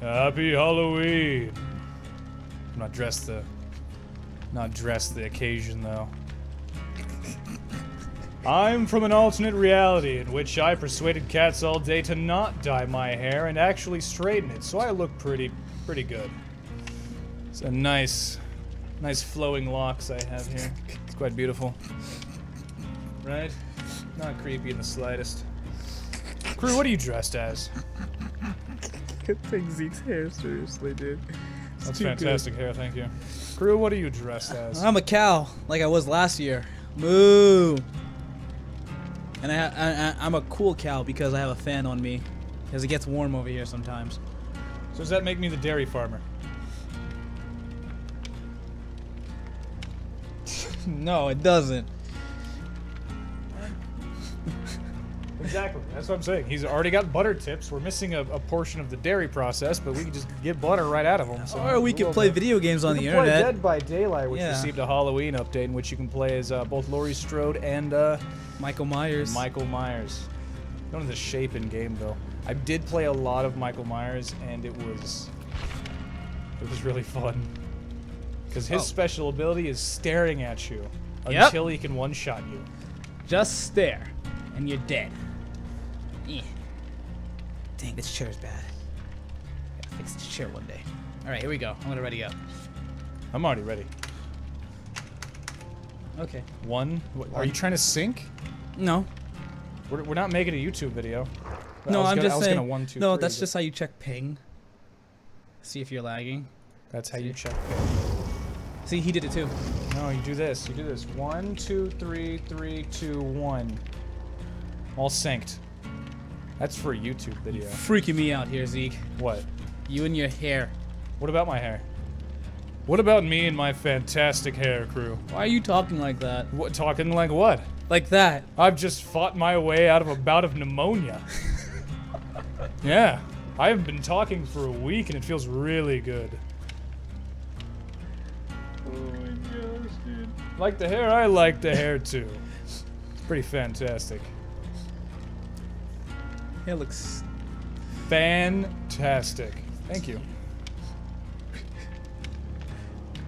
Happy Halloween. I'm not dressed the not dressed the occasion though. I'm from an alternate reality in which I persuaded cats all day to not dye my hair and actually straighten it, so I look pretty pretty good. It's a nice nice flowing locks I have here. It's quite beautiful. Right? Not creepy in the slightest. Crew, what are you dressed as? Could take Zeke's hair seriously, dude. It's That's too good. fantastic hair, thank you. Crew, what are you dressed as? I'm a cow, like I was last year. Moo. And I, I, I, I'm a cool cow because I have a fan on me, because it gets warm over here sometimes. So does that make me the dairy farmer? No, it doesn't. Exactly. That's what I'm saying. He's already got butter tips. We're missing a, a portion of the dairy process, but we can just get butter right out of him. So Or we could play man. video games on We the can play internet. Dead by Daylight, which Yeah. received a Halloween update in which you can play as uh, both Laurie Strode and uh, Michael Myers. Michael Myers. Don't know the shape in game though. I did play a lot of Michael Myers, and it was it was really fun. Because his Oh. special ability is staring at you Yep. until he can one-shot you. Just stare, and you're dead. Eh. Dang, this chair is bad. Gotta fix this chair one day. All right, here we go. I'm gonna ready up. I'm already ready. Okay. One. What, are you trying to sync? No, We're, we're not making a YouTube video. I no, I'm gonna, just I was saying. gonna one, two, no, three, that's but just how you check ping. See if you're lagging. That's how you check. See, he did it too. No, you do this. You do this. One, two, three, three, two, one. All synced. That's for a YouTube video. Freaking me out here, Zeke. What? You and your hair. What about my hair? What about me and my fantastic hair crew? Why are you talking like that? What talking like what? Like that? I've just fought my way out of a bout of pneumonia. yeah, I haven't been talking for a week and it feels really good. Oh my gosh, dude. Like the hair, I like the hair too. It's pretty fantastic. Hair looks. Fantastic. Thank you.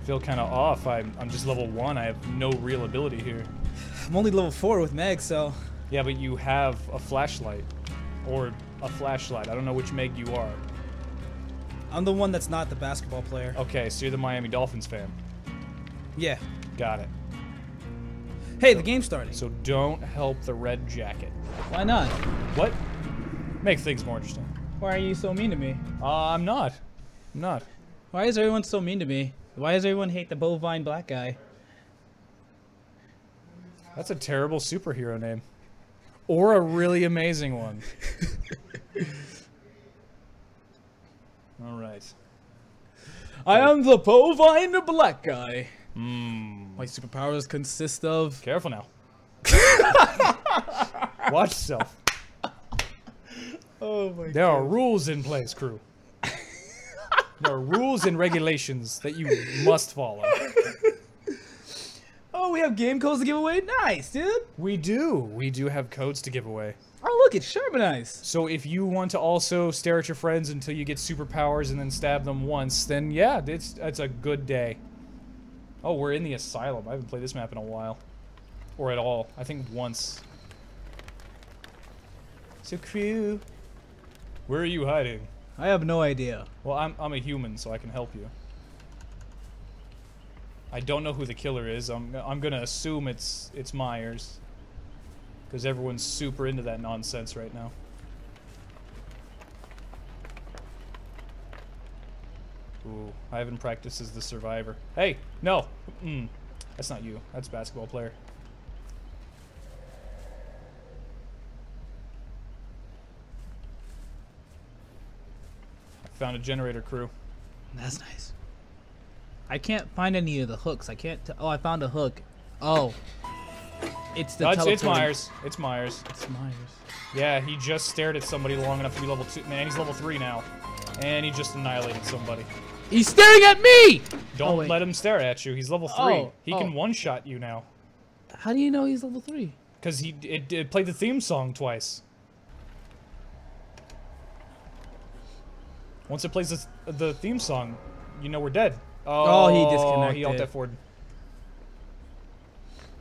Feel kind of off. I'm, I'm just level one. I have no real ability here. I'm only level four with Meg, so Yeah, but you have a flashlight. Or a flashlight. I don't know which Meg you are. I'm the one that's not the basketball player. Okay, so you're the Miami Dolphins fan. Yeah. Got it. Hey, the game's starting. So don't help the red jacket. Why not? What? Make things more interesting. Why are you so mean to me? Uh, I'm not. I'm not. Why is everyone so mean to me? Why does everyone hate the bovine black guy? That's a terrible superhero name. Or a really amazing one. All right. I am the bovine black guy. Hmm. My superpowers consist of. Careful now. Watch yourself. Oh my There are rules in place, crew. There are rules and regulations that you must follow. Oh, we have game codes to give away? Nice, dude. We do. We do have codes to give away. Oh, look, it's Shermanize. So if you want to also stare at your friends until you get superpowers and then stab them once, then yeah, it's it's a good day. Oh, we're in the asylum. I haven't played this map in a while. Or at all. I think once. So crew. Where are you hiding? I have no idea. Well, I'm I'm a human, so I can help you. I don't know who the killer is. I'm I'm gonna assume it's it's Myers, because everyone's super into that nonsense right now. Ooh, I haven't practiced the survivor. Hey, no, mm, that's not you. That's basketball player. Found a generator crew. That's nice. I can't find any of the hooks. I can't. Oh, I found a hook. Oh, it's the. No, it's, it's Myers. It's Myers. It's Myers. Yeah, he just stared at somebody long enough to be level two. Man, he's level three now, and he just annihilated somebody. He's staring at me. Don't Oh, let him stare at you. He's level three. Oh, he oh. can one-shot you now, How do you know he's level three? cause he it, it played the theme song twice. Once it plays this, the theme song, you know we're dead. Oh, he He disconnected. alt F forward.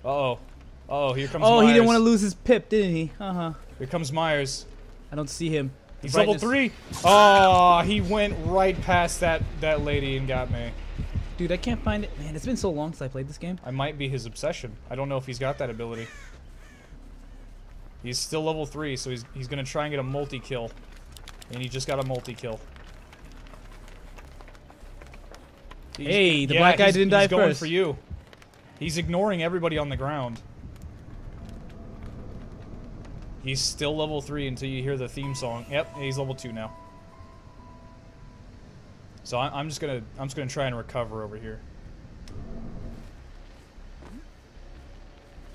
Uh oh. Uh oh, here comes Oh, Myers. he didn't want to lose his pip, didn't he? Uh huh. Here comes Myers. I don't see him. He's The level three. Oh, he went right past that that lady and got me. Dude, I can't find it. Man, it's been so long since I played this game. I might be his obsession. I don't know if he's got that ability. He's still level three, so he's he's gonna try and get a multi kill, and he just got a multi kill. Hey, the black guy didn't he's die going first. for you. He's ignoring everybody on the ground. He's still level three until you hear the theme song. Yep, he's level two now. So I, I'm just gonna I'm just gonna try and recover over here.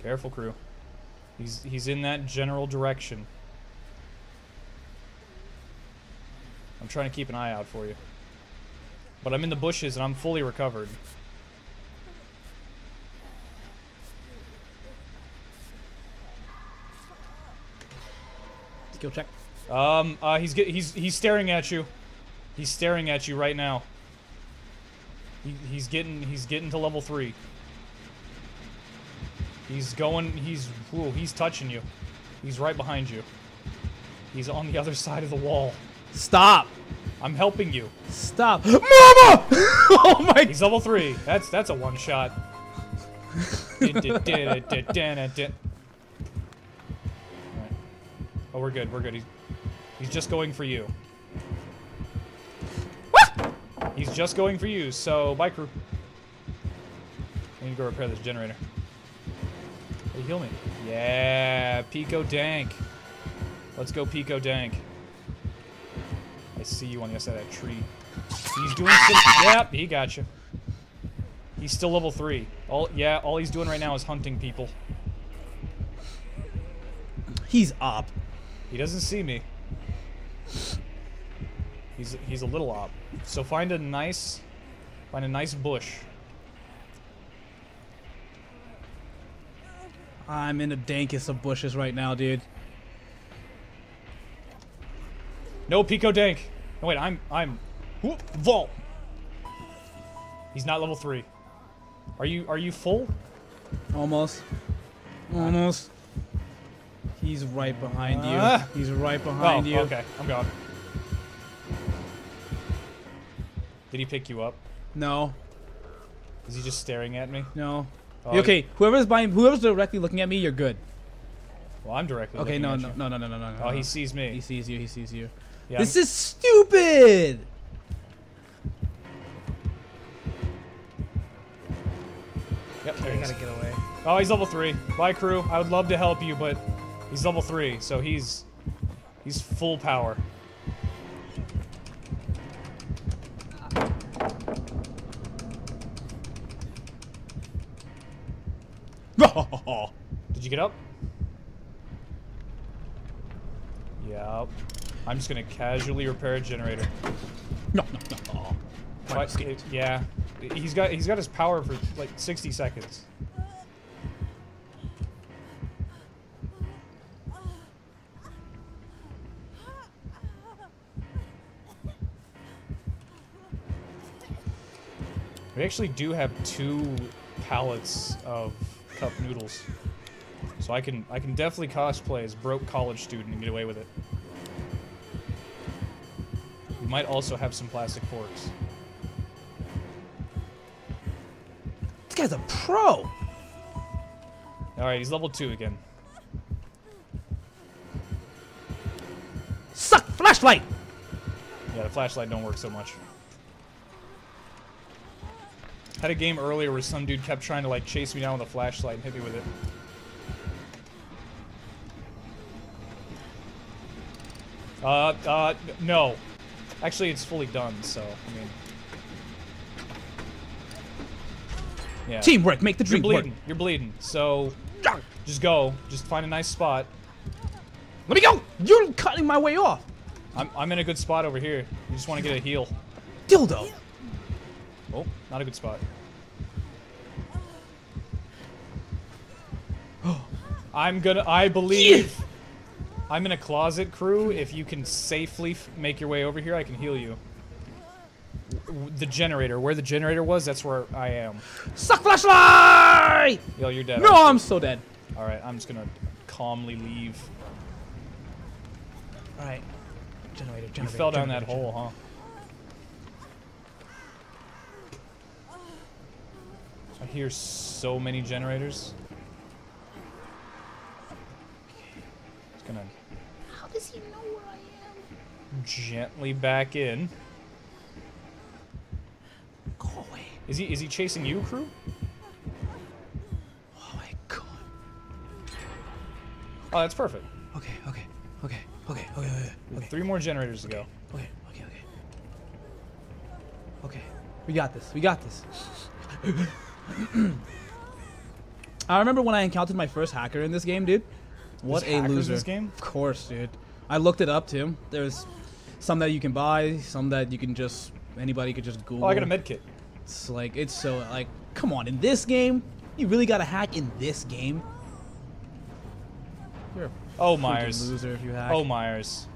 Careful, crew. He's he's in that general direction. I'm trying to keep an eye out for you. But I'm in the bushes and I'm fully recovered. Skill check. Um, uh, he's get, he's he's staring at you. He's staring at you right now. He, he's getting he's getting to level three. He's going. He's whoa, he's touching you. He's right behind you. He's on the other side of the wall. Stop. I'm helping you. Stop. Mama! oh my. He's level three. That's that's a one shot. Oh, we're good. We're good. He's, he's just going for you. What? He's just going for you. So, bye, crew. I need to go repair this generator. Hey, heal me. Yeah, Pico Dank. Let's go, Pico Dank. I see you on the other side of that tree. He's doing some. Yep, he got you. He's still level three. All yeah, all he's doing right now is hunting people. He's up. He doesn't see me. He's he's a little op. So find a nice find a nice bush. I'm in the dankest of bushes right now, dude. No Pico Dank. No wait, I'm I'm whoop, vault. He's not level three. Are you are you full? Almost. Almost. He's right behind you. Ah. He's right Oh, behind you. okay. I'm gone. Did he pick you up? No. Is he just staring at me? No. Oh, okay, whoever's buying, whoever's directly looking at me, you're good. Well, I'm directly. Okay, looking no, at no, no, no, no, no, no, no. Oh, no. he sees me. He sees you. He sees you. Yeah, this I'm- is stupid. Yep, there I he gotta get away. Oh, he's level three. Bye, crew. I would love to help you, but he's level three, so he's he's full power. Did you get up? Yep. I'm just gonna casually repair a generator. no, no, no. Oh. But, yeah, he's got he's got his power for like 60 seconds. We actually do have two pallets of cup noodles, so I can I can definitely cosplay as broke college student and get away with it. We might also have some plastic forks. This guy's a pro. All right, he's level two again. Suck flashlight. Yeah, the flashlight don't work so much. Had a game earlier where some dude kept trying to like chase me down with a flashlight and hit me with it. Uh, uh, no. Actually, it's fully done, so, I mean... Yeah. Teamwork, make the You're dream work. You're bleeding. So, just go. Just find a nice spot. Let me go. You're cutting my way off. I'm, I'm in a good spot over here. You just want to get a heal. Dildo. Oh, not a good spot. I'm gonna. I believe. I'm in a closet, crew. If you can safely f make your way over here, I can heal you. the generator. Where the generator was, that's where I am. Suck flashlight! Yo, you're dead. No, I'm so dead. All right, I'm just gonna calmly leave. All right. Generator, You fell down that generator, hole, huh? I hear so many generators. Just gonna does he know where I am? gently back in. Go away. Is he is he chasing you, crew? Oh my god. Oh, that's perfect. Okay, okay, okay, okay, okay, okay, okay, Three more generators to go. okay, okay, okay. Okay, we got this. We got this. I remember when I encountered my first hacker in this game, dude. What There's a hackers in loser! this game? Of course, dude. I looked it up too. There's some that you can buy, some that you can just anybody could just Google. Oh, I got a med kit. It's like it's so like come on in this game, you really got to hack in this game. You're a Oh, Myers. loser if you hack. Oh, Myers.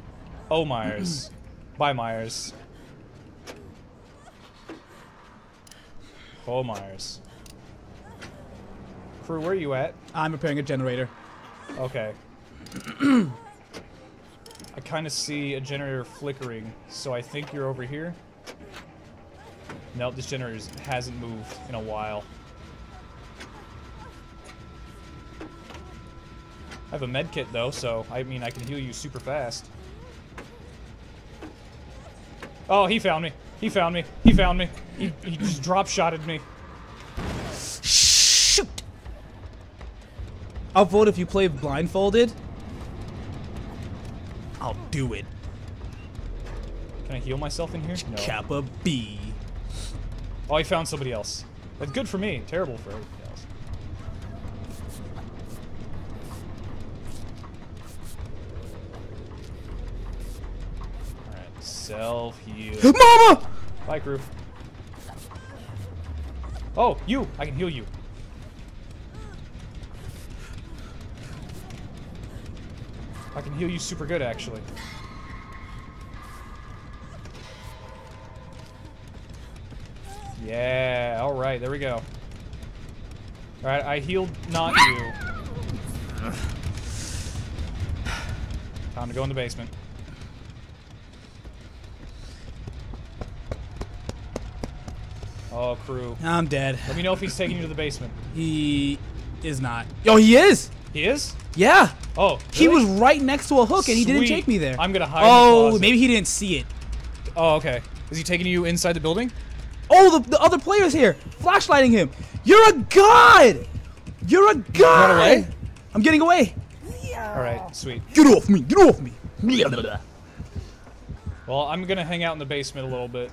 Oh, Myers. Bye, Myers. Oh, Myers. Crew, where are you at? I'm repairing a generator. Okay. I kind of see a generator flickering, so I think you're over here. Nope, this generator hasn't moved in a while. I have a med kit though, so I mean I can heal you super fast. Oh, he found me. He found me. He found me. He, he just drop shotted me. Shoot! I'll vote if you play blindfolded. Do it. Can I heal myself in here? No. Kappa B. Oh, I found somebody else. That's good for me. Terrible for everybody else. Alright, self heal. Mama! Bye, crew. Oh, you! I can heal you. Heal you super good, actually. Yeah, alright, there we go. Alright, I healed not you. Time to go in the basement. Oh, crew. I'm dead. Let me know if he's taking you to the basement. He is not. Yo, he is. He is? Yeah. Oh, He was right next to a hook and he didn't take me there. I'm gonna hide Oh, maybe he didn't see it. Oh, okay. Is he taking you inside the building? Oh, the, the other player's here. Flashlighting him. You're a god. You're a god. away? I'm getting away. Yeah. All right, sweet. Get off me. Get off me. Well, I'm gonna hang out in the basement a little bit.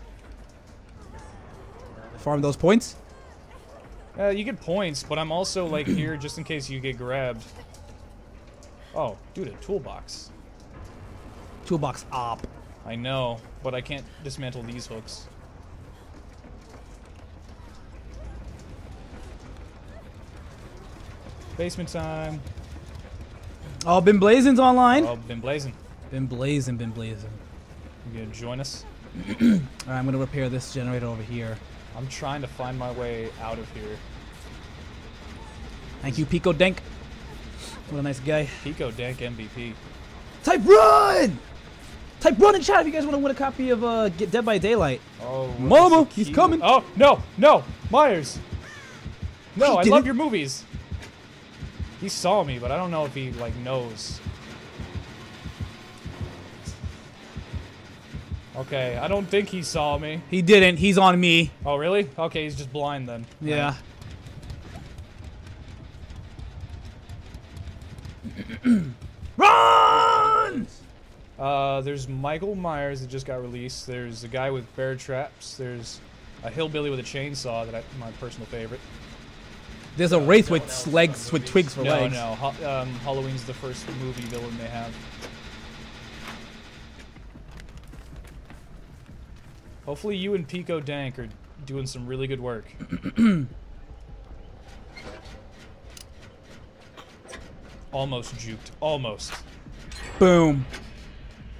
Farm those points. Uh, you get points, but I'm also like here just in case you get grabbed. Oh, dude, a toolbox. Toolbox op. I know, but I can't dismantle these hooks. Basement time. Oh, been blazing's online. Oh, been blazing. Been blazing, been blazing. You gonna join us? All right, I'm gonna repair this generator over here. I'm trying to find my way out of here. Thank you, Pico Dank. What a nice guy. Pico Dank MVP. Type run! Type run in chat if you guys want to win a copy of uh, Get Dead by Daylight. Oh, Mama, he's coming. Oh no, no, Myers. No, I love your movies. He saw me, but I don't know if he like knows. Okay, I don't think he saw me. He didn't. He's on me. Oh really? Okay, he's just blind then. Yeah. Run! Uh, there's Michael Myers that just got released. There's a guy with bear traps. There's a hillbilly with a chainsaw that I, my personal favorite. There's a wraith with legs with twigs for No, legs. no. Ha- um, Halloween's the first movie villain they have. Hopefully, you and Pico Dank are doing some really good work. Almost juked. Almost. Boom.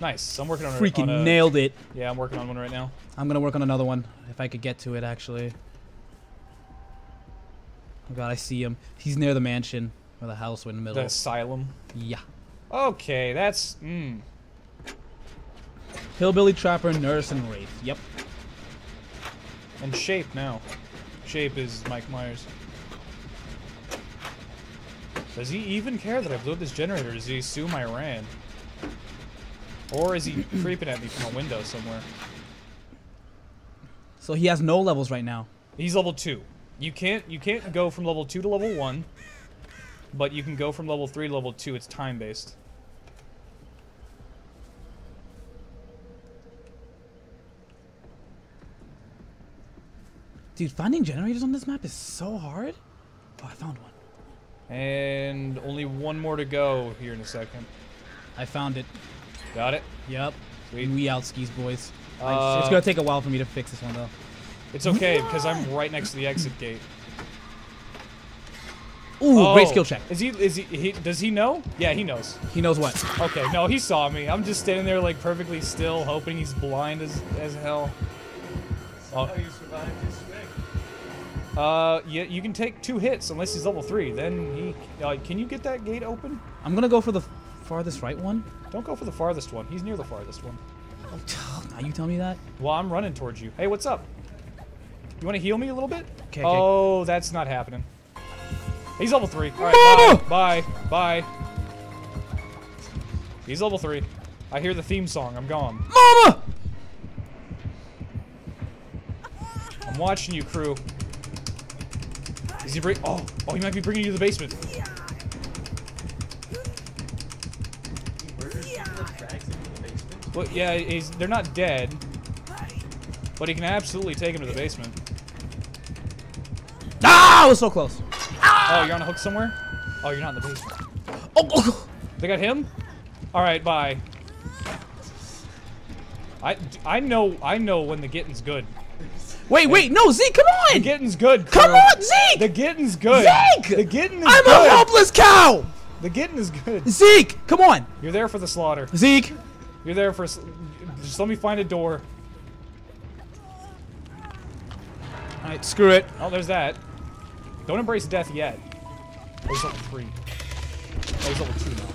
Nice. I'm working on Freaking on a, nailed it. Yeah, I'm working on one right now. I'm gonna work on another one if I could get to it actually. Oh god, I see him. He's near the mansion or the house in the middle. The asylum. Yeah. Okay, that's. Mm. Hillbilly Trapper, Nurse, and Wraith. Yep. And Shape now. Shape is Mike Myers. Does he even care that I blew up this generator? Does he assume I ran? Or is he creeping at me from a window somewhere? So he has no levels right now. He's level two. You can't you can't go from level two to level one, but you can go from level three to level two. It's time based. Dude, finding generators on this map is so hard. Oh, I found one. And only one more to go here in a second. I found it. Got it? Yep. Sweet. We out skis, boys. Uh, it's gonna take a while for me to fix this one though. It's okay because I'm right next to the exit gate. Ooh, Oh, great skill check. Is he? Is he, he? Does he know? Yeah, he knows. He knows what. Okay, no, he saw me. I'm just standing there like perfectly still, hoping he's blind as as hell. Oh. Uh, yeah, you can take two hits unless he's level three. Then he. Uh, can you get that gate open? I'm gonna go for the farthest right one. Don't go for the farthest one. He's near the farthest one. Now you tell me that. Well, I'm running towards you. Hey, what's up? You want to heal me a little bit? 'Kay, 'kay. Oh, that's not happening. He's level three. All right, bye, bye, bye. He's level three. I hear the theme song. I'm gone. Mama! I'm watching you, crew. Is he bring? Oh, oh, he might be bringing you to the basement. Murders people and drags him to the basement. Well, yeah, he's, they're not dead, but he can absolutely take him to the basement. Ah, I was so close. Oh, you're on a hook somewhere? Oh, you're not in the basement. Oh, oh. They got him? Alright, bye. I, I know I know when the getting's good. Wait, wait, no, Zeke, come on! The getting's good. Come on, Zeke! The getting's good. Zeke! The getting is I'm good. a helpless cow! The getting is good. Zeke, come on! You're there for the slaughter. Zeke! You're there for. Just let me find a door. Alright, screw it. Oh, there's that. Don't embrace death yet. He's level three. Oh, he's level two now.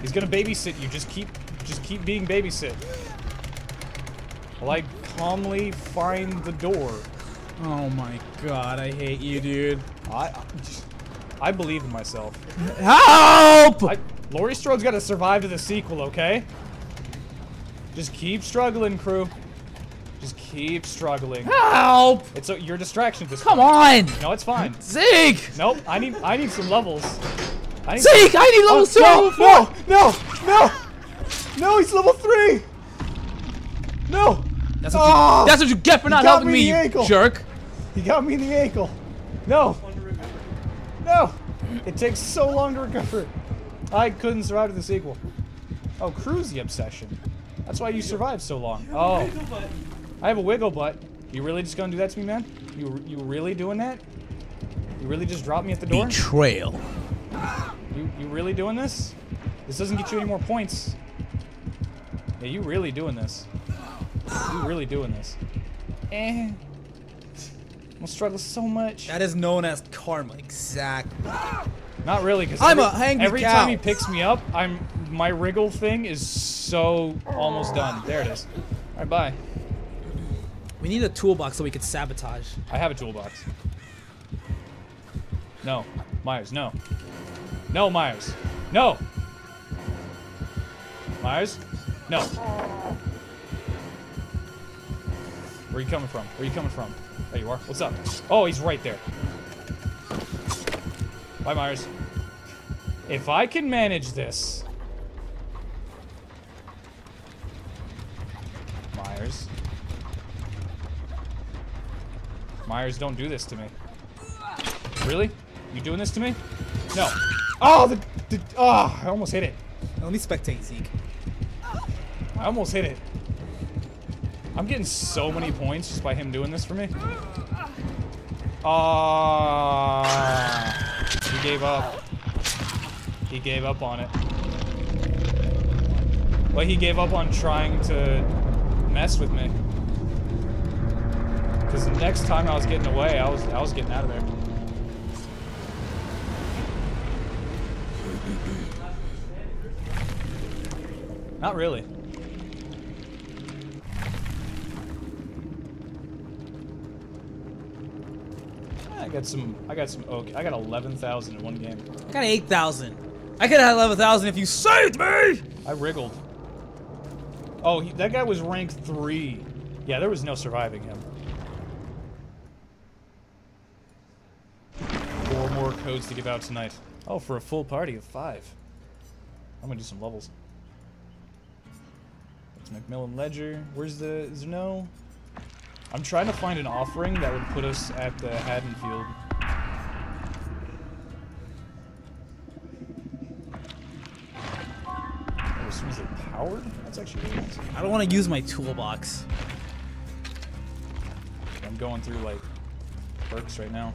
He's gonna babysit you. Just keep, just keep being babysit. While I calmly find the door. Oh my god, I hate you, dude. I, I believe in myself. Help! I, Laurie Strode's got to survive to the sequel, okay? Just keep struggling, crew. Just keep struggling. Help! It's a, your distraction this Come point. on! No, it's fine. Zeke! Nope. I need I need some levels. I need Zeke, I need level Oh, two, no, no, no, no, no, he's level three. No. That's what, Oh! you, that's what you get for not helping me me, you ankle. jerk. He got me in the ankle. No, Fun to remember. no. It takes so long to recover. I couldn't survive to the sequel. Oh, cruise the obsession. That's why you survived so long. Oh, I have a wiggle butt. You really just gonna do that to me, man? You you really doing that? You really just dropped me at the door? Betrayal. You you really doing this? This doesn't get you any more points. Yeah, you really doing this. You really doing this. Eh. I'm gonna struggle so much. That is known as karma, exactly. Not really, because I'm every, a hangry every cow. time he picks me up, I'm my wriggle thing is so almost done. There it is. Alright, bye. We need a toolbox so we could sabotage. I have a toolbox. No. Myers, no. No, Myers. No! Myers? No. Where are you coming from? Where are you coming from? There you are. What's up? Oh, he's right there. Bye, Myers. If I can manage this... Myers. Myers, don't do this to me. Really? You doing this to me? No. Oh, the, the oh, I almost hit it. Let me spectate Zeke. I almost hit it. I'm getting so many points just by him doing this for me. Ah, he gave up. He gave up on it. But he gave up on trying to mess with me. Because the next time I was getting away, I was I was getting out of there. Not really. I got some. I got some. Okay, I got eleven thousand in one game. I got 8,000. I could have had 11,000 if you saved me! I wriggled. Oh, he, that guy was rank three. Yeah, there was no surviving him. Four more codes to give out tonight. Oh, for a full party of five. I'm gonna do some levels. It's Macmillan Ledger. Where's the? Is there no? I'm trying to find an offering that would put us at the Haddonfield. Oh, as soon as they're powered? That's actually really nice. I don't want to use my toolbox. I'm going through like perks right now.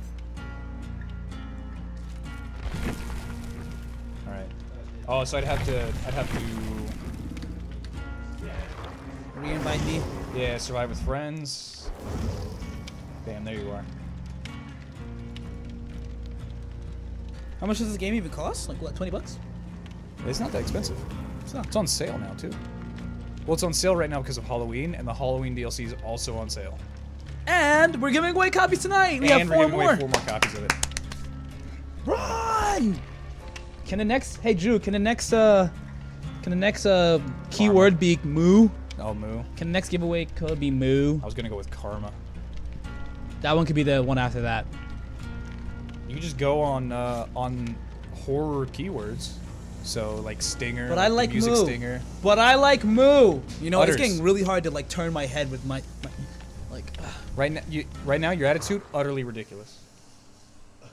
All right. Oh, so I'd have to. I'd have to. Re-invite me. Yeah, survive with friends. Bam, there you are. How much does this game even cost? Like what, 20 bucks? It's not that expensive. It's not. It's on sale now too. Well, it's on sale right now because of Halloween, and the Halloween DLC is also on sale. And we're giving away copies tonight. We and have we're four giving more. away four more copies of it. Run! Can the next? Hey Drew, can the next uh, can the next uh keyword be moo? Oh, moo. Can the next giveaway code be moo? I was gonna go with karma. That one could be the one after that. You can just go on uh, on horror keywords. So like stinger. But I like music moo. stinger. But I like moo. You know, Utters. it's getting really hard to like turn my head with my, my like. Uh, Right now, you, right now, your attitude utterly ridiculous.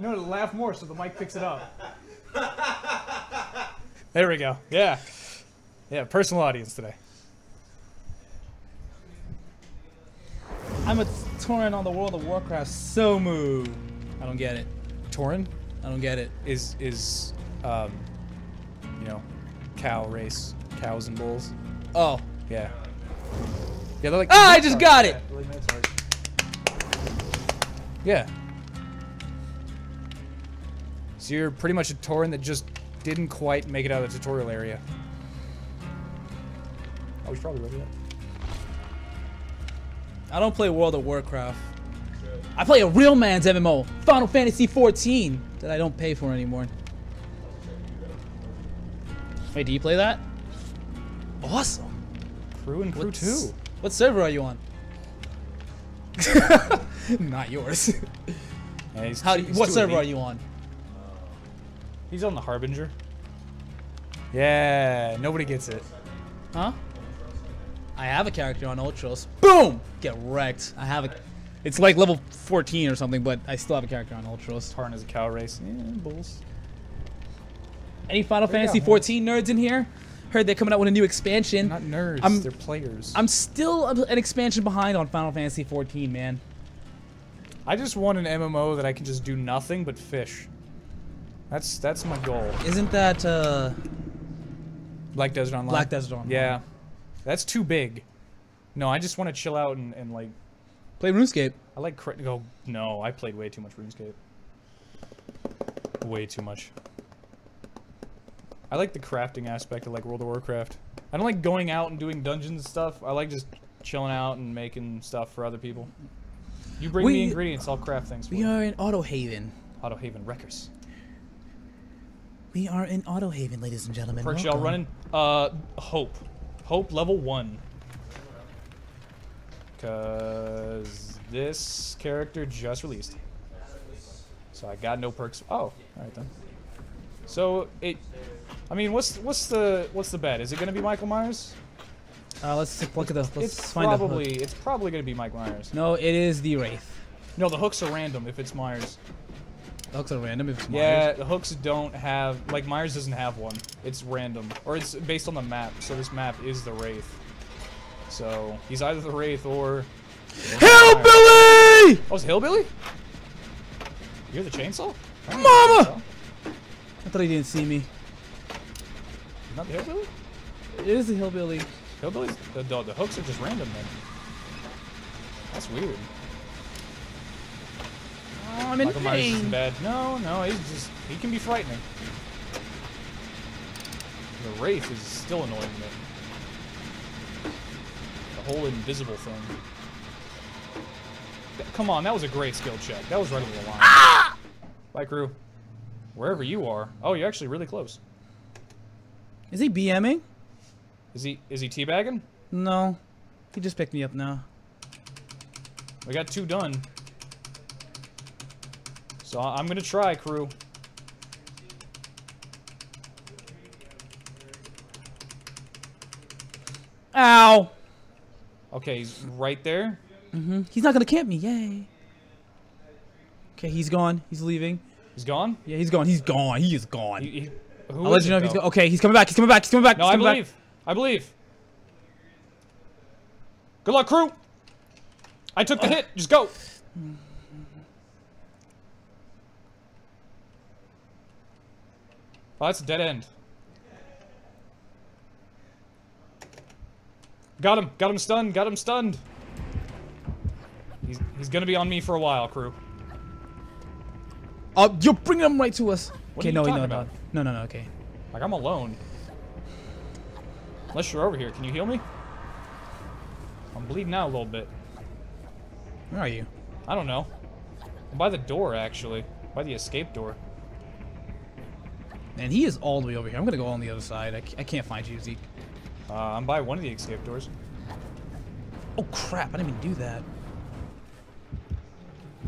No, to laugh more so the mic picks it up. there we go. Yeah, yeah. Personal audience today. I'm a Tauren on the World of Warcraft. So moo. I don't get it. Tauren I don't get it. is is um, you know, cow race, cows and bulls. Oh. Yeah. Yeah, they're like. Ah, I just got it. Yeah, really nice art. Yeah. So you're pretty much a Tauren that just didn't quite make it out of the tutorial area. We should probably ready. I don't play World of Warcraft. I play a real man's MMO, Final Fantasy 14, that I don't pay for anymore. Wait, do you play that? Awesome. Crew and Crew What's- 2. What server are you on? Not yours. Yeah, he's How do you, what server are you on? He's on the Harbinger. Yeah, nobody gets it. Huh? I have a character on Ultros. Boom! Get wrecked. I have a. It's like level 14 or something, but I still have a character on Ultros. Tauren is a cow race. Yeah, bulls. Any Final you Fantasy got, 14 nerds in here? Heard they're coming out with a new expansion. Not nerds, I'm- they're players. I'm still an expansion behind on Final Fantasy 14, man. I just want an MMO that I can just do nothing but fish. That's that's my goal. Isn't that uh Black Desert Online. Black Desert Online? Yeah, that's too big. No, I just want to chill out and, and like Play RuneScape. I like crit. Go no, I played way too much RuneScape. Way too much. I like the crafting aspect of like World of Warcraft. I don't like going out and doing dungeons and stuff. I like just chilling out and making stuff for other people. You bring We- me ingredients, I'll craft things for you. We you. are in Auto Haven. Auto Haven Wreckers. We are in Auto Haven, ladies and gentlemen. Perks y'all running? Uh, Hope. Hope level one. Cause this character just released. So I got no perks. Oh, alright then. So it, I mean, what's what's the what's the bet? Is it gonna be Michael Myers? Uh, let's look at the. Let's it's find probably it's probably gonna be Mike Myers. No, it is the Wraith. No, the hooks are random if it's Myers. The hooks are random if it's Myers. Yeah, the hooks don't have like Myers doesn't have one. It's random or it's based on the map. So this map is the Wraith. So he's either the Wraith or Hillbilly! Oh, it's Hillbilly? You're the chainsaw? I Mama! Oh. I thought he didn't see me. Not the hillbilly? It is a hillbilly. Hillbillies? The, the, the hooks are just random then. That's weird. Oh, I'm in Michael Myers isn't pain. bad. No, no, he's just he can be frightening. The Wraith is still annoying me. The whole invisible thing. Th- Come on, that was a great skill check. That was right over the line. Ah! Bye, crew. Wherever you are. Oh, you're actually really close. Is he BMing? Is he is he teabagging? No. He just picked me up now. We got two done. So I'm gonna try, crew. Ow! Okay, he's right there. Mm -hmm. He's not gonna camp me. Yay. Okay, he's gone. He's leaving. He's gone. Yeah, he's gone. He's gone. He is gone. He, he, I'll let you know if he's though? gone. Okay, he's coming back. He's coming back. He's coming back. No, he's I coming back. believe. I believe. Good luck, crew. I took the hit. Just go. Oh, that's a dead end. Got him. Got him stunned. Got him stunned. He's, he's gonna be on me for a while, crew. Oh, you're bringing him right to us. What okay, are you no, talking no, about? no, no, no, no. Okay. Like, I'm alone. Unless you're over here. Can you heal me? I'm bleeding out a little bit. Where are you? I don't know. I'm by the door, actually. By the escape door. Man, he is all the way over here. I'm gonna go on the other side. I, I can't find you, Zeke. Uh, I'm by one of the escape doors. Oh crap! I didn't even do that.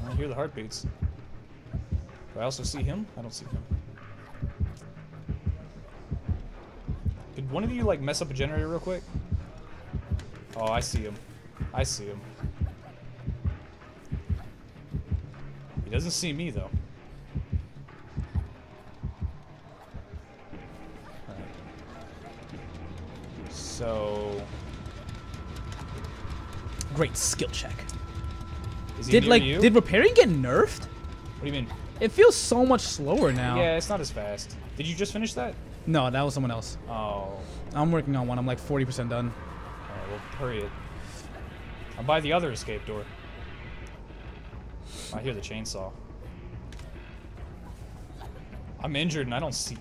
I hear the heartbeats. Do I also see him? I don't see him. Could one of you, like, mess up a generator real quick? Oh, I see him. I see him. He doesn't see me, though. So... Great skill check. Did like you? did repairing get nerfed? What do you mean? It feels so much slower now. Yeah, it's not as fast. Did you just finish that? No, that was someone else. Oh. I'm working on one. I'm like 40% done. Alright, well, hurry it. I'm by the other escape door. I hear the chainsaw. I'm injured and I don't see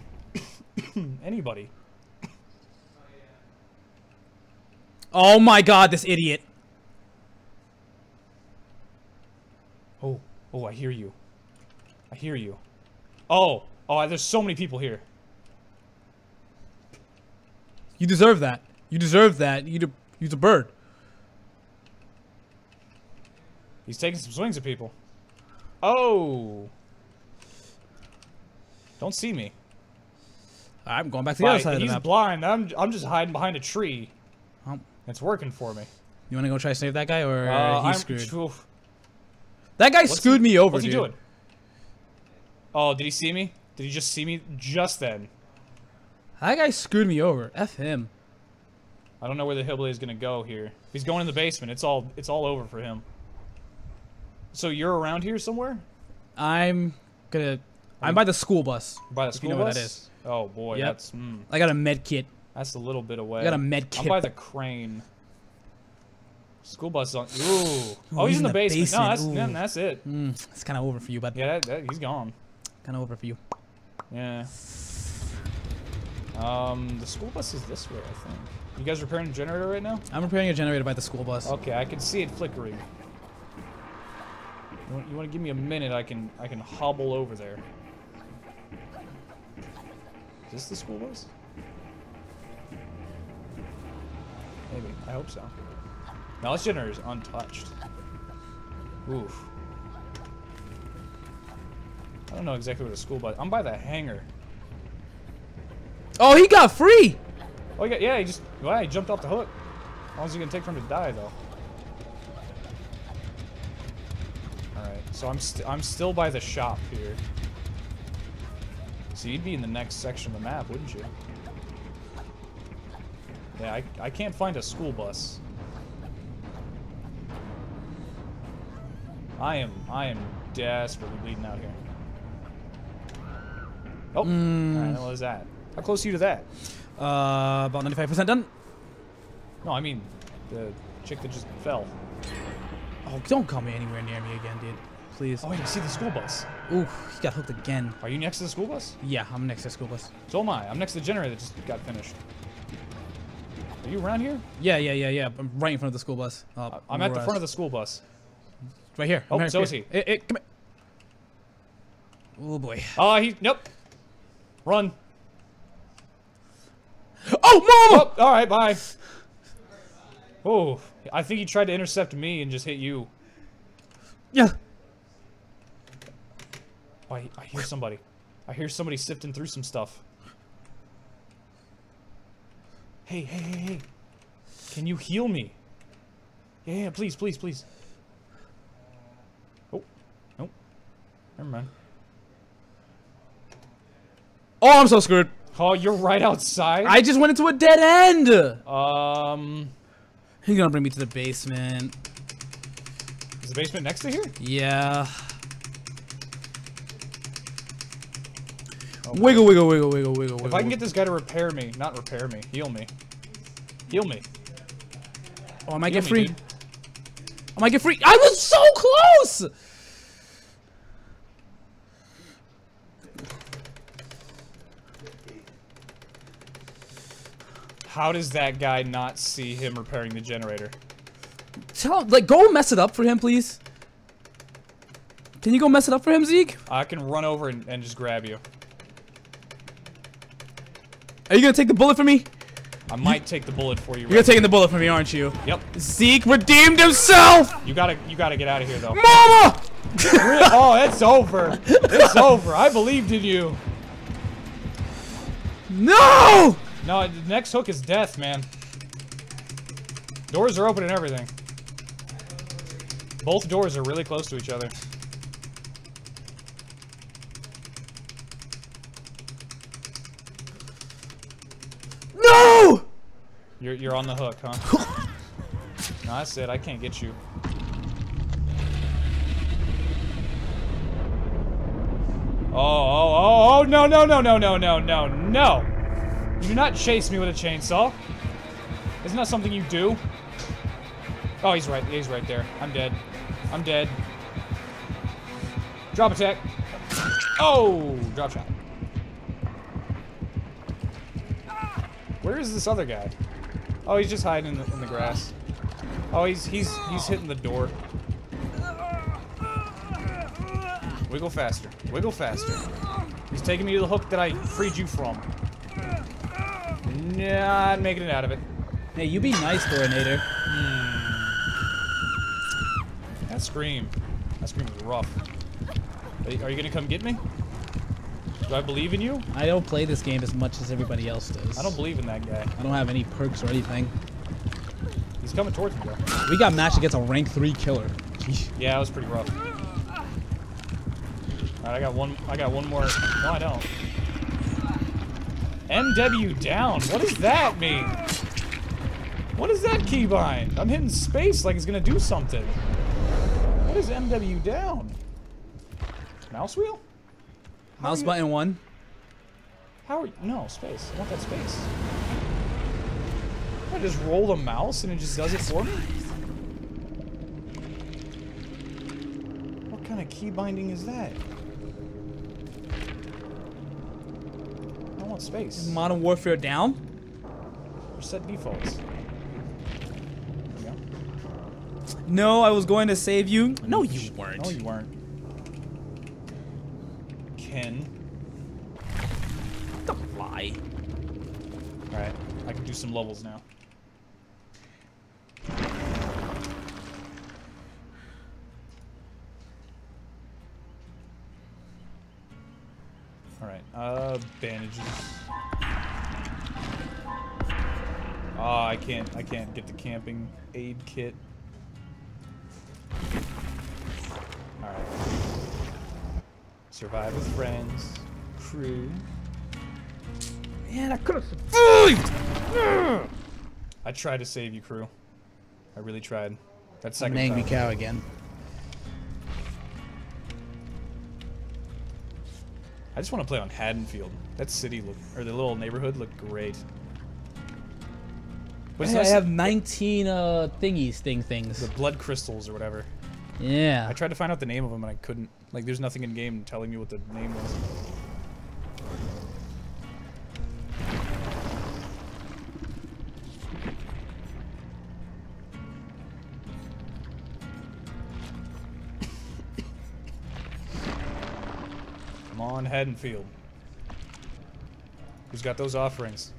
anybody. Oh my god, this idiot. Oh, oh, I hear you. I hear you. Oh, oh, there's so many people here. You deserve that. You deserve that. You de- you's a bird. He's taking some swings at people. Oh. Don't see me. I'm going back to the other side of the He's blind. I'm, I'm just hiding behind a tree. It's working for me. you want to go try to save that guy, or Uh, he's I'm- screwed? oof. That guy What's screwed he- me over, What's dude. he doing? Oh, did he see me? Did he just see me just then? That guy screwed me over. F him. I don't know where the hillbilly is gonna go here. He's going in the basement. It's all it's all over for him. So you're around here somewhere? I'm gonna. I'm by the school bus. By the school you know where bus? that is. Oh boy, Yep. that's mm, I got a med kit. That's a little bit away. got a med I'm kit. by the crane. School bus is on. Ooh. Oh, he's, in the, basement. No, that's basement. Ooh. that's it. Mm, it's kind of over for you, bud. Yeah, that, that, he's gone. Kind of over for you. Yeah. Um, the school bus is this way, I think. You guys repairing the generator right now? I'm repairing a generator by the school bus. Okay, I can see it flickering. You want, you want to give me a minute? I can I can hobble over there. Is this the school bus? Maybe. I hope so. Now this generator's untouched. Oof. I don't know exactly where the school bus. I'm by the hangar. Oh, he got free. Oh, yeah, yeah. He just well, he jumped off the hook. How long is it gonna take for him to die, though? All right. So I'm st I'm still by the shop here. So you'd be in the next section of the map, wouldn't you? Yeah, I I can't find a school bus. I am I am desperately bleeding out here. Oh, Mm. all right. What was that? How close are you to that? Uh, about 95% done. No, I mean the chick that just fell. Oh, don't call me anywhere near me again, dude. Please. Oh wait, I see the school bus. Ooh, he got hooked again. Are you next to the school bus? Yeah, I'm next to the school bus. So am I. I'm next to the generator that just got finished. Are you around here? Yeah, yeah, yeah, yeah. I'm right in front of the school bus. Uh, I'm at the front of the school bus. Right here. Oh, I'm so here. is he. Hey, hey, come here. Oh boy. Oh, he. Nope. Run. Oh, mama! Oh, all right, bye. Oh, I think he tried to intercept me and just hit you. Yeah. Oh, I, I hear somebody. I hear somebody sifting through some stuff. Hey, hey, hey, hey. Can you heal me? Yeah, yeah, please, please, please. Oh, nope. Never mind. Oh, I'm so screwed. Oh, you're right outside? I just went into a dead end. Um, He's gonna bring me to the basement. is the basement next to here? Yeah. Oh, Wiggle, wiggle, wiggle, wiggle, wiggle, wiggle. If I can get this guy to repair me, not repair me, heal me. Heal me. Oh, I might Heal get free. I might get free. I was so close. How does that guy not see him repairing the generator? Tell him, like, go mess it up for him, please. Can you go mess it up for him, Zeke? I can run over and, and just grab you. Are you gonna take the bullet for me? I might take the bullet for you. You're taking the bullet for me, aren't you? Yep. Zeke redeemed himself! You gotta you gotta get out of here though. Mama! Oh, it's over. It's over. I believed in you. No! No, the next hook is death, man. Doors are open and everything. Both doors are really close to each other. No! You're you're on the hook, huh? no, that's it. I can't get you. Oh, oh, oh, oh, no, no, no, no, no, no, no, no. You do not chase me with a chainsaw. Isn't that something you do? Oh, he's right. He's right there. I'm dead. I'm dead. Drop attack. Oh, drop shot. Where is this other guy? Oh, he's just hiding in the, in the grass. Oh, he's he's he's hitting the door. Wiggle faster. Wiggle faster. He's taking me to the hook that I freed you from. Not making it out of it. Hey, you be nice, Tornado. Hmm. That scream. That scream was rough. Are you, are you gonna come get me? Do I believe in you? I don't play this game as much as everybody else does. I don't believe in that guy. I don't have any perks or anything. He's coming towards me though. We got matched against a rank 3 killer. Yeah, that was pretty rough. Alright, I got one I got one more. No, I don't. MW down. What does that mean? What is that keybind? I'm hitting space like it's gonna do something. What is MW down? Mouse wheel? How Mouse button 1. How are you? No, space. I want that space. I just roll the mouse and it just does it for me? What kind of key binding is that? I want space. Modern Warfare down. Or set defaults. There we go. No, I was going to save you. No, you weren't. No, you weren't. Ken. Don't lie. Alright, I can do some levels now. Alright, uh, bandages. Oh, I can't, I can't get the camping aid kit. Survive with friends. Crew. Man, I could have survived. I tried to save you, crew. I really tried. That second an angry time. cow again. I just want to play on Haddonfield. That city look or the little neighborhood looked great. It's Hey, I have 19 uh thingies, thing things. the blood crystals or whatever. Yeah. I tried to find out the name of them and I couldn't. Like, there's nothing in game telling me what the name was. Come on, Haddonfield. Who's got those offerings?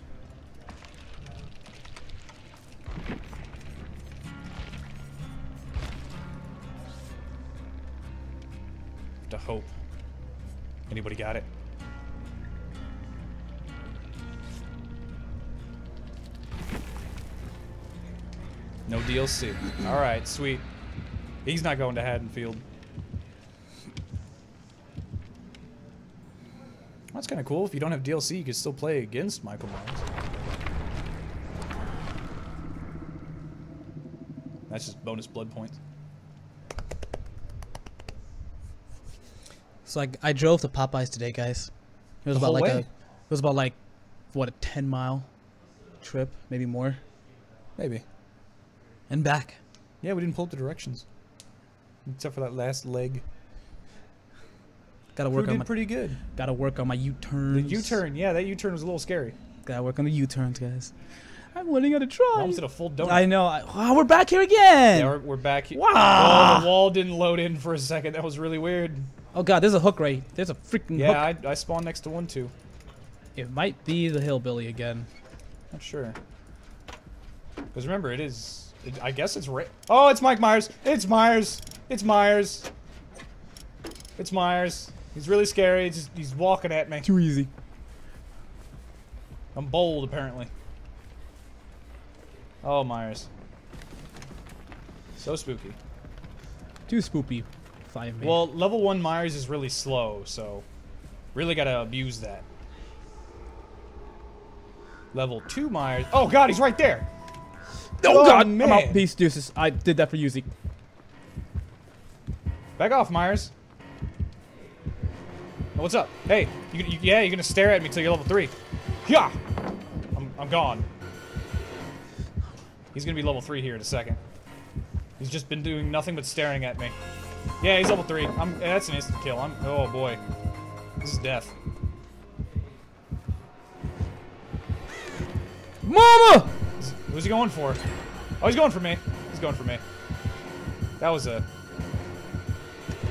DLC. Alright, sweet. He's not going to Haddonfield. That's kind of cool. If you don't have DLC, you can still play against Michael Myers. That's just bonus blood points. So I, I drove to Popeyes today, guys. It was The about like way? a, it was about like, what a 10 mile trip, maybe more, Maybe. And back. Yeah, we didn't pull up the directions. Except for that last leg. Gotta work on did my, pretty good. gotta work on my The U-turns. U-turn, yeah, that U-turn was a little scary. Gotta work on the U-turns, guys. I'm learning how to I drive. almost did a full donut. I know. I, wow, we're back here again. yeah, we're, we're back here. Wow. Oh, the wall didn't load in for a second. That was really weird. oh god, there's a hook right. There's a freaking Yeah, hook. I, I spawned next to one too. It might be the hillbilly again. Not sure. Because remember, it is. It, I guess it's. Ra- oh, it's Mike Myers. It's Myers. It's Myers. It's Myers. He's really scary. He's, just, he's walking at me. Too easy. I'm bold, apparently. Oh, Myers. So spooky. Too spooky. Five. Well, level 1 Myers is really slow, so really gotta abuse that. Level 2 Myers. Oh god, he's right there! Oh, oh, god, man. I'm out. Peace, deuces. I did that for you, Zeke. Back off, Myers. Oh, what's up? Hey, you, you, yeah, you're gonna stare at me till you're level 3. Yeah! I'm, I'm gone. He's gonna be level 3 here in a second. He's just been doing nothing but staring at me. Yeah, he's level 3. I'm, that's an instant kill. I'm, oh boy. This is death. Mama! Who's he going for? Oh, he's going for me. He's going for me. That was a...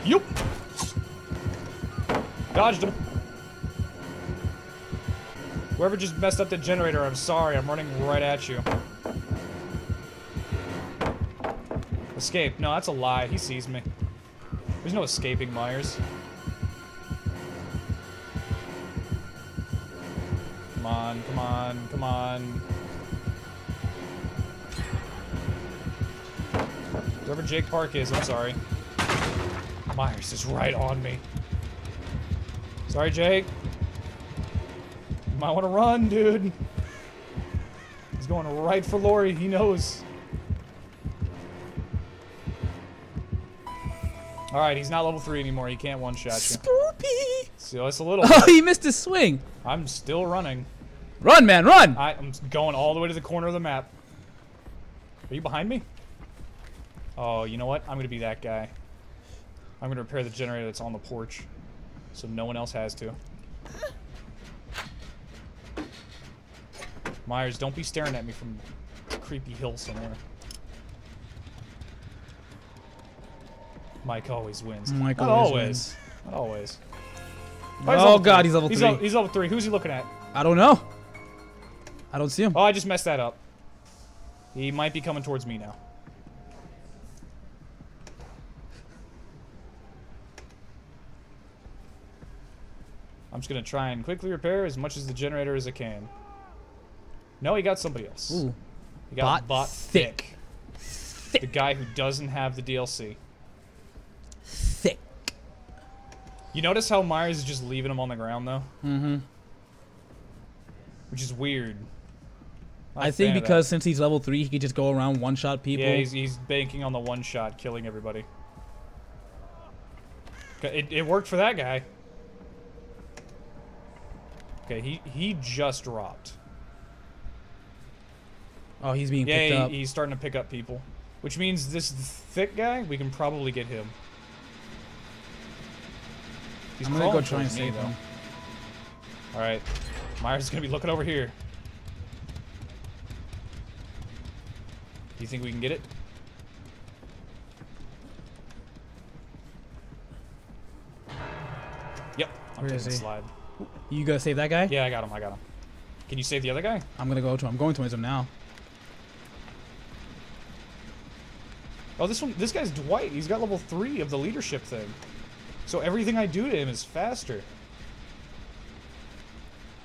Yup! Dodged him. Whoever just messed up the generator, I'm sorry. I'm running right at you. Escape. No, that's a lie. He sees me. There's no escaping Myers. Come on, come on, come on. Whoever Jake Park is, I'm sorry. Myers is right on me. Sorry, Jake. You might want to run, dude. He's going right for Laurie. He knows. All right, he's not level three anymore. He can't one-shot you. Spoopy! So it's a little. Oh, he missed his swing. I'm still running. Run, man, run! I, I'm going all the way to the corner of the map. Are you behind me? Oh, you know what? I'm gonna be that guy. I'm gonna repair the generator that's on the porch, so no one else has to. Myers, don't be staring at me from a creepy hill somewhere. Mike always wins. Mike Not always always. wins. Not always. Oh, level God, three. he's level He's, three. level, he's level three. Who's he looking at? I don't know. I don't see him. Oh, I just messed that up. He might be coming towards me now. I'm just gonna try and quickly repair as much as the generator as I can. No, he got somebody else. Ooh. He got Bot Bot Thick. Thick. The guy who doesn't have the DLC. Thick. You notice how Myers is just leaving him on the ground though? Mm-hmm. Which is weird. I think fan of that. because since he's level 3, he can just go around one-shot people. Yeah, he's, he's banking on the one shot, killing everybody. It, it worked for that guy. Okay, he, he just dropped. Oh, he's being Yeah, picked he- up. he's starting to pick up people. Which means this thick guy, we can probably get him. He's I'm gonna go try and me, save though. him. Alright. Myers is gonna be looking over here. Do you think we can get it? Yep. I'm Where taking is the he? slide. You gonna save that guy? Yeah, I got him. I got him. Can you save the other guy? I'm gonna go to him. I'm going towards him now. Oh, this one. This guy's Dwight. He's got level three of the leadership thing. So everything I do to him is faster.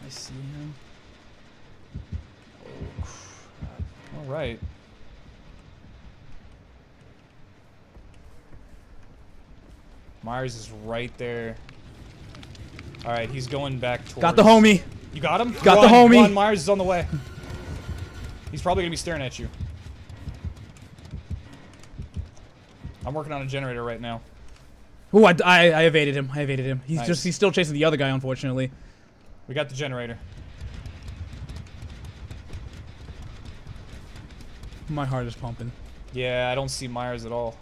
I see him. All right. Myers is right there. All right, he's going back towards. Got the homie. You got him? Got the homie. Run, Myers is on the way. He's probably gonna be staring at you. I'm working on a generator right now. Oh, I, I, I evaded him. I evaded him. He's Nice. just he's still chasing the other guy, unfortunately. We got the generator. My heart is pumping. Yeah, I don't see Myers at all.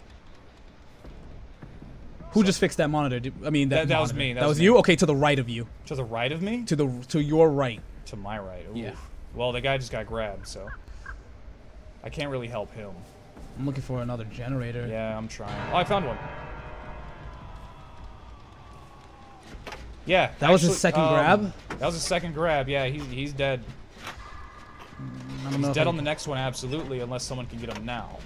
Who just fixed that monitor? Did- I mean, that, That- that was me, that That, was was me. you. Okay, to the right of you. To the right of me? To the to your right. To my right. Ooh. Yeah. Well, the guy just got grabbed, so I can't really help him. I'm looking for another generator. Yeah, I'm trying. Oh, I found one. Yeah. That was his second um, grab? That was his second grab. Yeah, he, he's dead. I don't. He's dead on the next one, absolutely, unless someone can get him now.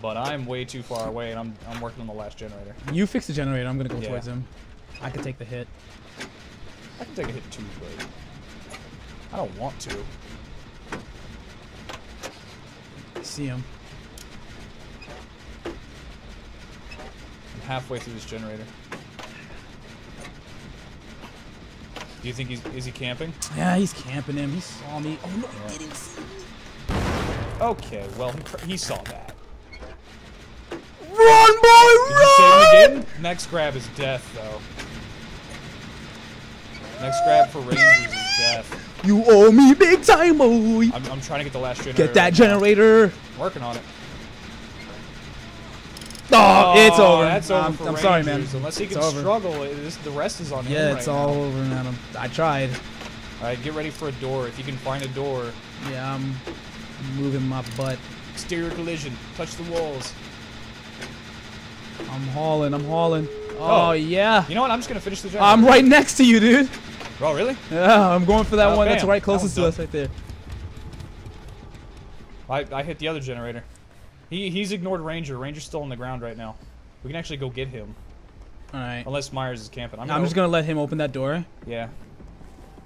But I'm way too far away, and I'm I'm working on the last generator. You fix the generator. I'm gonna go Yeah. towards him. I could take the hit. I can take a hit too, but I don't want to. I see him. I'm halfway through this generator. Do you think he's is he camping? Yeah, he's camping him. He saw me. Oh no, Yeah. he didn't see me. Okay, well he, he saw that. Run, boy, Did you save run! again? Next grab is death, though. Next grab for Rangers is death. You owe me big time, boy. I'm, I'm trying to get the last generator. Get that right generator. Working on it. Oh, it's Oh, over. That's over I'm, I'm sorry, man. Unless he It's can struggle, the rest is on him Yeah, right it's all now. over, man. I tried. All right, get ready for a door. If you can find a door. Yeah, I'm moving my butt. Exterior collision. Touch the walls. I'm hauling. I'm hauling. Oh, Oh. yeah. You know what? I'm just gonna finish the job. I'm right next to you, dude. Oh, really? Yeah, I'm going for that Uh, one that's bam. right That closest to us right there. I, I hit the other generator. He he's ignored Ranger. Ranger's still on the ground right now. We can actually go get him. All right. Unless Myers is camping. I'm, I'm just gonna let him open that door. Yeah.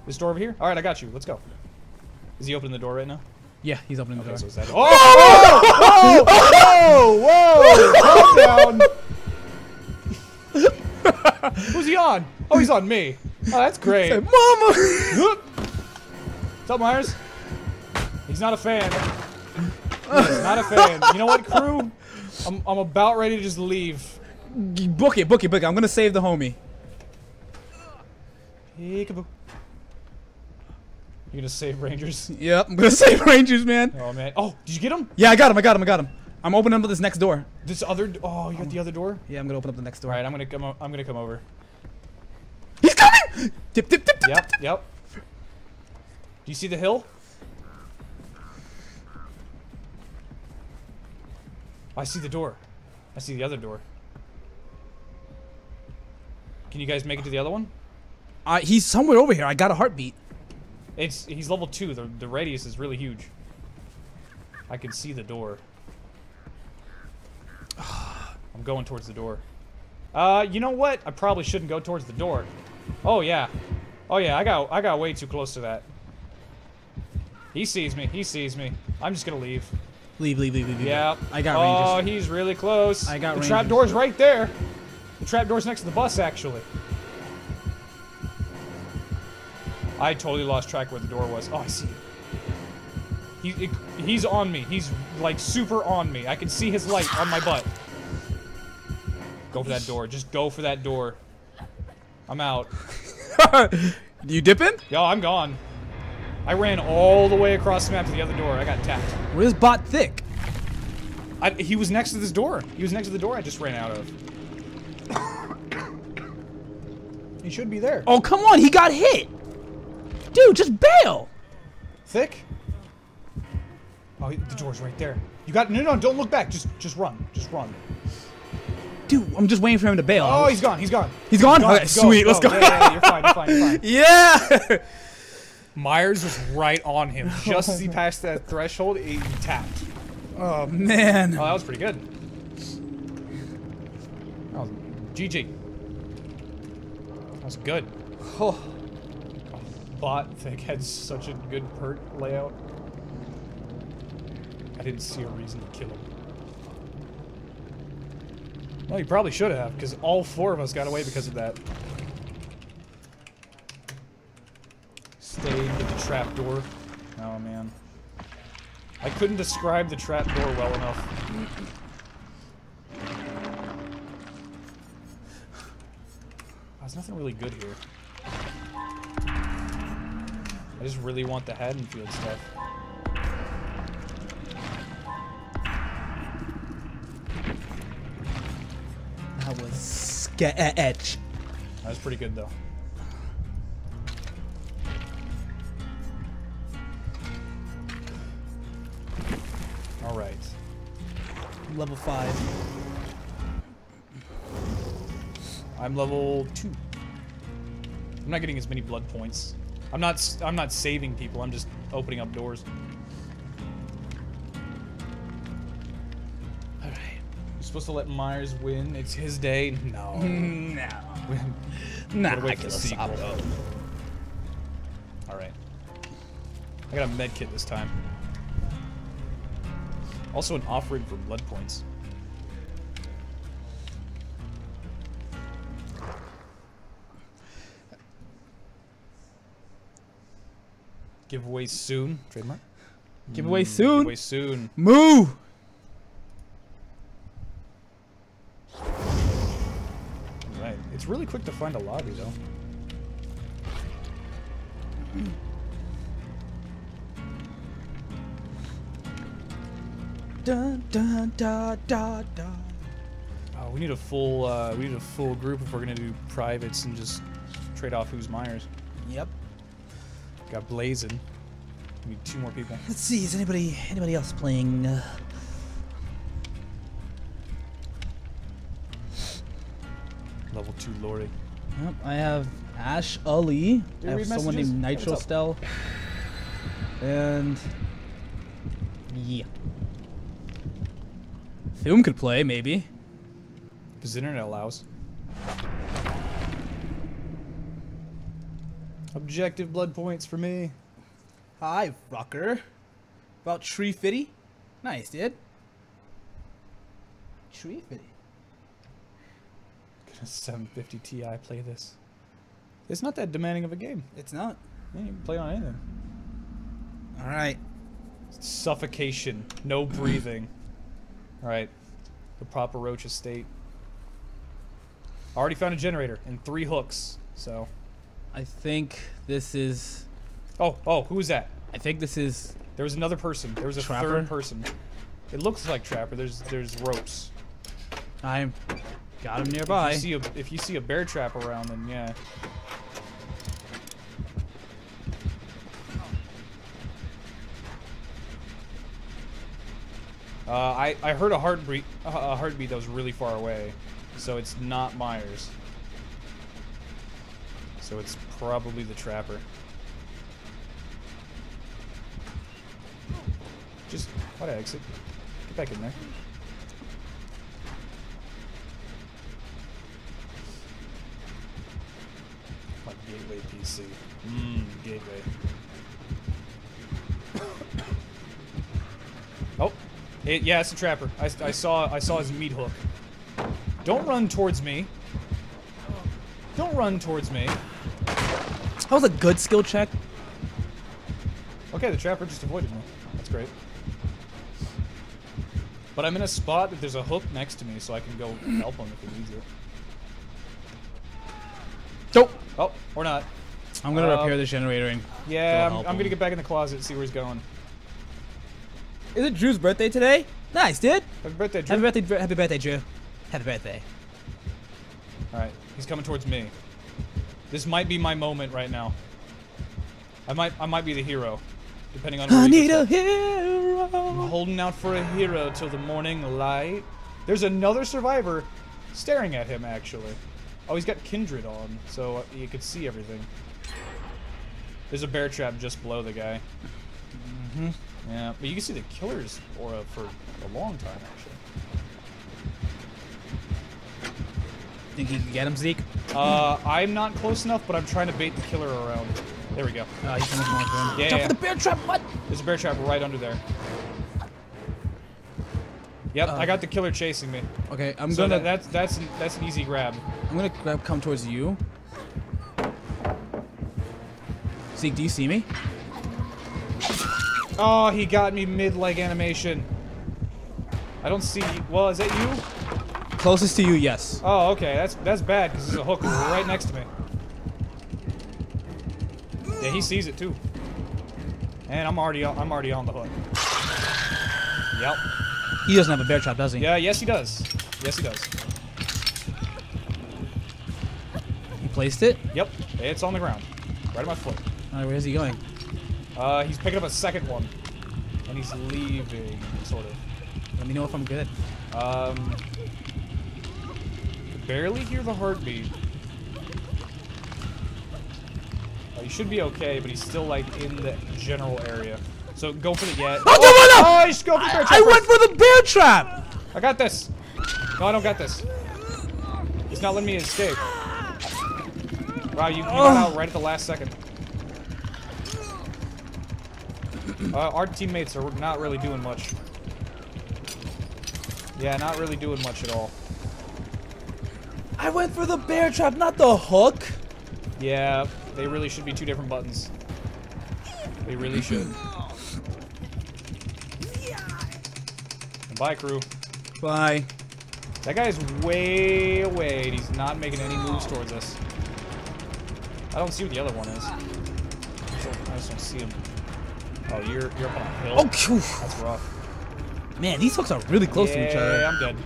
This door over here? Alright, I got you. Let's go. Is he opening the door right now? Yeah, he's opening the Okay, door. so is that. Oh! Whoa! Whoa! Calm down. Who's he on? Oh, he's on me. Oh, that's great. Mama. What's up, Myers? He's not a fan. He's not a fan. You know what, crew? I'm, I'm about ready to just leave. book it, book it, book it. I'm gonna save the homie. Peekaboo. You gonna save Rangers? Yep, I'm gonna save Rangers, man. Oh man. Oh, did you get him? Yeah, I got him. I got him. I got him. I'm opening up this next door. This other. Oh, you got the other door. Yeah, I'm gonna open up the next door. All right, I'm gonna come. I'm gonna come over. He's coming. Dip, dip, dip, dip. Yep. Yep. Do you see the hill? I see the door. I see the other door. Can you guys make it to the other one? Uh, he's somewhere over here. I got a heartbeat. It's he's level two. The the radius is really huge. I can see the door. I'm going towards the door. Uh, you know what? I probably shouldn't go towards the door. Oh yeah. Oh yeah, I got I got way too close to that. He sees me. He sees me. I'm just gonna leave. Leave, leave, leave, leave. leave. Yeah. I got Oh, Rangers. he's really close. I got the trap door's right there. The trap door's next to the bus, actually. I totally lost track where the door was. Oh, I see it. He, it, he's on me. He's like super on me. I can see his light on my butt. Go for that door. Just go for that door. I'm out. you dipping? Yo, I'm gone. I ran all the way across the map to the other door. I got tapped. Where's bot thick? I, he was next to this door. He was next to the door I just ran out of. he should be there. Oh, come on, he got hit. Dude, just bail. Thick? Oh, the door's right there. You got no, no, don't look back. Just, just run. Just run. Dude, I'm just waiting for him to bail. Oh, he's gone. He's gone. He's gone? Gone. Okay, sweet, let's go. Yeah, yeah, yeah, you're fine. You're fine. You're fine. yeah. Myers was right on him. Just as he passed that threshold, he tapped. oh man. Oh, that was pretty good. That was GG. That was good. Oh. Bot Thick had such a good perk layout. I didn't see a reason to kill him. Well, you probably should have, because all four of us got away because of that. Stayed with the trapdoor. Oh man. I couldn't describe the trapdoor well enough. There's nothing really good here. I just really want the Haddonfield stuff. Sketch. That was pretty good though. All right. Level five. I'm level two. I'm not getting as many blood points. I'm not. I'm not saving people. I'm just opening up doors. Supposed to let Myers win. It's his day. No. No. Nah, I can stop All right. I got a med kit this time. Also an offering for blood points. Giveaway soon. Trademark. Mm, giveaway soon. Giveaway soon. Moo. It's really quick to find a lobby though. Dun dun da da da. Oh, we need a full. Uh, we need a full group if we're gonna do privates and just trade off who's Myers. Yep. Got Blazin. We need two more people. Let's see. Is anybody anybody else playing? Uh, Level two Laurie. Yep, I have Ash Ali. I have someone messages? named Hey, Nitro what's up? And yeah. Film could play maybe. If the internet allows. Objective blood points for me. Hi, fucker. About Tree Fitty? Nice, dude. Tree Fitty. Can a 750 Ti play this? It's not that demanding of a game. It's not. Yeah, you can play on anything. All right. Suffocation. No breathing. Alright. The proper Roach estate. I already found a generator and three hooks. So. I think this is. Oh, oh, who was that? I think this is. There was another person. There was a Trapper? third person. It looks like Trapper. There's there's ropes. I got him If nearby. you see a if you see a bear trap around, then yeah. Uh, I I heard a heartbeat a heartbeat that was really far away, so it's not Myers. So it's probably the trapper. Just did exit? Get back in there. My Mm, gateway PC. Mmm, gateway. oh, it, yeah, it's a trapper. I, I saw I saw his meat hook. Don't run towards me. Don't run towards me. That was a good skill check. Okay, the trapper just avoided me. That's great. But I'm in a spot that there's a hook next to me, so I can go help him if he needs it. Nope. Oh, or not. I'm gonna Uh, repair the generator and Yeah, Go I'm, I'm gonna get back in the closet and see where he's going. Is it Drew's birthday today? Nice, dude. Happy birthday, Drew. Happy birthday, Drew. Happy birthday, Drew. Happy birthday. All right, he's coming towards me. This might be my moment right now. I might, I might be the hero, depending on. Where I he need a up. hero. I'm holding out for a hero till the morning light. There's another survivor staring at him, actually. Oh, he's got Kindred on, so uh, you could see everything. There's a bear trap just below the guy. Mhm. Yeah, but you can see the killer's aura for a long time, actually. Think you can get him, Zeke? Uh, I'm not close enough, but I'm trying to bait the killer around. There we go. Oh, he's for. Yeah, Jump yeah. for the bear trap, what? There's a bear trap right under there. Yep, I got the killer chasing me. Okay, I'm so gonna. that, that's that's an, that's an easy grab. I'm gonna grab. Come towards you. Zeke, do you see me? Oh, he got me mid leg animation. I don't see. Well, is that you? Closest to you, yes. Oh, okay. That's that's bad because there's a hook right next to me. Yeah, he sees it too. And I'm already on, I'm already on the hook. Yep. He doesn't have a bear trap, does he? Yeah. Yes, he does. Yes, he does. He placed it. Yep. It's on the ground, right at my foot. All right, where's he going? Uh, he's picking up a second one, and he's leaving, sort of. Let me know if I'm good. Um, barely hear the heartbeat. Oh, he should be okay, but he's still like in the general area. So go for the yeah. Oh, no, no, no! Oh, just go for the bear I, trap I went for the bear trap. I got this. No, I don't got this. He's not letting me escape. Wow, you, you got out right at the last second. Uh, our teammates are not really doing much. Yeah, not really doing much at all. I went for the bear trap, not the hook. Yeah, they really should be two different buttons. They really should. Bye, crew. Bye. That guy's way away, and he's not making any moves towards us. I don't see what the other one is. I just don't, I just don't see him. Oh, you're you're up on a hill. Oh, phew. That's rough. man, these hooks are really close yeah, to each other. I'm dead.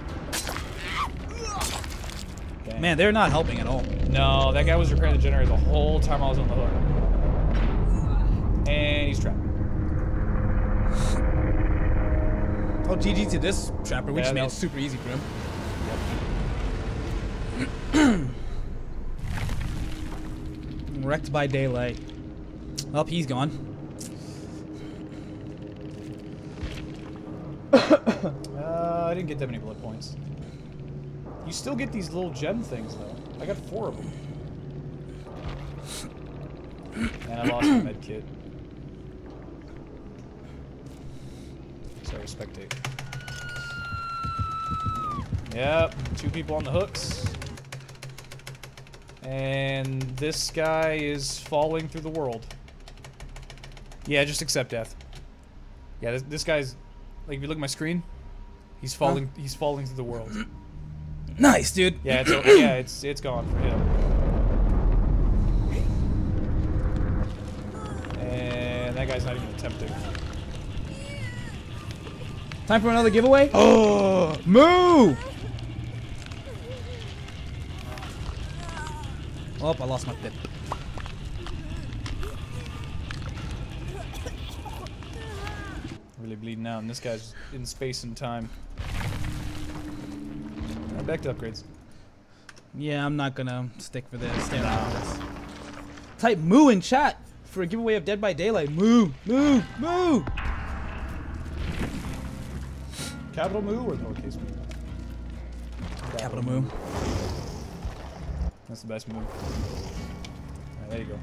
Dang. Man, they're not helping at all. No, that guy was repairing the generator the whole time I was on the hook. And he's trapped. Oh, GG to this trapper, which Yeah, made it super easy for him. Wrecked by daylight. Oh, he's gone. I didn't get that many blood points. You still get these little gem things, though. I got four of them. And I lost my med kit. Sorry, spectate. Yep, two people on the hooks. And this guy is falling through the world. Yeah, just accept death. Yeah, this, this guy's like if you look at my screen, he's falling. He's falling through the world. Nice, dude. Yeah, it's yeah, it's it's gone for him. And that guy's not even attempting. Time for another giveaway? Oh, moo! Oh, I lost my fit. Really bleeding out, and this guy's in space and time. Back to upgrades. Yeah, I'm not gonna stick for this. This. Type moo in chat for a giveaway of Dead by Daylight. Moo, moo, moo. Capital moo or lowercase moo? Capital moo. That's the best move. Alright, there you go.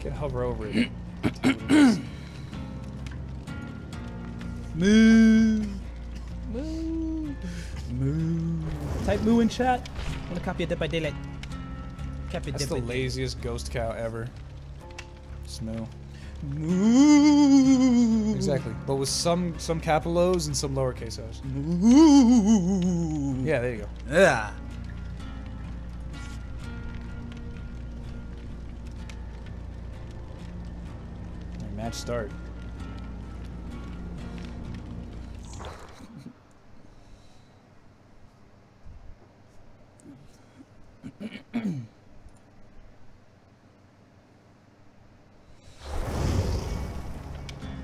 Can hover over it. Move. Move. moo. Type moo in chat. I want to copy a by Daylight. Copy That's the laziest ghost cow ever. Just moo. Moo. Exactly. But with some some capital O's and some lowercase O's. Moo. Yeah, there you go. Yeah. Match start.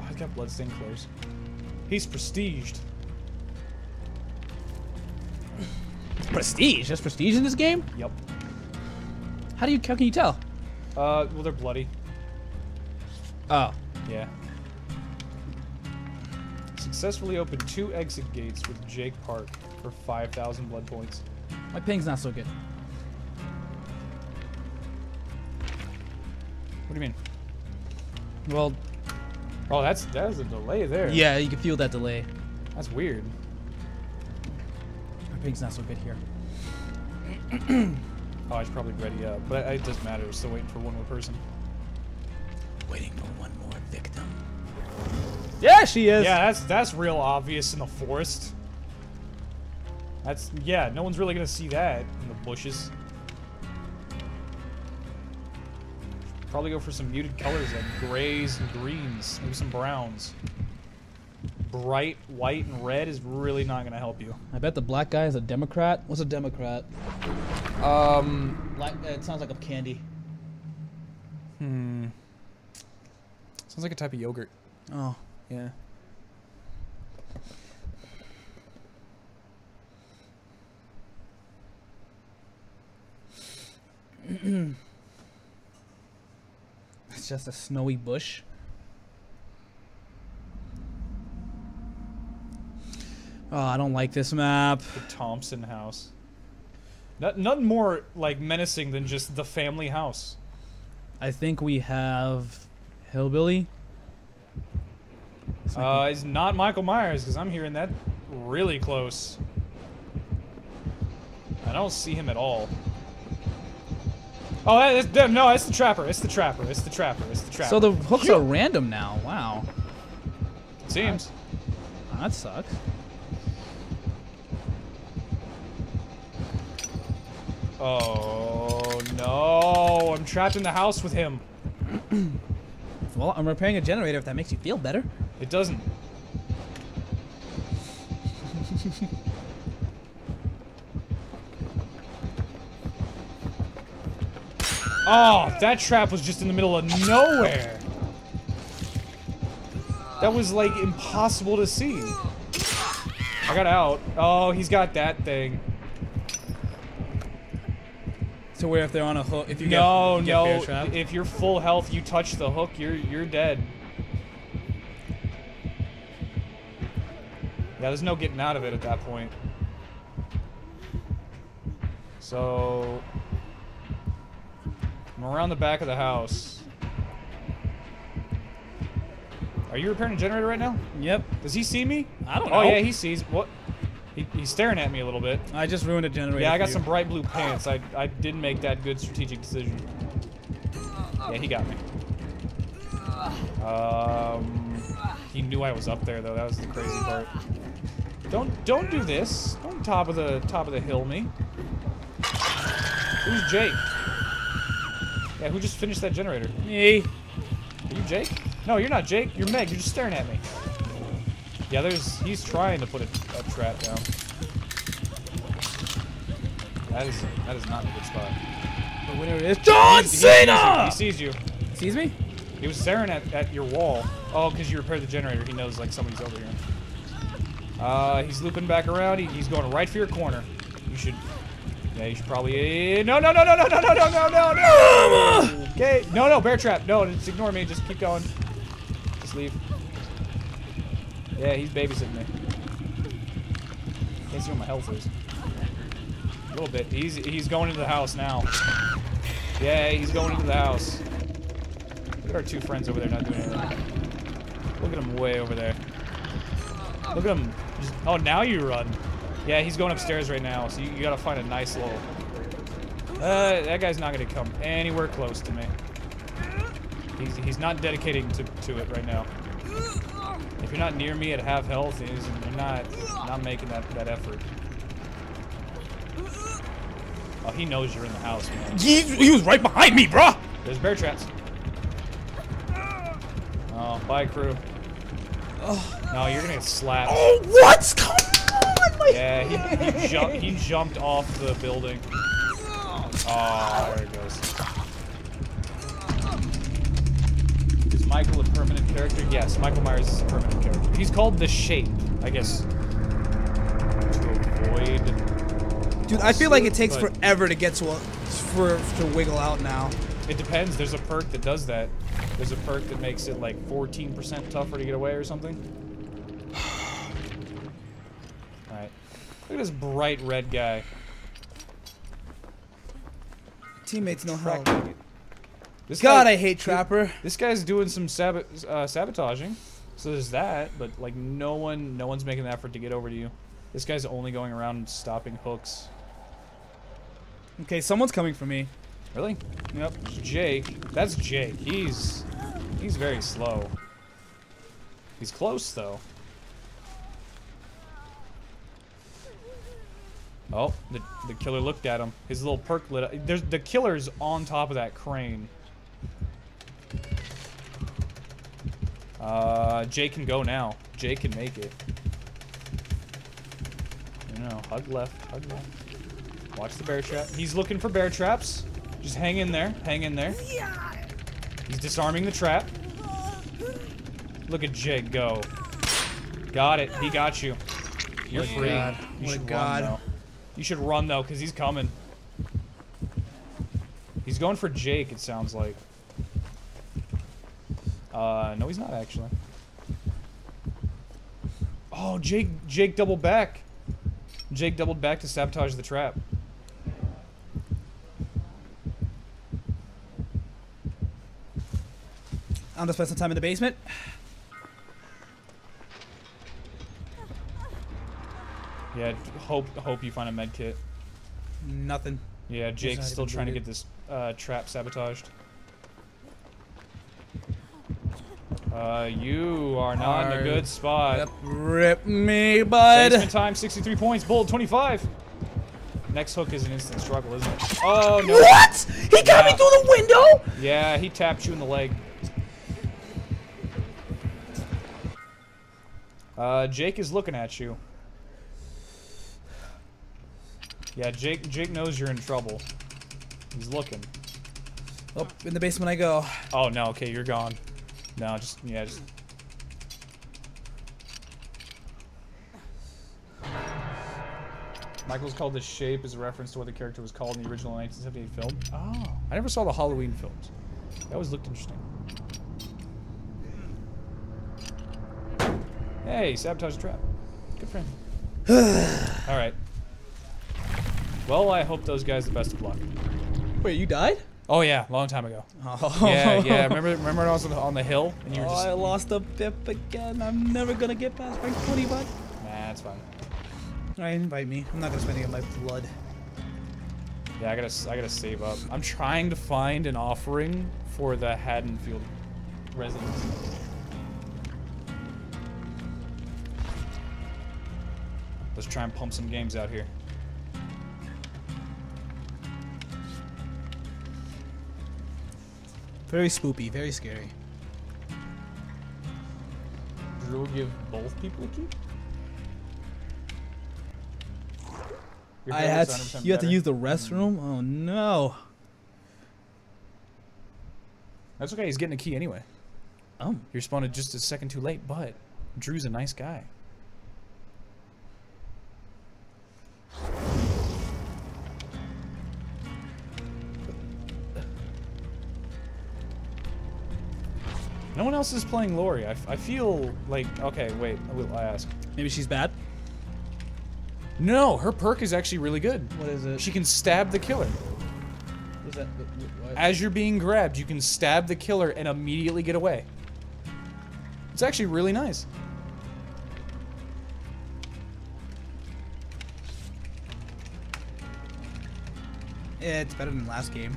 I've got bloodstained clothes. He's prestiged. Prestige. There's prestige in this game. Yep. How do you? How can you tell? Uh, well, they're bloody. Oh. Yeah. Successfully opened two exit gates with Jake Park for 5,000 blood points. My ping's not so good. What do you mean? Well, Oh, that's that's a delay there. yeah, you can feel that delay. That's weird. My ping's not so good here. Oh, I should probably ready up, but it doesn't matter. We're still waiting for one more person. Waiting for one more victim. Yeah, she is. Yeah, that's that's real obvious in the forest. That's yeah. No one's really gonna see that in the bushes. Probably go for some muted colors like grays and greens, maybe some browns. Bright white and red is really not gonna help you. I bet the black guy is a Democrat. What's a Democrat? Um. Black. Uh, it sounds like a candy. Hmm. Sounds like a type of yogurt. Oh. Yeah. It's just a snowy bush. Oh, I don't like this map. The Thompson house. Not, nothing more like menacing than just the family house. I think we have Hillbilly. Might Uh, it's not Michael Myers because I'm hearing that really close. I don't see him at all. Oh, that- that's, no, it's the trapper. It's the trapper. It's the trapper. It's the trapper. so the hooks are random now. Wow. seems. That sucks. Oh no! I'm trapped in the house with him. Well, I'm repairing a generator if that makes you feel better. It doesn't. oh, that trap was just in the middle of nowhere. That was like impossible to see. I got out. Oh, he's got that thing. So where if they're on a hook, if you no, get, you get no. If you're full health, you touch the hook, you're you're dead. Yeah, there's no getting out of it at that point. So I'm around the back of the house. Are you repairing a generator right now? Yep. Does he see me? I don't Oh know. yeah, he sees. What? He, he's staring at me a little bit. I just ruined a generator. Yeah, I got you. some bright blue pants. I I didn't make that good strategic decision. Yeah, he got me. Um, he knew I was up there though. That was the crazy part. Don't don't do this. Don't top of the top of the hill me. Who's Jake? Yeah, who just finished that generator? Me. Are you Jake? No, you're not Jake. You're Meg. You're just staring at me. Yeah, there's. He's trying to put a, a trap down. That is that is not a good spot. But winner it is... John He- he sees you. Cena. He sees you. Sees me? He was staring at, at your wall. Oh, because you repaired the generator. He knows like somebody's over here. Uh, he's looping back around. He, he's going right for your corner. You should. Yeah, you should probably. No, no, no, no, no, no, no, no, no, no, no. Okay. No, no, bear trap. No, just ignore me. Just keep going. Just leave. Yeah, he's babysitting me. Can't see what my health is. A little bit. He's he's going into the house now. Yeah, he's going into the house. Look at our two friends over there not doing anything. Look at him way over there. Look at him. Just, oh, now you run. Yeah, he's going upstairs right now, so you, you gotta find a nice little... Uh, that guy's not gonna come anywhere close to me. He's, he's not dedicating to, to it right now. If you're not near me at half health, you're not not making that, that effort. Oh, he knows you're in the house, man. He, he was right behind me, bruh. There's bear traps. Oh, bye, crew. Oh. No, you're gonna get slapped. Oh, what? Come on! My Yeah, he, he, ju he jumped off the building. Oh, ah, there it goes. Is Michael a permanent character? Yes, Michael Myers is a permanent character. He's called the Shape, I guess. To avoid. Dude, I feel like it takes But- forever to get to a, for to wiggle out now. It depends. There's a perk that does that. There's a perk that makes it like 14% tougher to get away or something. Look at this bright red guy. Teammates no help. This God, guy- I hate Trapper. This guy's doing some sabot uh, sabotaging, so there's that. But like, no one, no one's making the effort to get over to you. This guy's only going around stopping hooks. Okay, someone's coming for me. Really? Yep. Jake. That's Jake. He's he's very slow. He's close though. Oh, the the killer looked at him. His little perk lit up. There's the killer's on top of that crane. Uh, Jake can go now. Jake can make it. You know, hug left, hug left. Watch the bear trap. He's looking for bear traps. Just hang in there, hang in there. He's disarming the trap. Look at Jake go. Got it. He got you. You're What free. god. You What should god. run. You should run though, cause he's coming. He's going for Jake. It sounds like. Uh, no, he's not actually. Oh, Jake! Jake doubled back. Jake doubled back to sabotage the trap. I'm gonna spend some time in the basement. Yeah, hope hope you find a med kit. Nothing. Yeah, Jake's still even trying to get this uh, trap sabotaged. Uh, you are not in a good spot. Yep. Rip me, bud. Basement time, 63 points. Bold, 25. Next hook is an instant struggle, isn't it? Oh, no. What? He got me through the window? Yeah, he tapped you in the leg. Uh, Jake is looking at you. Yeah, Jake. Jake knows you're in trouble. He's looking. Oh, in the basement I go. Oh no. Okay, you're gone. No, just yeah, just. Michael's called the shape as a reference to what the character was called in the original 1978 film. Oh, I never saw the Halloween films. That always looked interesting. Hey, sabotage the trap. Good friend. All right. Well, I hope those guys the best of luck. Wait, you died? Oh yeah, long time ago. Oh. Yeah, yeah. Remember, remember when I was on the, on the hill and you were Oh, just. I lost a pip again. I'm never gonna get past rank 20, bud. Nah, it's fine. Alright, invite me. I'm not gonna spend any of my blood. Yeah, I gotta, I gotta save up. I'm trying to find an offering for the Haddonfield residents. Let's try and pump some games out here. Very spoopy, very scary. Drew give both people a key. I had to, you had to use the restroom? Oh no. That's okay. He's getting a key anyway. Um. He responded just a second too late, but Drew's a nice guy. No one else is playing Laurie. I, f- I feel like okay. Wait, I will ask. Maybe she's bad? No, her perk is actually really good. What is it? She can stab the killer. What's that? What? As you're being grabbed, you can stab the killer and immediately get away. It's actually really nice. Yeah, it's better than last game.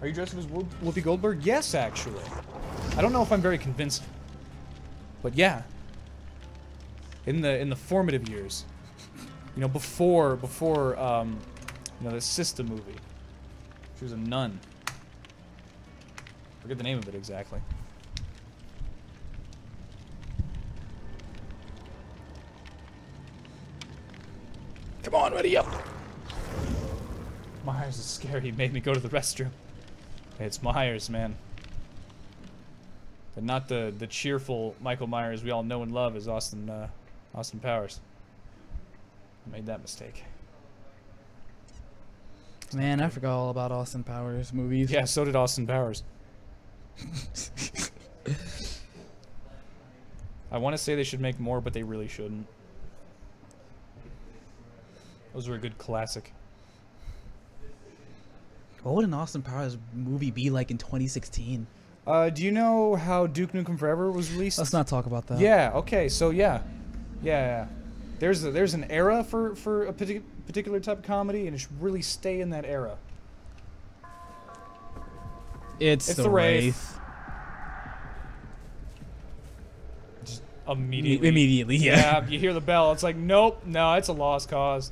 Are you dressed as Whoopi Goldberg? Yes, actually. I don't know if I'm very convincing. But yeah. in the in the formative years. You know, before before um, you know the Sister movie. She was a nun. Forget the name of it exactly. Come on, ready up. Myers is scary. He made me go to the restroom. It's Myers, man. But not the the cheerful Michael Myers we all know and love as Austin uh, Austin Powers. I made that mistake. Man, I forgot all about Austin Powers movies. Yeah, so did Austin Powers. I want to say they should make more, but they really shouldn't. Those were a good classic. What would an Austin Powers movie be like in 2016? Uh, do you know how Duke Nukem Forever was released? Let's not talk about that. Yeah. Okay. So yeah, yeah. yeah. There's a, there's an era for for a partic- particular type of comedy, and it should really stay in that era. It's, It's the, the Wraith. Wraith. Just Immediately, immediately. immediately yeah. yeah. You hear the bell. It's like nope. No, it's a lost cause.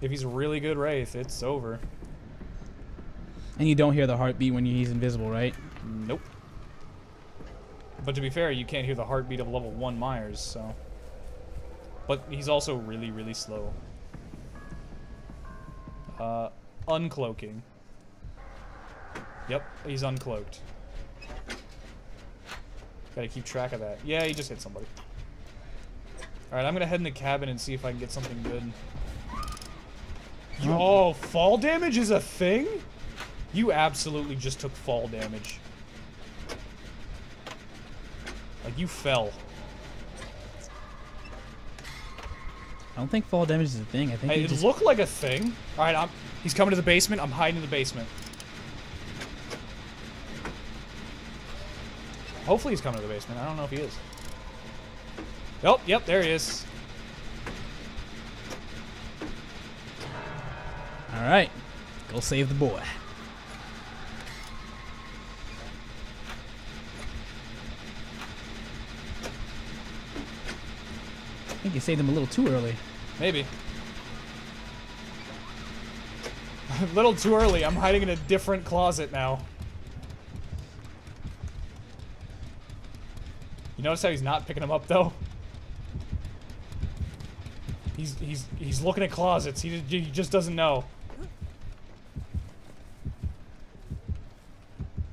If he's a really good wraith, it's over. And you don't hear the heartbeat when he's invisible, right? Nope. But to be fair, you can't hear the heartbeat of level one Myers, so. But he's also really, really slow. Uh, uncloaking. Yep, he's uncloaked. Gotta keep track of that. Yeah, he just hit somebody. Alright, I'm gonna head in the cabin and see if I can get something good. You- oh, fall damage is a thing? You absolutely just took fall damage. Like, you fell. I don't think fall damage is a thing. I think Hey, he it just looked like a thing. Alright, I'm he's coming to the basement. I'm hiding in the basement. Hopefully he's coming to the basement. I don't know if he is. Oh, yep, there he is. All right, go save the boy. Think you saved him a little too early. Maybe. a little too early. I'm hiding in a different closet now. You notice how he's not picking him up though? He's he's he's looking at closets. He, he just doesn't know.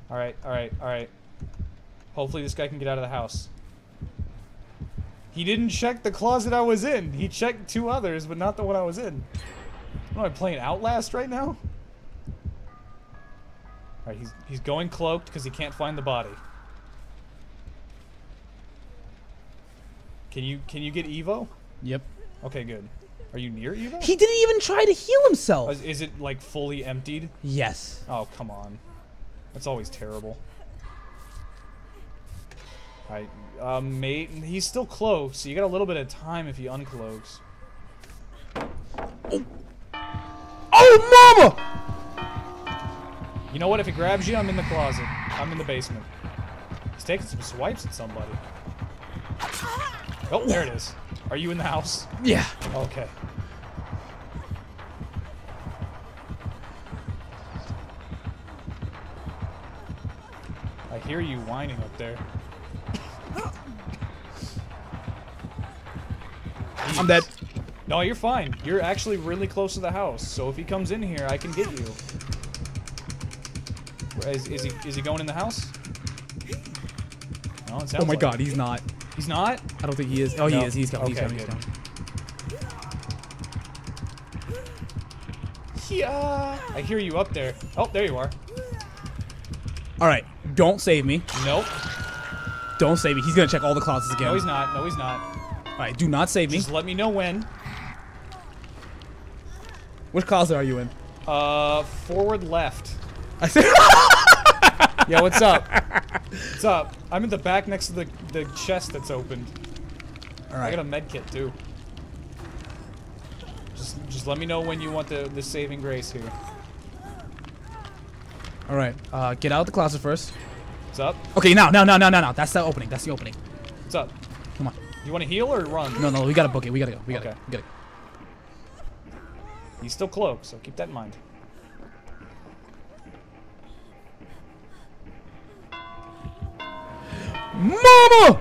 All right, all right, all right. Hopefully this guy can get out of the house. He didn't check the closet I was in. He checked two others, but not the one I was in. What am I playing Outlast right now? Alright, he's he's going cloaked because he can't find the body. Can you can you get Evo? Yep. Okay, good. Are you near Evo? He didn't even try to heal himself. Is, is it like fully emptied? Yes. Oh, come on. That's always terrible. Alright, um, mate, he's still cloaked, so you got a little bit of time if he uncloaks. Oh, mama! You know what? If he grabs you, I'm in the closet. I'm in the basement. He's taking some swipes at somebody. Oh, there it is. Are you in the house? Yeah. Okay. I hear you whining up there. I'm dead. No, you're fine. You're actually really close to the house, so if he comes in here, I can get you. Is, is he is he going in the house? No, it oh sounds Oh my like god, it. he's not. He's not? I don't think he is. Oh, No. he is. He's coming. He's Okay, coming. He's coming. Yeah. I hear you up there. Oh, there you are. All right. Don't save me. Nope. Don't save me. He's gonna check all the closets again. No, he's not. No, he's not. All right. Do not save me. Just let me know when. Which closet are you in? Uh, forward left. I said. Yeah, what's up? what's up? I'm in the back next to the the chest that's opened. all I got a med kit too. Just just let me know when you want the the saving grace here. All right. Uh, get out of the closet first. What's up? Okay. Now, now, now, now, now, now. That's the opening. That's the opening. What's up? You want to heal or run? No, no, we gotta book it. We gotta go. We gotta Okay. go. We gotta go. He's still cloaked, so keep that in mind. Mama!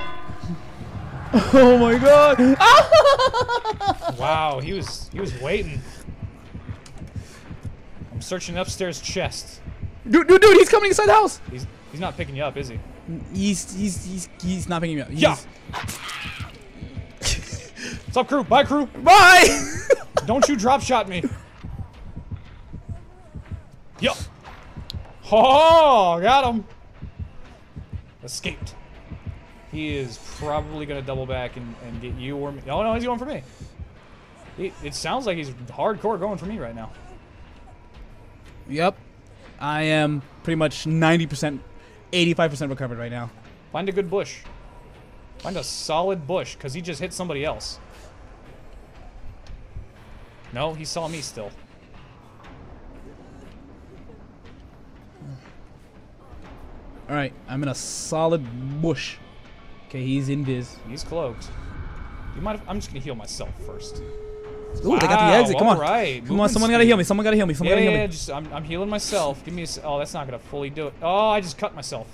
Oh my god! Wow, he was he was waiting. I'm searching upstairs chest. Dude, dude, dude, he's coming inside the house. He's he's not picking you up, is he? He's he's he's he's not picking me up. He's, Yeah. What's up, crew? Bye, crew. Bye. Don't you drop shot me. Yup. Oh, got him. Escaped. He is probably gonna double back and, and get you or me. Oh no, he's going for me. He, it sounds like he's hardcore going for me right now. yep. I am pretty much 90%, 85% recovered right now. Find a good bush. Find a solid bush, because he just hit somebody else. No, he saw me still. All right, I'm in a solid bush. Okay, he's invis. He's cloaked. You might have, I'm just gonna heal myself first. Ooh, they got the exit. Come on. alright, Come on, someone gotta heal me. Someone gotta heal me. Someone Yeah, gotta heal yeah, me. just I'm, I'm healing myself. Give me a s Oh, that's not gonna fully do it. Oh, I just cut myself.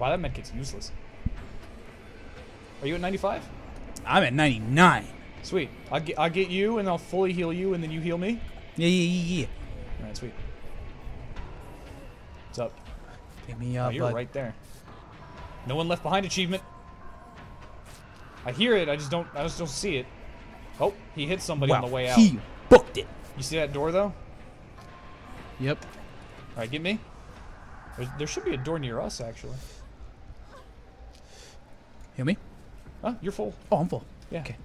Wow, that medkit's useless. Are you at 95? I'm at 99. Sweet. I'll get, I'll get you, and I'll fully heal you, and then you heal me. Yeah, yeah, yeah, yeah. All right, sweet. What's up? Pick me Oh, up, you're bud. right there. No one left behind achievement. I hear it. I just don't. I just don't see it. Oh, he hit somebody wow, on the way out. he booked it. You see that door though? Yep. All right, get me. There's, there should be a door near us actually. Heal me. Oh, you're full. Oh, I'm full. Yeah. Okay.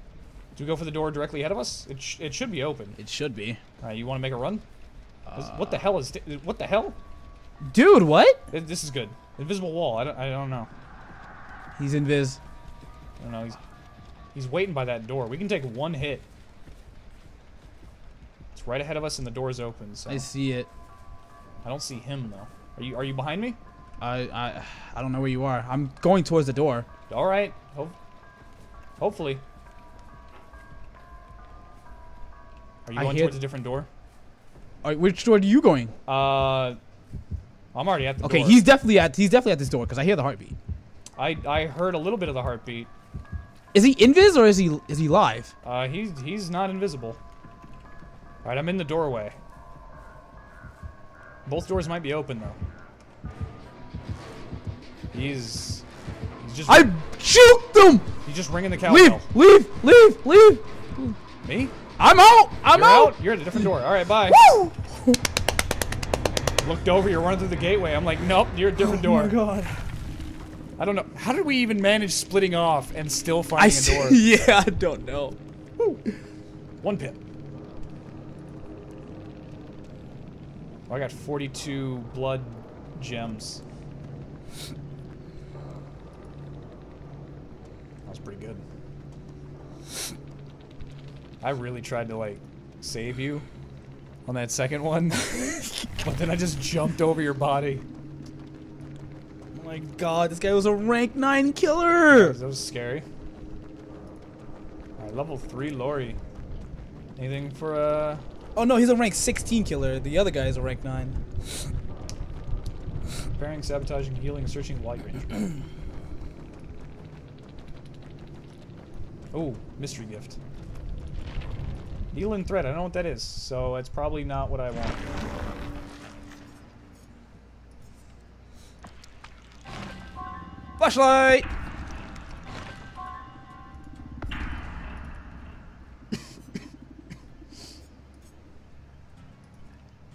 Do we go for the door directly ahead of us? It, sh it should be open. It should be. All right, you want to make a run? Is- what the uh, hell is? thi- What the hell? Dude, what? Th- This is good. Invisible wall. I don't. I don't know. He's invis. I don't know. He's he's waiting by that door. We can take one hit. It's right ahead of us, and the door's open. So I see it. I don't see him though. Are you Are you behind me? I I I don't know where you are. I'm going towards the door. All right. Ho hopefully. Are you I going towards a different door? All right, which door are you going? Uh, I'm already at the Okay, door. he's definitely at he's definitely at this door because I hear the heartbeat. I I heard a little bit of the heartbeat. Is he invis or is he is he live? Uh, he's he's not invisible. All right, I'm in the doorway. Both doors might be open though. He's he's just I juked him. he's just ringing the cowbell. Leave, leave, leave, leave. Me? I'm out. I'm You're out. out. You're at a different door. All right, bye. Woo! Looked over. You're running through the gateway. I'm like, nope. You're a different door. Oh my god. I don't know. How did we even manage splitting off and still finding a see. door? Yeah, I don't know. One pip. Oh, I got 42 blood gems. That was pretty good. I really tried to like save you on that second one, but then I just jumped over your body. Oh my god, this guy was a rank nine killer. That was scary. Alright, level 3 Laurie. Anything for uh Oh no, he's a rank 16 killer. The other guy is a rank nine. Repairing, sabotaging, healing, searching, light range. oh, mystery gift. Needle and thread, I don't know what that is, so it's probably not what I want. Flashlight.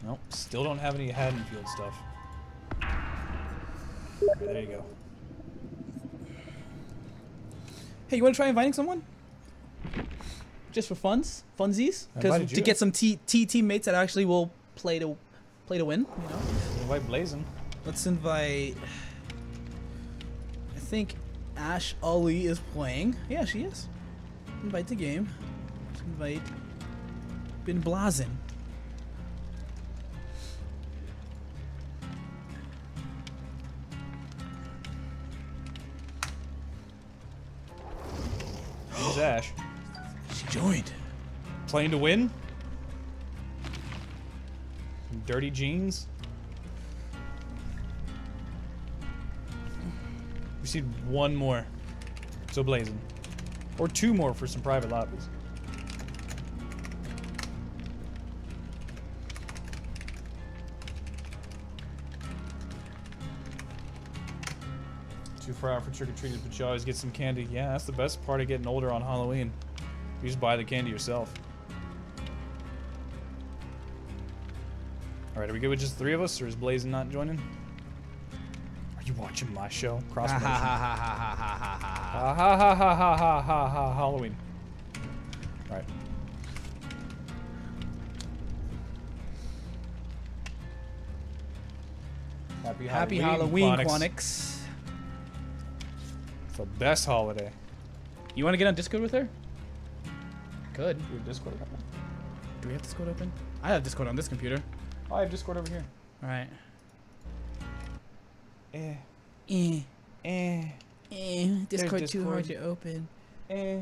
Nope, still don't have any Haddonfield stuff. There you go. Hey, you want to try inviting someone? Just for funds, funsies, because to get some T, T teammates that actually will play to play to win. You know. Invite Blazing. Let's invite. I think Ash Ali is playing. Yeah, she is. Invite the game. Let's invite Bin Blazin. Ash. Playing to win. Dirty jeans. We need one more. So blazing. Or two more for some private lobbies. Too far out for trick or treaters, but you always get some candy. Yeah, that's the best part of getting older on Halloween. You just buy the candy yourself. Alright, are we good with just three of us, or is Blazing not joining? Are you watching my show? Cross Ha ha ha ha ha ha ha ha ha. Ha ha ha ha ha ha ha ha Halloween. Alright. Happy, Happy Halloween, Quanix. Quanix. It's the best holiday. You want to get on Discord with her? Good. Your Discord account? Do we have Discord open? I have Discord on this computer. Oh, I have Discord over here. All right. Eh, Eh, eh, eh. Discord too hard Discord. to open. eh.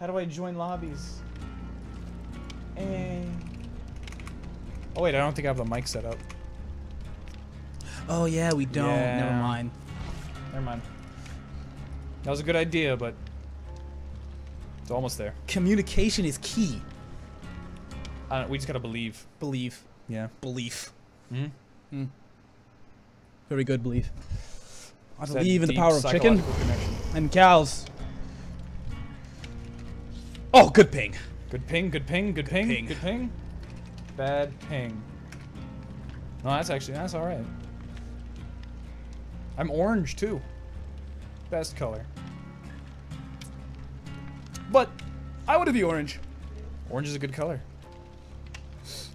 How do I join lobbies? Eh. Oh wait, I don't think I have the mic set up. Oh yeah, we don't. Never mind. Never mind. That was a good idea, but it's almost there. Communication is key. I don't, we just gotta believe. Believe. Yeah. Belief. Mm-hmm. Very good belief. I believe in the power of chicken connection. and cows. Oh, good ping. Good ping, good ping, good, ping, ping. good ping. Bad ping. No, that's actually that's all right. I'm orange too. Best color. But I would have be orange. Orange is a good color.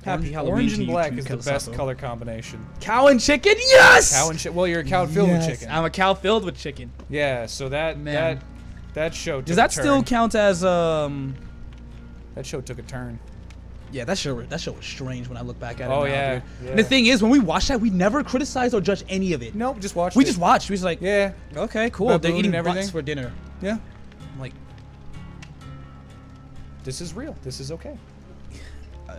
Happy orange, Halloween Orange and you black too, is the best color combination. Cow and chicken? Yes! Cow and shit. Well, you're a cow filled Yes, with chicken. I'm a cow filled with chicken. yeah, so that Man. that that show. Does took a that still count as um? That show took a turn. Yeah, that show that show was strange when I look back at it. Oh, now, yeah, dude. yeah. And the thing is, when we watched that, we never criticized or judged any of it. No, Nope, just watched. We just watched. We was like, Yeah, okay, cool. They're eating everything. butts for dinner. yeah. I'm like, This is real. This is okay. uh,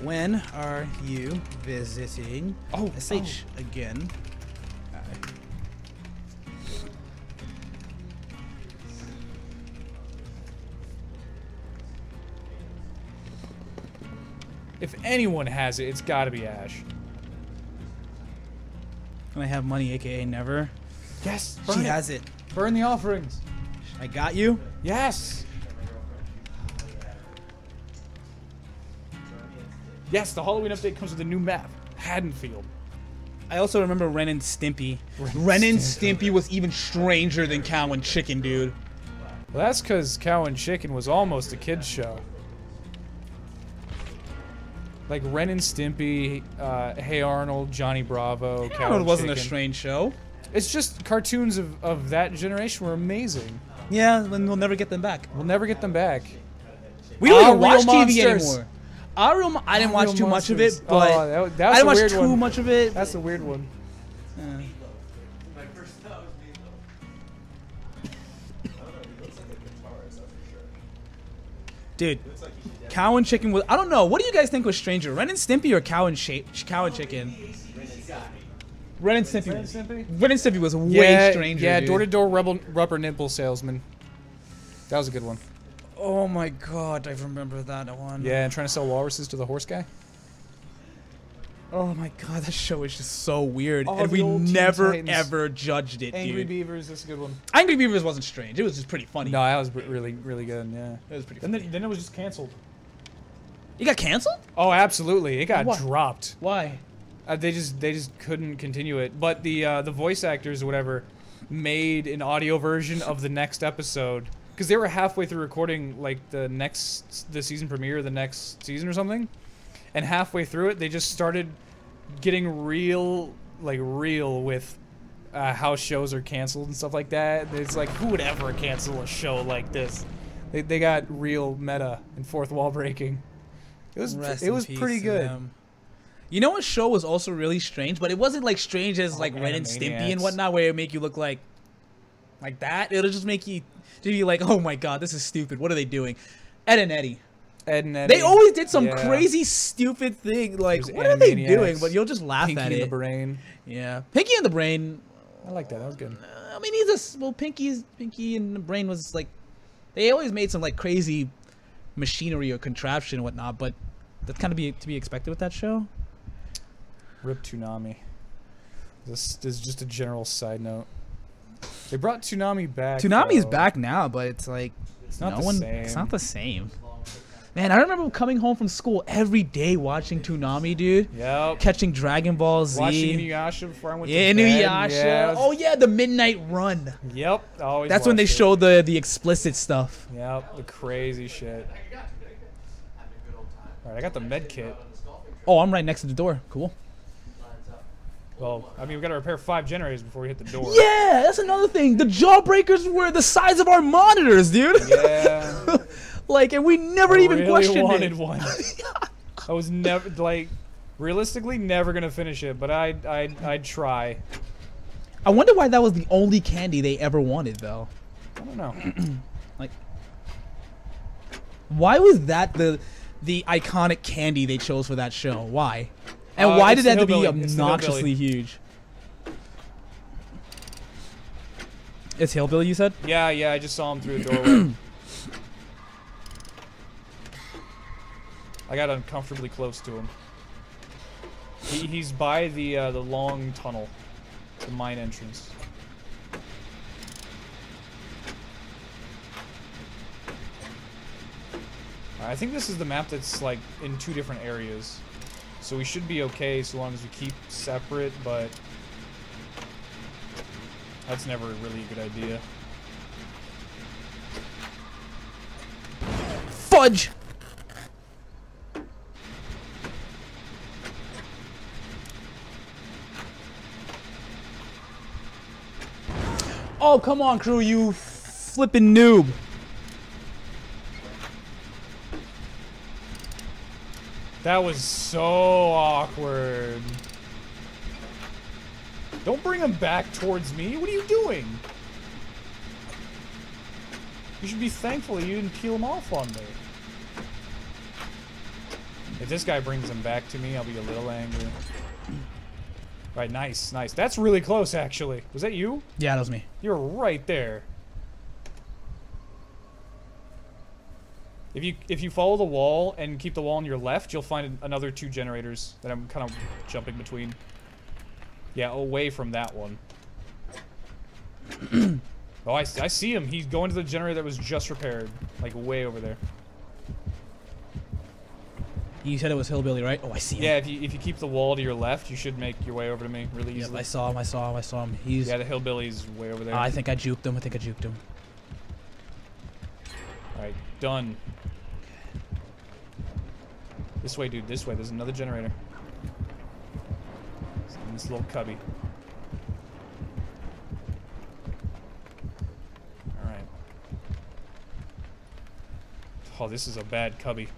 when are you visiting? Oh, SH again. If anyone has it, it's got to be Ash. Can I have money, aka never. Yes, she has it. Burn the offerings. I got you. Yes. Yes, the Halloween update comes with a new map, Haddonfield. I also remember Ren and Stimpy. Ren Ren and Stimpy. Stimpy was even stranger than Cow and Chicken, dude. Well, that's because Cow and Chicken was almost a kids show. Like Ren and Stimpy, uh, Hey Arnold, Johnny Bravo, Cow Arnold and wasn't a strange show. It's just cartoons of, of that generation were amazing. Yeah, then we'll never get them back. We'll never get them back. We don't Our even watch TV Monsters. anymore. Our real, I didn't Our watch too much of it, but Oh, that- that I didn't watch too one. much of it. That's a weird one. Dude, cow and chicken was. I don't know. What do you guys think was stranger, Ren and Stimpy or cow and shape, cow and chicken? Ren and Stimpy. Ren and was- Stimpy? Ren and Stimpy was way yeah, stranger. Yeah, door to door rebel rubber nipple salesman. That was a good one. Oh my god, I remember that one. Yeah, and trying to sell walruses to the horse guy. Oh my god, that show is just so weird, Oh, and we never Titans. ever judged it, Angry dude. Beavers, that's a good one. Angry Beavers wasn't strange. It was just pretty funny. No, that was really, really good. Yeah. It was pretty Then, funny. the, then it was just canceled. It got canceled? Oh, absolutely, it got What? dropped. Why? Uh, they just they just couldn't continue it. But the uh, the voice actors or whatever made an audio version of the next episode because they were halfway through recording like the next the season premiere the next season or something, and halfway through it they just started getting real like real with uh, how shows are canceled and stuff like that. It's like who would ever cancel a show like this? They they got real meta and fourth wall breaking. It was Rest it was pretty good. them. You know what show was also really strange, but it wasn't like strange as Oh, like Ren and Stimpy and whatnot, where it make you look like like that, it'll just make you to be like, oh my god, this is stupid. What are they doing? Ed and Eddie. Ed and Eddie. They always did some Yeah. crazy, stupid thing. Like, what are they doing? But you'll just laugh Pinky at it. Pinky in the brain. Yeah, Pinky and the Brain. I like that. That was good. uh, I mean, he's a well. Pinky's Pinky and the Brain was like, they always made some like crazy machinery or contraption and whatnot. But that's kind of be to be expected with that show. Rip Toonami. This, this is just a general side note. They brought Toonami back. Toonami's is back now, but it's like It's not no the one. same. It's not the same. Man, I remember coming home from school every day watching Toonami, dude. Yep. Catching Dragon Ball Z. Watching Inuyasha before I went yeah, to bed. Inuyasha. Yeah, oh yeah, the Midnight Run. Yep. Always That's when they it. showed the the explicit stuff. Yep. The crazy shit. All right, I got the med kit. Oh, I'm right next to the door. Cool. Well, I mean, we got to repair five generators before we hit the door. Yeah, that's another thing. The jawbreakers were the size of our monitors, dude. Yeah. like, and we never I even really questioned wanted it. one. I was never like, realistically, never gonna finish it, but I, I, I'd try. I wonder why that was the only candy they ever wanted, though. I don't know. Like, why was that the the iconic candy they chose for that show? Why? And Uh, why did that have to be obnoxiously huge? It's hillbilly, you said? Yeah, yeah, I just saw him through the doorway. I got uncomfortably close to him. He, he's by the uh, the long tunnel, the mine entrance. I think this is the map that's like in two different areas. So we should be okay so long as we keep separate, but that's never really a good idea. Fudge! Oh, come on, crew, you flippin' noob. That was so awkward. Don't bring him back towards me. What are you doing? You should be thankful you didn't peel him off on me. If this guy brings him back to me, I'll be a little angry. Right, nice, nice. That's really close, actually. Was that you? Yeah, that was me. You're right there. If you if you follow the wall and keep the wall on your left, you'll find another two generators that I'm kind of jumping between. Yeah, away from that one. oh, I, I see him. He's going to the generator that was just repaired. Like, way over there. You said it was hillbilly, right? Oh, I see him. Yeah, if you, if you keep the wall to your left, you should make your way over to me really Yep, easily. I saw him, I saw him, I saw him. He's... yeah, the hillbilly's way over there. I think I juked him, I think I juked him. Alright, done. This way, dude, this way. There's another generator. It's in this little cubby. Alright. Oh, this is a bad cubby.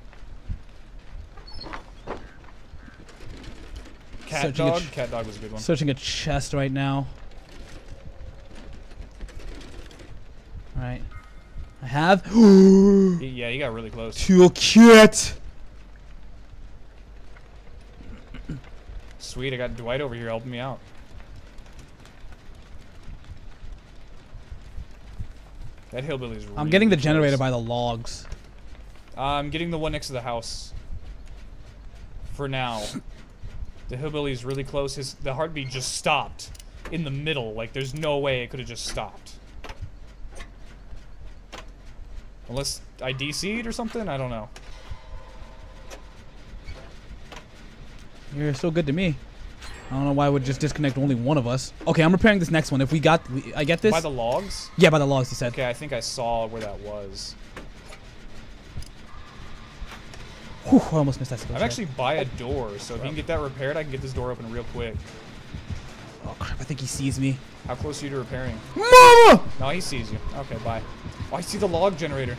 Cat Searching dog? CatDog was a good one. Searching a chest right now. Alright. I have... yeah, you got really close. Toolkit! Sweet, I got Dwight over here helping me out. That hillbilly's really I'm getting the close. generator by the logs. I'm getting the one next to the house. For now. the hillbilly's really close. His the heartbeat just stopped in the middle. Like there's no way it could have just stopped. Unless I DC'd or something, I don't know. You're so good to me. I don't know why I would just disconnect only one of us. Okay, I'm repairing this next one. If we got... We, I get this? By the logs? yeah, by the logs, he said. Okay, I think I saw where that was. Whew, I almost missed that. I'm actually by a door, so if you can get that repaired, I can get this door open real quick. Oh, crap, I think he sees me. How close are you to repairing? Mama! No, he sees you. Okay, bye. Oh, I see the log generator.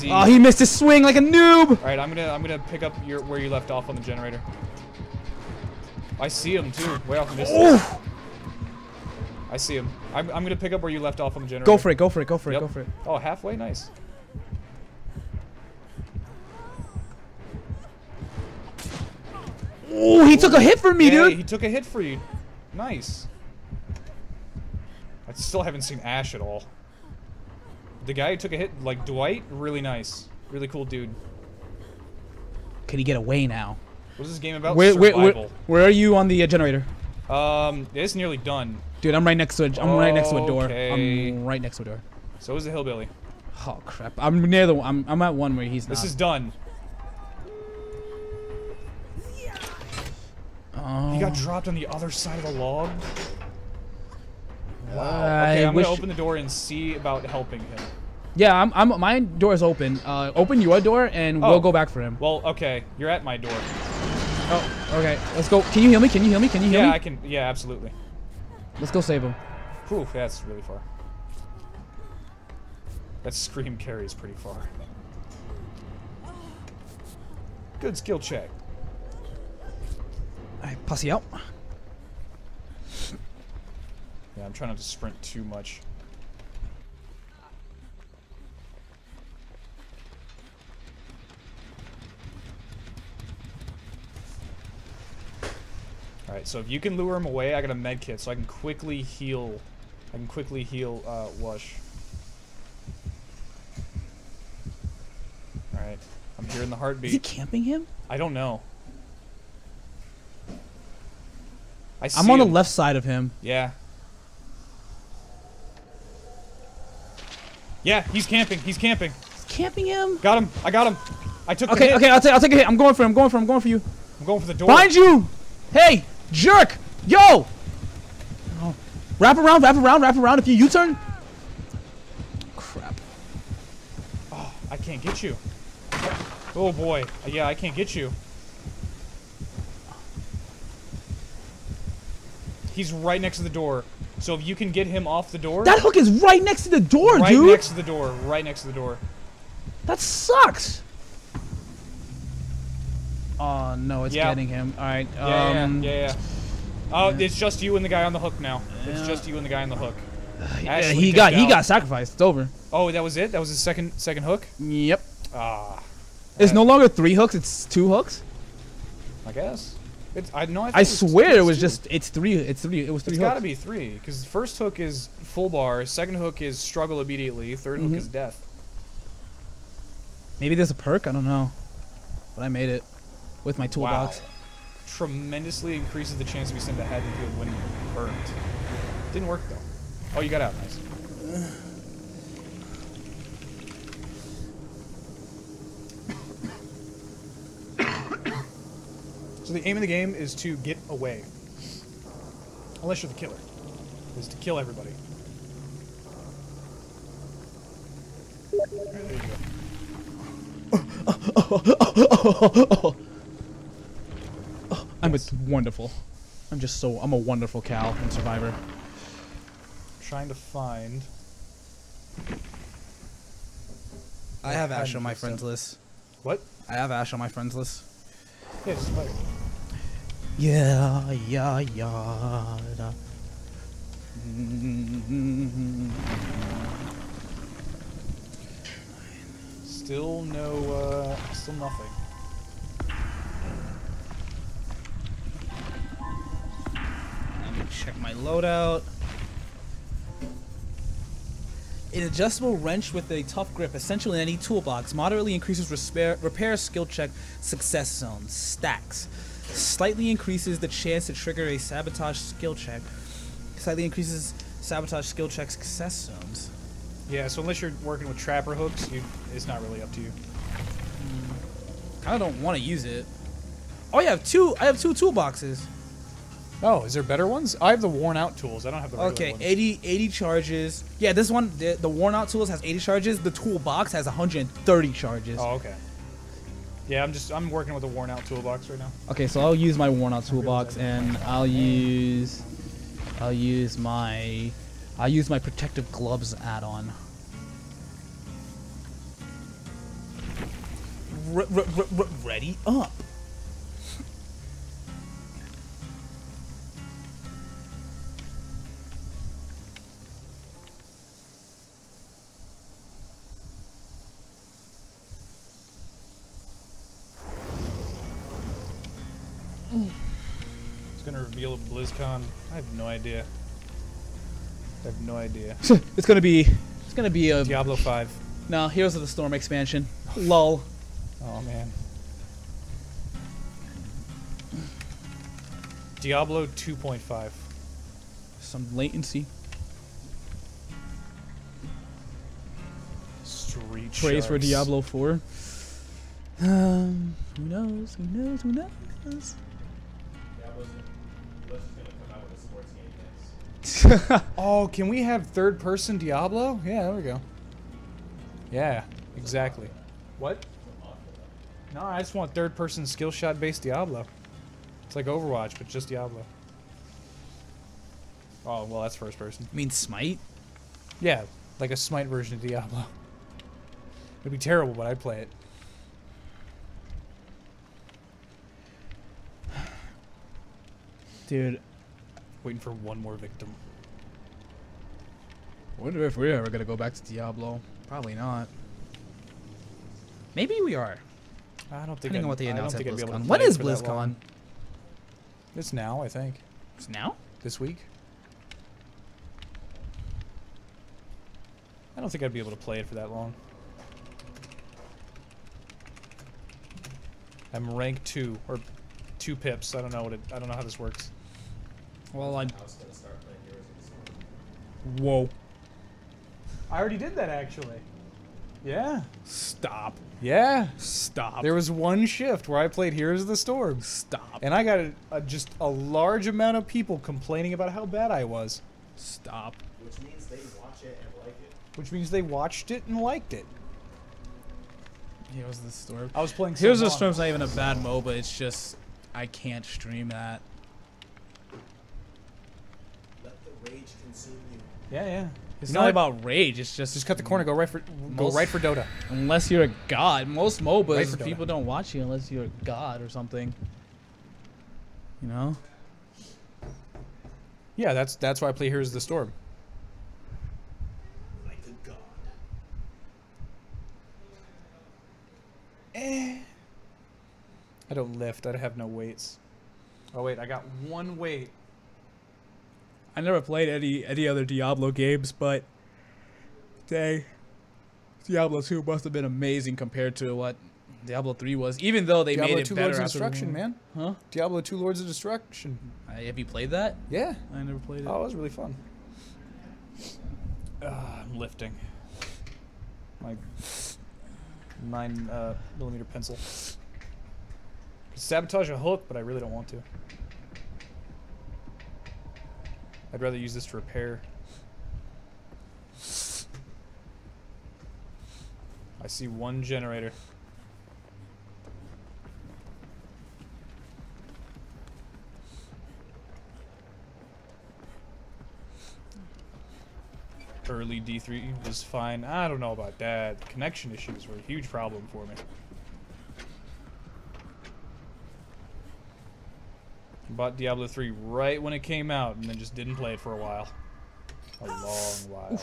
He? Oh, he missed his swing like a noob! All right, I'm gonna I'm gonna pick up your where you left off on the generator. I see him too, way off in the distance. I see him. I'm, I'm gonna pick up where you left off on the generator. Go for it, go for it, go for it, Yep. go for it. Oh, halfway, nice. Oh, he took a hit from me, yeah, dude. he took a hit for you. Nice. I still haven't seen Ash at all. The guy who took a hit, like Dwight, really nice. Really cool dude. Can he get away now? What is this game about? Where, where, where, Survival. where are you on the uh, generator? Um, it's nearly done. Dude, I'm right next to it. I'm right next to a door. Okay. I'm right next to a door. So is the hillbilly. Oh crap! I'm near the. I'm, I'm at one where he's not. This is done. Oh. He got dropped on the other side of the log. Wow. I Okay, I'm wish- gonna open the door and see about helping him. Yeah, I'm. I'm. My door is open. Uh, open your door and Oh. we'll go back for him. Well, okay, you're at my door. Oh, okay. Let's go. Can you heal me? Can you heal me? Can you heal Yeah, me? I can. Yeah, absolutely. Let's go save him. Whew, that's really far. That scream carries pretty far. Good skill check. Alright, posse out. Yeah, I'm trying not to sprint too much. Alright, so if you can lure him away, I got a med kit, so I can quickly heal. I can quickly heal uh, Wush. Alright, I'm hearing the heartbeat. Is he camping him? I don't know. I see I'm on the left side of him. Yeah. Yeah, he's camping. He's camping. He's camping him. Got him. I got him. I took the Okay, okay. I'll take. I'll take a hit. I'm going for him. I'm going for him. I'm going for you. I'm going for the door. Find you. Hey, jerk. Yo. Oh. Wrap around. Wrap around. Wrap around. If you U-turn. Crap. Oh, I can't get you. Oh boy. Yeah, I can't get you. He's right next to the door. So if you can get him off the door. That hook is right next to the door, right dude. next to the door. Right next to the door. That sucks. Oh no, it's Yeah. getting him. All right. Yeah, um, yeah, yeah, yeah. Oh, it's just you and the guy on the hook now. It's Yeah. just you and the guy on the hook. yeah, he dipped got he got sacrificed. It's over. Oh, that was it. That was his second second hook. Yep. Ah, It's Uh, no longer three hooks. It's two hooks. I guess. It's I know. I, I swear it was two. just it's three. It's three. It was three It's got to be three because first hook is full bar, second hook is struggle immediately, 3rd Mhm. hook is death. Maybe there's a perk. I don't know. But I made it with my toolbox. Wow. Tremendously increases the chance to be sent to Haddonfield when burnt. Didn't work though. Oh, you got out. Nice. So the aim of the game is to get away. Unless you're the killer. Is to kill everybody. Alright, there you go. I'm a wonderful. I'm just so I'm a wonderful cow and survivor. I'm trying to find. I have Ash Ash on on my my friends friends list. What? I have Ash on my friends list. Yeah, just like. Yeah, yeah, yeah. Still no, uh, still nothing. Let me check my loadout. An adjustable wrench with a tough grip, essentially in any toolbox, moderately increases repair skill check success zone stacks. Slightly increases the chance to trigger a sabotage skill check. Slightly increases sabotage skill check success zones. Yeah, so unless you're working with trapper hooks, you, it's not really up to you. Hmm. Kind of don't want to use it. Oh, I have two. I have two toolboxes. Oh, is there better ones? I have the worn out tools. I don't have the Okay, ones. 80, 80 charges. Yeah, this one, the, the worn out tools has 80 charges. The toolbox has 130 charges. Oh, okay. Yeah, I'm just I'm working with a worn out toolbox right now. Okay, so I'll use my worn out toolbox and I'll use I'll use my I'll use my protective gloves add-on. R- r- r- r- ready up. Reveal of BlizzCon? I have no idea. I have no idea. it's gonna be. It's gonna be a Diablo 5. no Heroes of the Storm expansion. Lull. Oh man. Diablo 2.5. Some latency. Street Praise for Diablo 4. Um, who knows? Who knows? Who knows? Oh, can we have third person Diablo? Yeah, there we go. Yeah, exactly. What? No, I just want third person skill shot based Diablo. It's like Overwatch, but just Diablo. Oh, well, that's first person. I mean, Smite. Yeah, like a Smite version of Diablo. It'd be terrible, but I'd play it. Dude, Waiting for one more victim. wonder if we're ever gonna go back to Diablo. Probably not. Maybe we are. I don't think. Depending I'd- on what they I don't announce at think I'd be able BlizzCon. it is for that long. BlizzCon? It's now, I think. It's now? This week. I don't think I'd be able to play it for that long. I'm rank two or two pips. I don't know what it. I don't know how this works. Well, I. I was gonna start playing Heroes of the Storm. Whoa. I already did that actually. Yeah. Stop. Yeah. Stop. There was one shift where I played Heroes of the Storm, Stop. and I got a, a, just a large amount of people complaining about how bad I was, Stop. Which means they watch it and like it. which means they watched it and liked it. Heroes of the Storm. I was playing. so Heroes of the. Storm's not even a bad MOBA. It's just I can't stream that. Let the rage consume you. Yeah, yeah. It's You know not what? about rage. It's just Just cut the corner. Go right for. Go Most- right for Dota. Unless you're a god, most MOBAs Right people don't watch you unless you're a god or something. You know? Yeah, that's that's why I play Heroes of the Storm. Like a god. Eh. I don't lift. I have no weights. Oh wait, I got one weight. I never played any any other Diablo games, but dang, Diablo 2 must have been amazing compared to what Diablo 3 was. Even though they Diablo made it 2 better Lords of after the Destruction, man. Huh? Diablo 2 Lords of Destruction. Uh, have you played that? Yeah. I never played it. Oh, it was really fun. Ah, I'm lifting. My nine uh, millimeter pencil. Sabotage a hook, but I really don't want to. I'd rather use this to repair. I see one generator. Early D3 was fine. I don't know about that. Connection issues were a huge problem for me. Bought Diablo 3 right when it came out and then just didn't play it for a while. A long while.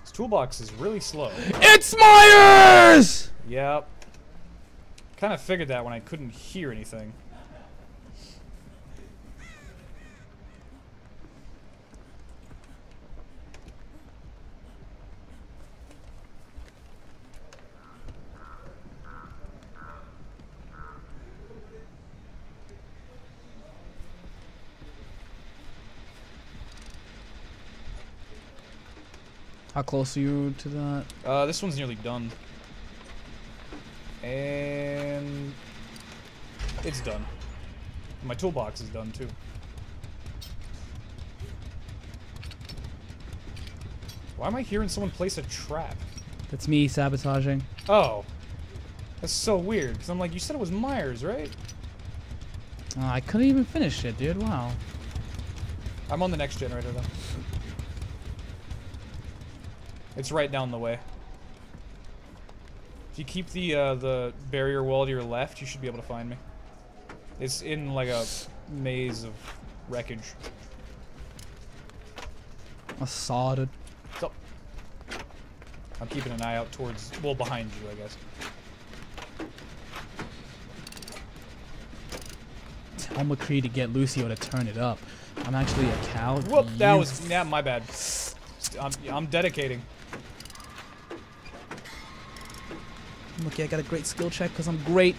This toolbox is really slow. It's Myers! Yep. Kind of figured that when I couldn't hear anything. How close are you to that? Uh, this one's nearly done. And it's done. My toolbox is done too. Why am I hearing someone place a trap? That's me sabotaging. Oh. That's so weird, because I'm like, you said it was Myers, right? Uh, I couldn't even finish it, dude. Wow. I'm on the next generator though. It's right down the way. If you keep the uh, the barrier wall to your left, you should be able to find me. It's in like a maze of wreckage. Assaulted. So, I'm keeping an eye out towards, well, behind you, I guess. Tell McCree to get Lucio to turn it up. I'm actually a cow. Whoop, that was, yeah, my bad. I'm, I'm dedicating. Okay, I got a great skill check because I'm great.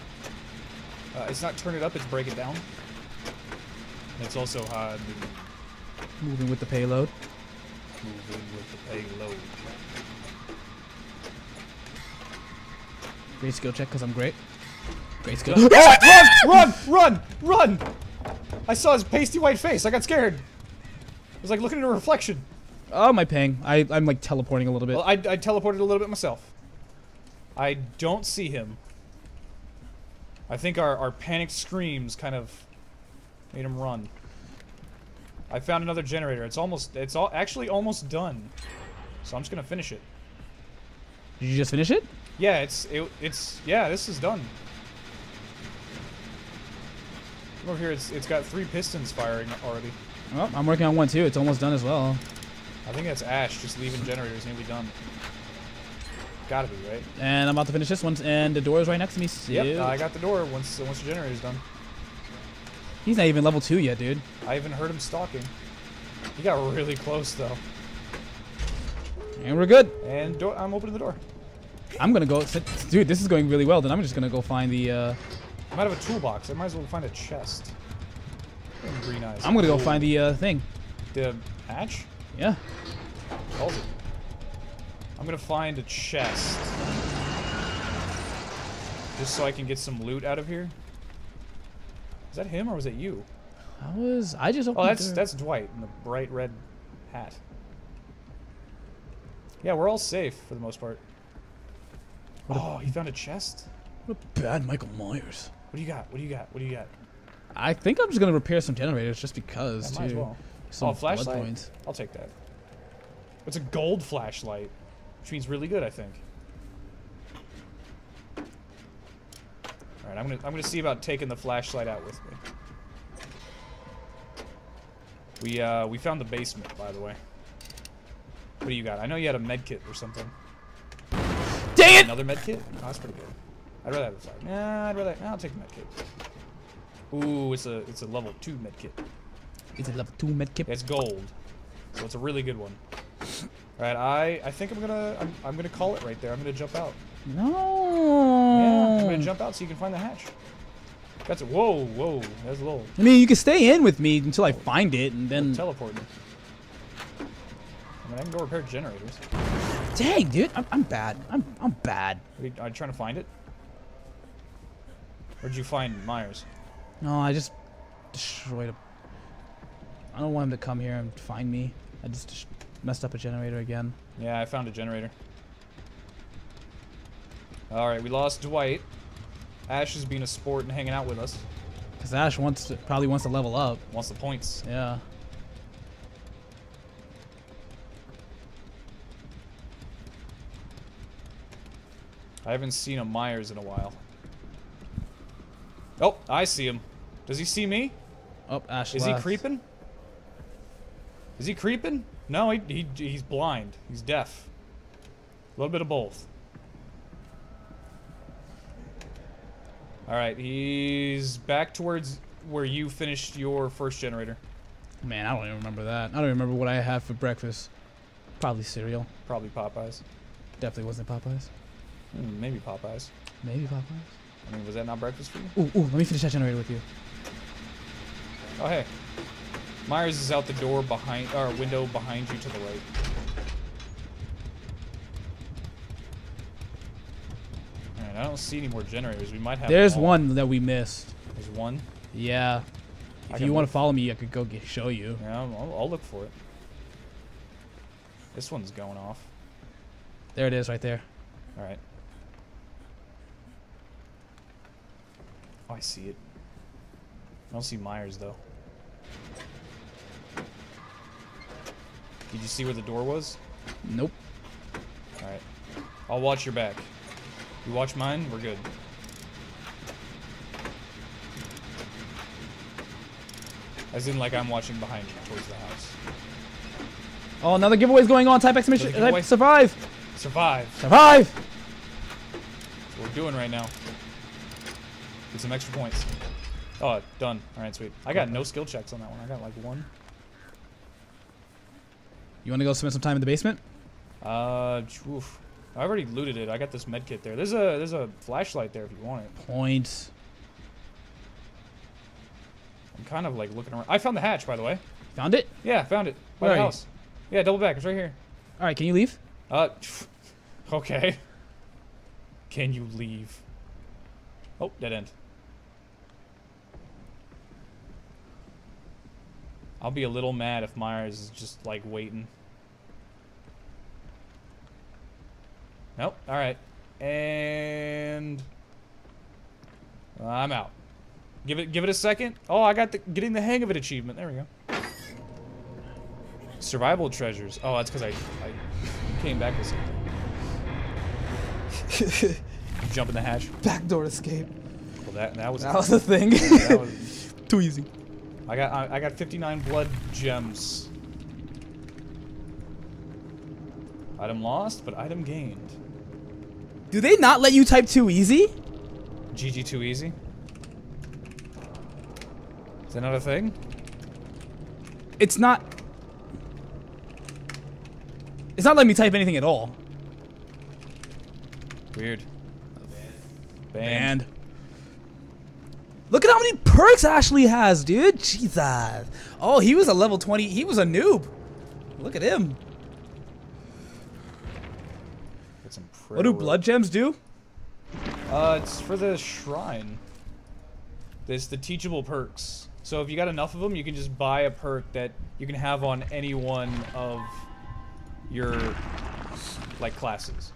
Uh, it's not turn it up, it's break it down. It's also uh, Moving with the payload. moving with the payload. Great skill check because I'm great. Great skill. run, run, run, run! I saw his pasty white face. I got scared. I was like looking at a reflection. oh, my ping. I, I'm like teleporting a little bit. Well, I, I teleported a little bit myself. I don't see him. I think our, our panicked screams kind of made him run. I found another generator. It's almost, it's all actually almost done. So I'm just gonna finish it. Did you just finish it? Yeah, it's, it, it's, yeah, this is done. Over here, it's, it's got three pistons firing already. Oh, I'm working on one too. It's almost done as well. I think that's Ash just leaving generators nearly done. Gotta be, right? And I'm about to finish this one, and the door is right next to me. So Yep, I got the door once once the generator's done. He's not even level two yet, dude. I even heard him stalking. He got really close though. And we're good. And door, I'm opening the door. I'm gonna go. Dude, this is going really well. Then I'm just gonna go find the. Uh, I'm out of a toolbox. I might as well find a chest. Green eyes. I'm gonna go Ooh. find the uh, thing. the hatch. Yeah. Calls it. I'm gonna find a chest. Just so I can get some loot out of here. Is that him or was it you? I was. I just oh, opened. Oh, that's that's Dwight in the bright red hat. Yeah, we're all safe for the most part. Oh, he found a chest. What a bad Michael Myers. What do you got? What do you got? What do you got? I think I'm just gonna repair some generators just because. I might as well. Some oh, flashlight. I'll take that. It's a gold flashlight, which means really good, I think. All right, I'm gonna I'm gonna see about taking the flashlight out with me. We uh we found the basement, by the way. What do you got? I know you had a med kit or something. Dang it! Another med kit? Oh, that's pretty good. I'd rather have a flag. Nah, I'd rather. Nah, I'll take the med kit. Ooh, it's a it's a level two med kit. It's a level two med kit. It's gold, so it's a really good one. All right, I I think I'm gonna I'm, I'm gonna call it right there. I'm gonna jump out. No. Yeah, I'm gonna jump out so you can find the hatch. That's it. Whoa, whoa. That's a little I mean, you can stay in with me until I find it, and then. teleporting. I mean, I can go repair generators. Dang, dude, I'm, I'm bad. I'm I'm bad. Are you, are you trying to find it? Where'd you find Myers? No, I just destroyed a. I don't want him to come here and find me. I just messed up a generator again. Yeah, I found a generator. All right, we lost Dwight. Ash is being a sport and hanging out with us. Cause Ash wants to, probably wants to level up. Wants the points. Yeah. I haven't seen a Myers in a while. Oh, I see him. Does he see me? Oh, Ash. Is left. he creeping? Is he creeping? No, he, he he's blind. He's deaf. A little bit of both. All right, he's back towards where you finished your first generator. Man, I don't even remember that. I don't even remember what I had for breakfast. Probably cereal. Probably Popeyes. Definitely wasn't Popeyes. Hmm, maybe Popeyes. Maybe Popeyes. I mean, was that not breakfast for you? Ooh, ooh, let me finish that generator with you. Oh, hey. Myers is out the door behind, or window behind you to the right. Alright, I don't see any more generators. We might have. There's one that we missed. There's one. Yeah. If you want to follow me, I could go get, show you. Yeah, I'll, I'll look for it. This one's going off. There it is, right there. Alright. Oh, I see it. I don't see Myers, though. Did you see where the door was? Nope. Alright. I'll watch your back. You watch mine, we're good. As in, like, I'm watching behind you towards the house. Oh, another giveaway's going on. Type. Another uh, giveaway? Type survive. Survive. Survive! That's what we're doing right now. Get some extra points. Oh, done. All right, sweet. I got no skill checks on that one. I got like one. You want to go spend some time in the basement? Uh, oof. I already looted it. I got this med kit there. There's a there's a flashlight there if you want it. Point. I'm kind of like looking around. I found the hatch, by the way. Found it? Yeah, found it. By Where the are you? Yeah, double back. It's right here. All right, can you leave? Uh, okay. Can you leave? Oh, dead end. I'll be a little mad if Myers is just like waiting. Nope. All right. And I'm out. Give it give it a second. Oh, I got the getting the hang of it achievement. There we go. Survival treasures. Oh, that's because I, I came back with something. Jump in the hatch. Backdoor escape. Well, that that was That was the thing. that was- Too easy. I got I, I got 59 blood gems. Item lost, but item gained. Do they not let you type too easy? GG too easy. Is that not a thing? It's not. It's not letting me type anything at all. Weird. Banned. Look at how many perks Ashley has, dude. Jesus. Oh, he was a level 20. He was a noob. Look at him. Get some What do blood gems do? Uh, it's for the shrine. It's the teachable perks. So if you got enough of them, you can just buy a perk that you can have on any one of your like classes.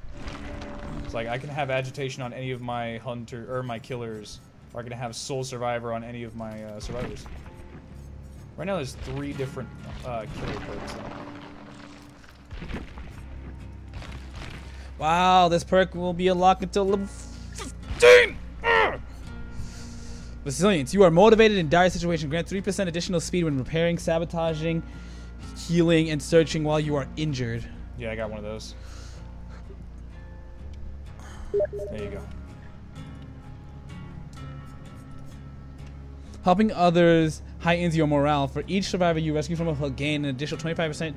It's like I can have agitation on any of my hunter or my killers, or I can have sole survivor on any of my uh, survivors. Right now, there's three different uh, killer perks. Wow, this perk will be unlocked until level 15. Ugh. Resilience. You are motivated in dire situation. Grant 3% additional speed when repairing, sabotaging, healing, and searching while you are injured. Yeah, I got one of those. There you go. Helping others heightens your morale. For each survivor you rescue from will gain an additional 25%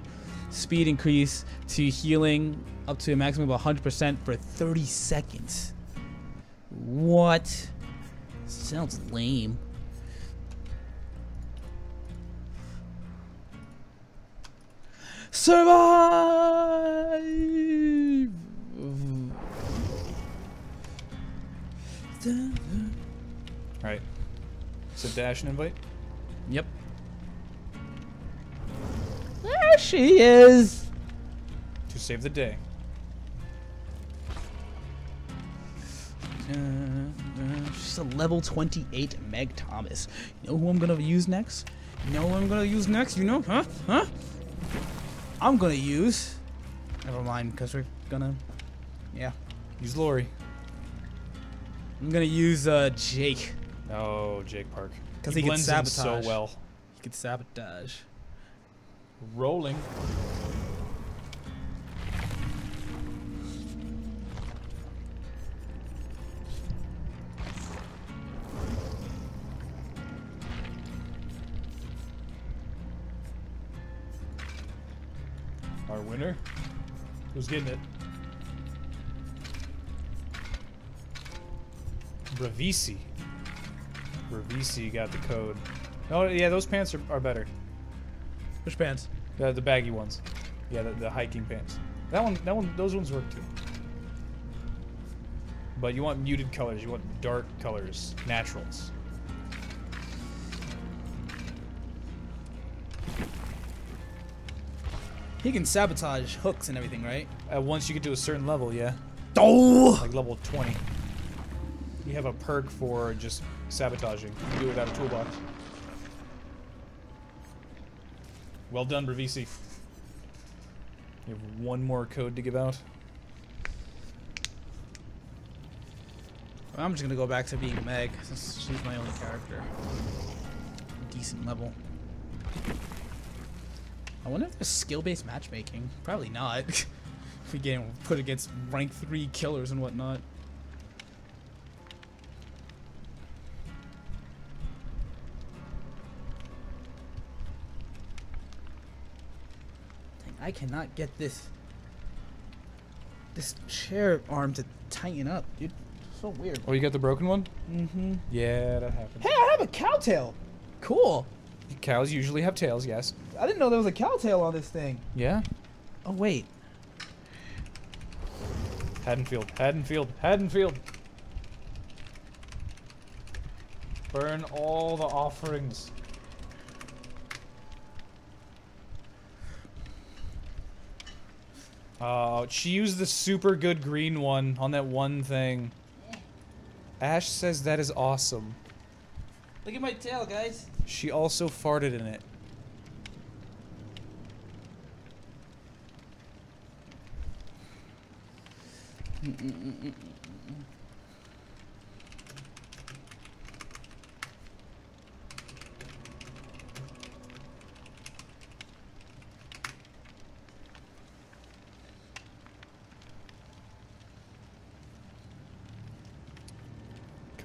speed increase to healing up to a maximum of 100% for 30 seconds. What? Sounds lame. Survive! Right. So dash and invite. Yep. There she is. to save the day. Uh, she's a level 28 Meg Thomas. You know who I'm gonna use next? You know who I'm gonna use next? You know? Huh? Huh? I'm gonna use. Never mind, because we're gonna. Yeah. Use Laurie. I'm gonna use uh, Jake. Oh, Jake Park. Because he can blends in so well. He could sabotage. Rolling. Our winner? Who's getting it? Bravisi. Bravisi got the code. Oh, yeah, those pants are, are better. Which pants? The, the baggy ones. Yeah, the, the hiking pants. That one, that one, those ones work too. But you want muted colors. You want dark colors, naturals. He can sabotage hooks and everything, right? Uh, once you get to a certain level, yeah, Oh! like level 20, you have a perk for just sabotaging. You can do it without a toolbox. Well done, Bravisi. You have one more code to give out. I'm just gonna go back to being Meg, since she's my only character. Decent level. I wonder if there's skill-based matchmaking. Probably not. If we get put against rank three killers and whatnot. I cannot get this this chair arm to tighten up, dude. So weird. Oh, you got the broken one? Mm-hmm. Yeah, that happens. Hey, I have a cow tail. Cool. Cows usually have tails, yes. I didn't know there was a cow tail on this thing. Yeah. Oh wait. Haddonfield, Haddonfield, Haddonfield. Burn all the offerings. Oh, she used the super good green one on that one thing. Ash says that is awesome. Look at my tail, guys. She also farted in it. Mm, mm, mm,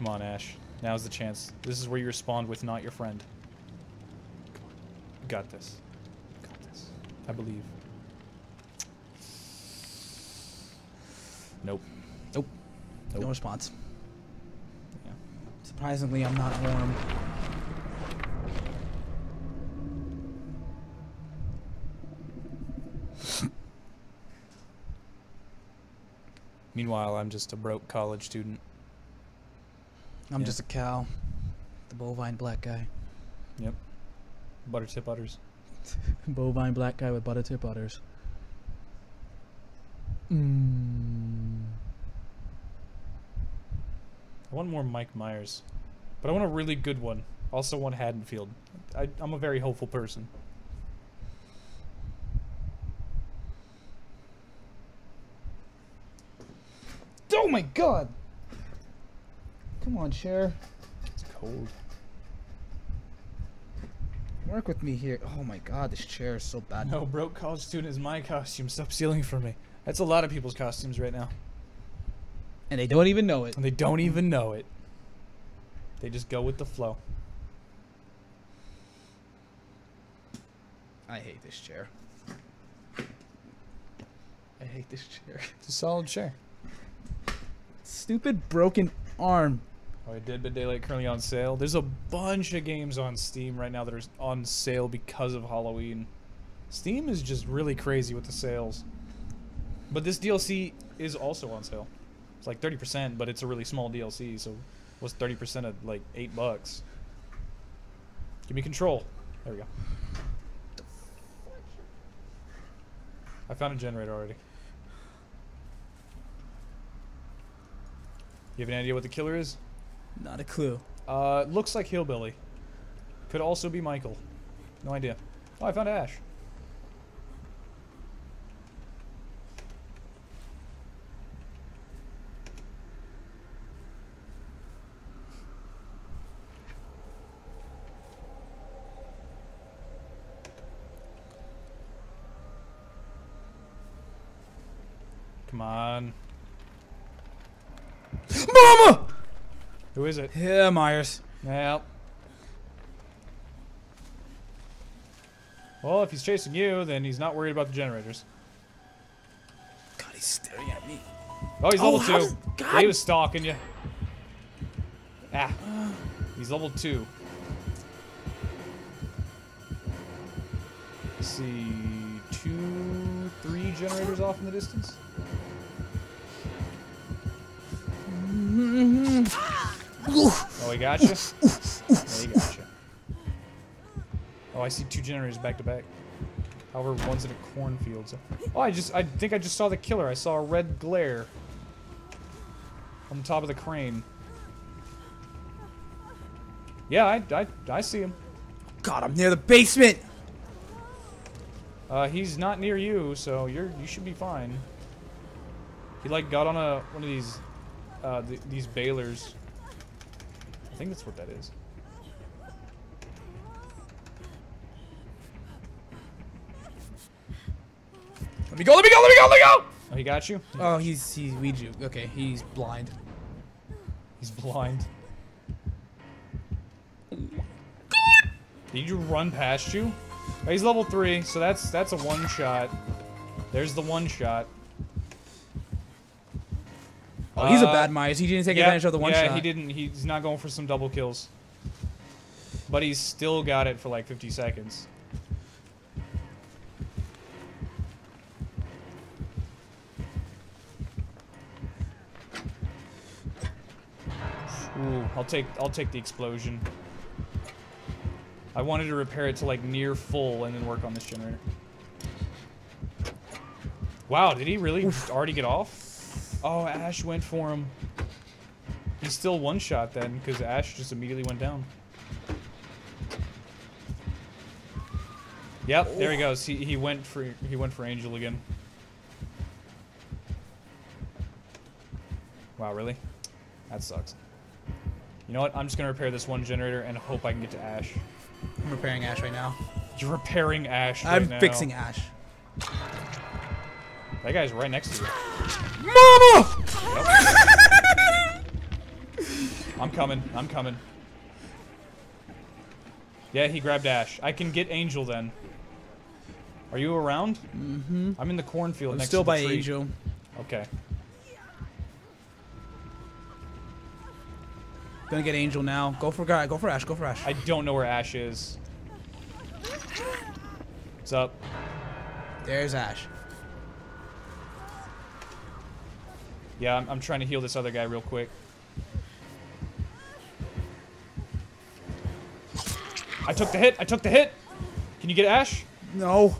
Come on, Ash. Now's the chance. This is where you respond with not your friend. Come on. You got this. You got this. I believe. Nope. Nope. Nope. No response. Yeah. Surprisingly, I'm not warm. Meanwhile, I'm just a broke college student. I'm Yeah. just a cow. The bovine black guy. Yep. Butter tip udders. bovine black guy with butter tip udders. Mmm. I want more Mike Myers. But I want a really good one. Also want Haddonfield. I, I'm a very hopeful person. Oh my god! Come on, Cher. It's cold. Work with me here. Oh my god, this chair is so bad. No, broke college student is my costume. Stop stealing from me. That's a lot of people's costumes right now. And they don't even know it. And they don't even know it. They just go with the flow. I hate this chair. I hate this chair. It's a solid chair. Stupid broken arm. Oh, Dead by Daylight currently on sale. There's a bunch of games on Steam right now that are on sale because of Halloween. Steam is just really crazy with the sales. But this DLC is also on sale. It's like 30%, but it's a really small DLC, so what's 30% of like 8 bucks? Give me control. There we go. I found a generator already. You have any idea what the killer is? Not a clue. Uh, looks like Hillbilly. Could also be Michael. No idea. Oh, I found Ash. Come on. Mama! Who is it? Yeah, Myers. Well. Well, if he's chasing you, then he's not worried about the generators. God, he's staring at me. Oh, he's Oh, level two. does- Yeah, he was stalking you. Ah. He's level two. Let's see. Two, three generators off in the distance. Oh, he got you? Yeah, you. Oh, I see two generators back to back. However, one's in a cornfield. So. Oh, I just, I think I just saw the killer. I saw a red glare on the top of the crane. Yeah, I, I, I see him. God, I'm near the basement. Uh, he's not near you, so you're, you should be fine. He like got on a one of these, uh, th these balers. I think that's what that is. Let me go, let me go, let me go, let me go! Oh, he got you? Oh, he's he's Ouija. Okay, he's blind. He's blind. Did you run past you? Oh, he's level three, so that's that's a one shot. There's the one shot. Oh, he's a Uh, bad Myers. He didn't take yeah, advantage of the one yeah, shot. he didn't. He's not going for some double kills. But he's still got it for like 50 seconds. Ooh, I'll take I'll take the explosion. I wanted to repair it to like near full and then work on this generator. Wow, did he really already get off? Oh, Ash went for him. He's still one shot then, because Ash just immediately went down. Yep, there he oh. goes. He he went for he went for Angel again. Wow, really? That sucks. You know what? I'm just gonna repair this one generator and hope I can get to Ash. I'm repairing Ash right now. You're repairing Ash. Right I'm now. fixing Ash. That guy's right next to you. Mama! I'm coming. I'm coming. Yeah, he grabbed Ash. I can get Angel then. Are you around? Mm-hmm. I'm in the cornfield I'm next still to the by tree. Angel. Okay. Gonna get Angel now. Go for guy. Go for Ash. Go for Ash. I don't know where Ash is. What's up? There's Ash. Yeah, I'm, I'm trying to heal this other guy real quick. I took the hit. I took the hit. Can you get Ash? No.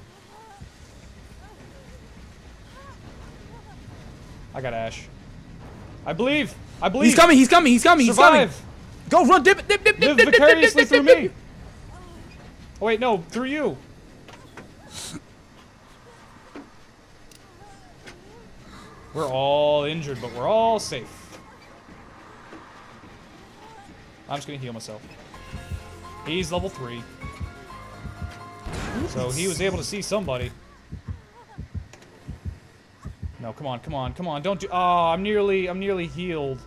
I got Ash. I believe. I believe. He's coming. He's coming. He's coming. He's coming. Survive. Go run. Dip it. Dip. Dip. Live Dip. Dip. Dip. Dip. vicariously Dip. through Dip. me. Dip. Oh wait, no, through you. We're all injured, but we're all safe. I'm just gonna heal myself. He's level three. So he was able to see somebody. No, come on, come on, come on! Don't do. Oh, I'm nearly, I'm nearly healed.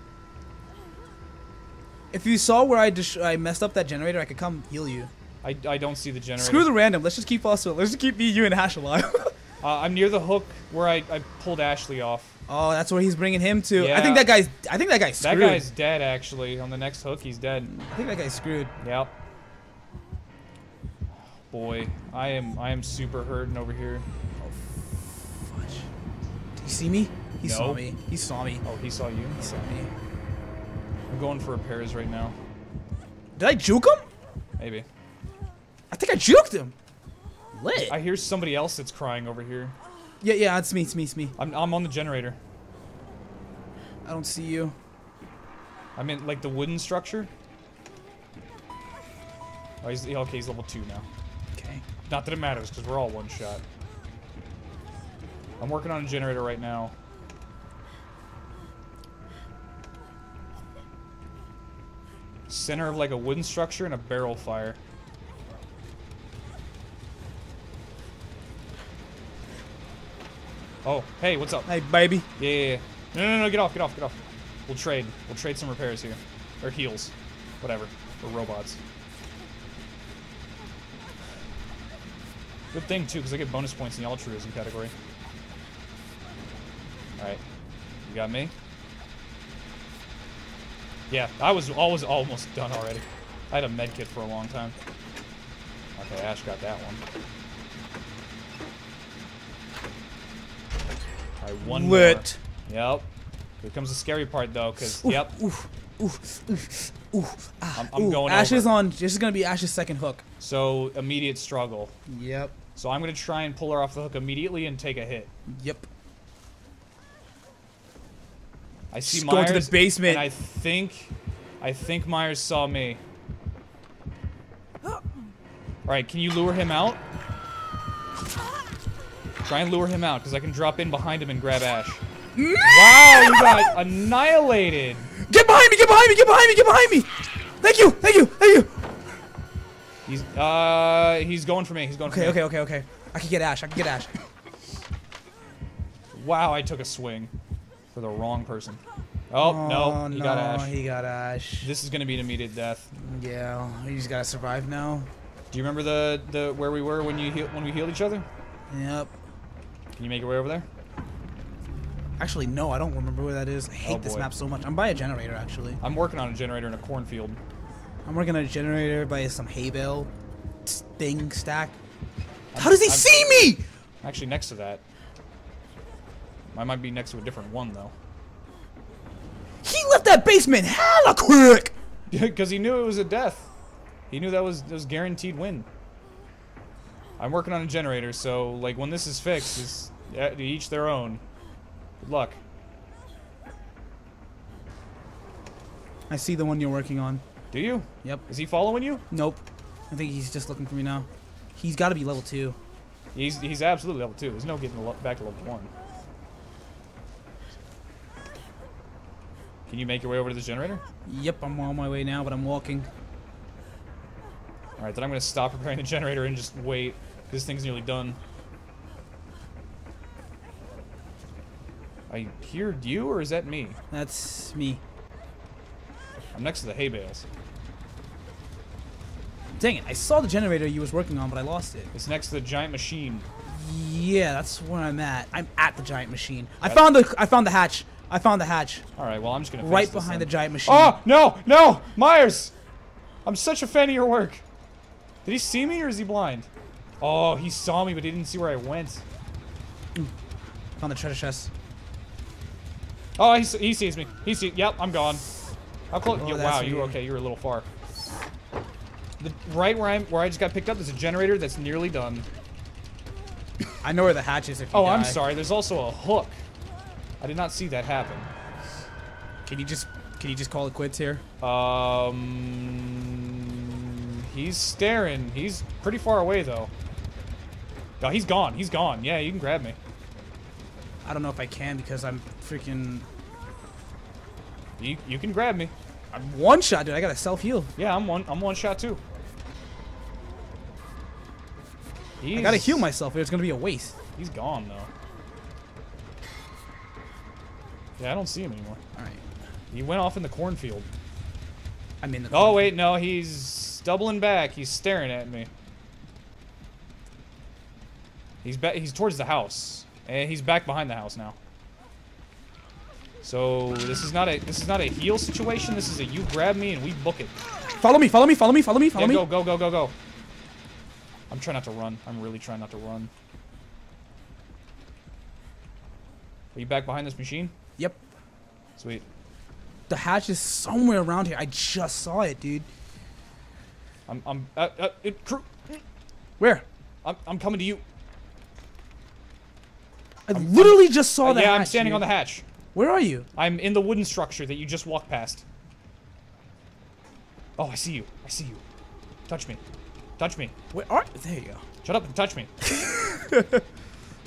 If you saw where I I messed up that generator, I could come heal you. I, I don't see the generator. Screw the random. Let's just keep us. Let's just keep me, you, and Ash alive. Uh, I'm near the hook where I, I pulled Ashley off. Oh, that's where he's bringing him to. I think that guy's. I think that guy's That guy's dead, actually. On the next hook, he's dead. I think that guy's screwed. Yep. Boy, I am I am super hurting over here. Oh, fudge. Did you see me? He saw No. me. He saw me. Oh, he saw you. He saw me. I'm going for repairs right now. Did I juke him? Maybe. I think I juked him. Lit. I hear somebody else that's crying over here. Yeah, yeah, it's me, it's me, it's me. I'm I'm on the generator. I don't see you. I mean, like the wooden structure. Oh, he's okay. He's level two now. Okay. Not that it matters, because we're all one shot. I'm working on a generator right now. Center of like a wooden structure and a barrel fire. Oh, hey, what's up? Hey, baby. Yeah, yeah, yeah. No, no, no, get off, get off, get off. We'll trade. We'll trade some repairs here. Or heals. Whatever. Or robots. Good thing, too, because I get bonus points in the altruism category. Alright. You got me? Yeah, I was always almost done already. I had a med kit for a long time. Okay, Ash got that one. Alright, one Lit. more. Yep. Here comes the scary part, though, because, yep, Oof. Oof. Oof. Oof. Ah, I'm- I'm ooh, going Ash is over. on. This is gonna be Ash's second hook. so immediate struggle. Yep. So I'm going to try and pull her off the hook immediately and take a hit. Yep. I see Just Myers. going to the basement. And I think, I think Myers saw me. All right, can you lure him out? Try and lure him out, because I can drop in behind him and grab Ash. wow, you got annihilated. Get behind me! Get behind me! Get behind me! Get behind me! Thank you! Thank you! Thank you! He's uh, he's going for me. He's going for Okay, me. okay, okay, okay. I can get Ash. I can get Ash. Wow, I took a swing for the wrong person. Oh, no, he got Ash. He got Ash. This is gonna be an immediate death. Yeah, he just gotta survive now. Do you remember the the where we were when you heal, when we healed each other? Yep. Can you make your way over there? Actually, no, I don't remember where that is. I hate Oh, this map so much. I'm by a generator, actually. I'm working on a generator in a cornfield. I'm working on a generator by some hay bale thing stack. How does he I'm- see me? Actually, next to that. I might be next to a different one though. He left that basement hella quick. Because he knew it was a death. He knew that was that was guaranteed win. I'm working on a generator, so like when this is fixed, is uh, to each their own. Good luck. I see the one you're working on. Do you? Yep. Is he following you? Nope. I think he's just looking for me now. He's got to be level two. He's he's absolutely level two. There's no getting back to level one. Can you make your way over to this generator? Yep, I'm on my way now, but I'm walking. All right, then I'm gonna stop repairing the generator and just wait. This thing's nearly done. I hear you, or is that me? That's me. I'm next to the hay bales. Dang it! I saw the generator you was working on, but I lost it. It's next to the giant machine. Yeah, that's where I'm at. I'm at the giant machine. I Right. found the I found the hatch. I found the hatch All right, well I'm just gonna finish right behind the giant oh, machine. Oh no, no, Myers! I'm such a fan of your work. Did he see me or is he blind? Oh, he saw me, but he didn't see where I went. Found the treasure chest. Oh, he, he sees me. He sees. Yep, I'm gone. How close? Oh, yeah, wow, where you were you- okay. You were a little far. The, right where I'm, where I just got picked up, there's a generator that's nearly done. I know where the hatch is. If you Oh, I'm sorry. There's also a hook. I did not see that happen. Can you just can you just call it quits here? Um, he's staring. He's pretty far away though. Oh, he's gone. He's gone. Yeah, you can grab me. I don't know if I can because I'm freaking. You you can grab me. I'm one shot, dude. I got to self heal. Yeah, I'm one. I'm one shot too. He's, I gotta heal myself. or It's gonna be a waste. He's gone though. Yeah, I don't see him anymore. All right. He went off in the cornfield. I'm in the. Oh wait, no, he's doubling back. He's staring at me. He's back. He's towards the house, and he's back behind the house now. So this is not a this is not a heal situation. This is a you grab me and we book it. Follow me. Follow me. Follow me. Follow me. Follow Yeah, me. go go go go go. I'm trying not to run. I'm really trying not to run. Are you back behind this machine? Yep. Sweet. The hatch is somewhere around here. I just saw it, dude. I'm I'm uh, uh, it, crew. Where? I'm I'm coming to you. I literally just saw Uh, the yeah, hatch. I'm standing dude. on the hatch. Where are you? I'm in the wooden structure that you just walked past. Oh, I see you. I see you. Touch me. Touch me. Where are? There you go. Shut up and touch me.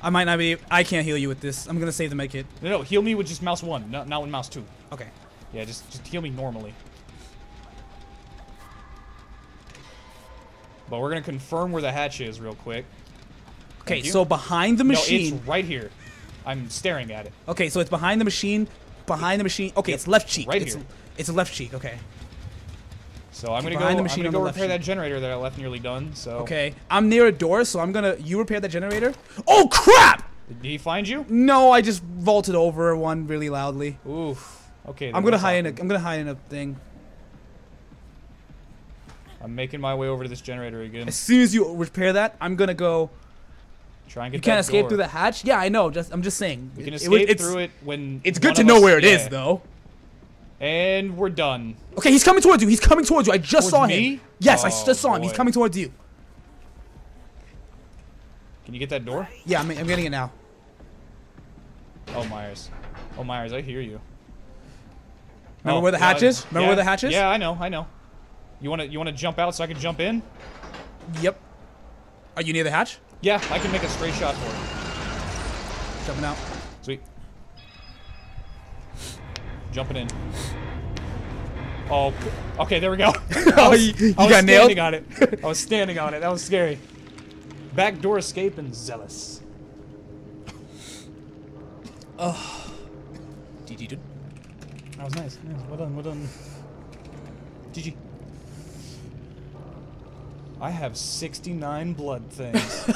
I might not be. I can't heal you with this. I'm gonna save the med kit. No, no, heal me with just mouse one, not, not with mouse two. Okay. Yeah, just just heal me normally. But we're gonna confirm where the hatch is real quick. Okay. So behind the No, machine. it's right here. I'm staring at it. Okay, so it's behind the machine. Behind the machine. Okay, Yep, it's left cheek. right it's, here. It's left cheek. Okay. So I'm Okay, gonna go. behind the I'm gonna go repair that generator that I left nearly done. So Okay. I'm near a door, so I'm gonna. You repair that generator. Oh crap! Did he find you? No, I just vaulted over one really loudly. Oof. Okay. I'm gonna hide in a. I'm gonna hide in a thing. I'm making my way over to this generator again. As soon as you repair that, I'm gonna go. Try and get You can't escape door. through the hatch. Yeah, I know. Just I'm just saying. We can It- it escape through it when. It's good to know us- where it is, yeah. though. And we're done. Okay, he's coming towards you. He's coming towards you. I just Towards saw me? him. Yes, I Oh, just saw him. He's coming towards you. Can you get that door? Yeah, I'm, I'm getting it now. Oh Myers. Oh Myers, I hear you. Remember Oh, where the hatch yeah, is? Remember yeah, where the hatch is? Yeah, I know, I know. You wanna you wanna jump out so I can jump in? Yep. Are you near the hatch? Yeah, I can make a straight shot for it. Jumping out. Sweet. Jumping in. Oh, okay, there we go. I Oh, was, you- you I was got nailed? standing on it. I was standing on it. That was scary. Backdoor escape and zealous. Oh. GG, dude. That was nice. nice. Well done, well done. GG. I have 69 blood things.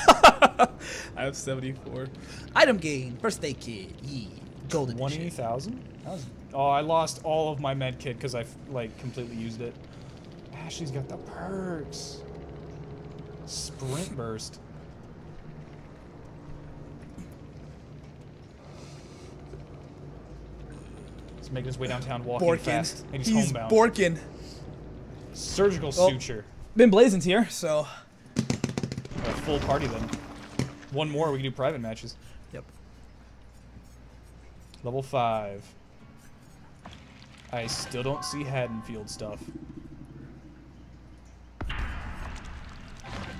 I have 74. Item gain. first Birthday kid. Yee. Golden edition. 20,000? Was. Oh, I lost all of my med kit because I like completely used it. Ashley's got the perks. Sprint burst. He's making his way downtown, walking Borkin. fast. And he's, He's homebound. Borkin. Surgical Oh. suture. Been Blazing's here, so. A full party then. One more, we can do private matches. Yep. Level 5. I still don't see Haddonfield stuff.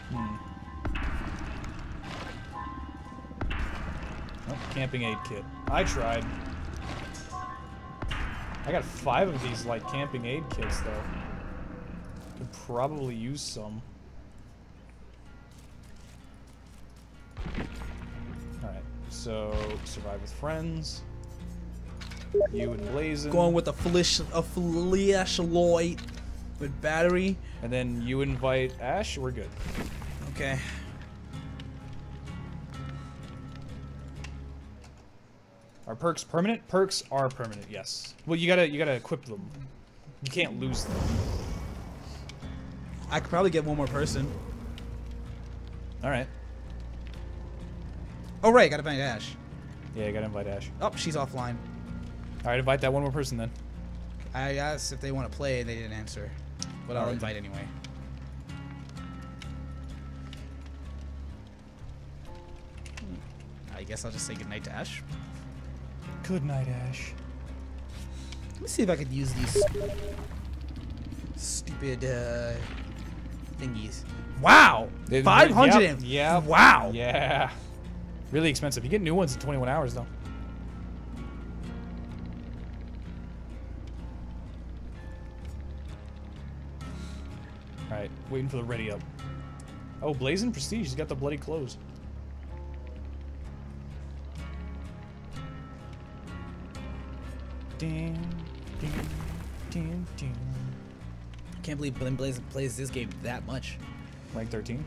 Hmm. Oh, camping aid kit. I tried. I got five of these, like, camping aid kits, though. Could probably use some. Alright, so survive with friends. You and Blazin. Going with a flesh, a flashlight with battery. And then you invite Ash, we're good. Okay. Are perks permanent? Perks are permanent, yes. Well you gotta you gotta equip them. You can't lose them. I could probably get one more person. Alright. Oh right, gotta find Ash. Yeah, you gotta invite Ash. Oh, she's offline. Alright, invite that one more person then. I asked if they want to play, they didn't answer. But I'll invite anyway. I guess I'll just say goodnight to Ash. Good night, Ash. Let me see if I could use these stupid uh, thingies. Wow, They- five hundred. Yep, yep, Wow. Yeah. Really expensive. You get new ones in 21 hours though. Alright, waiting for the ready up. Oh, Blazing Prestige, he's got the bloody clothes. Ding, ding, ding, ding. Can't believe Blin Blaze plays this game that much. Rank 13.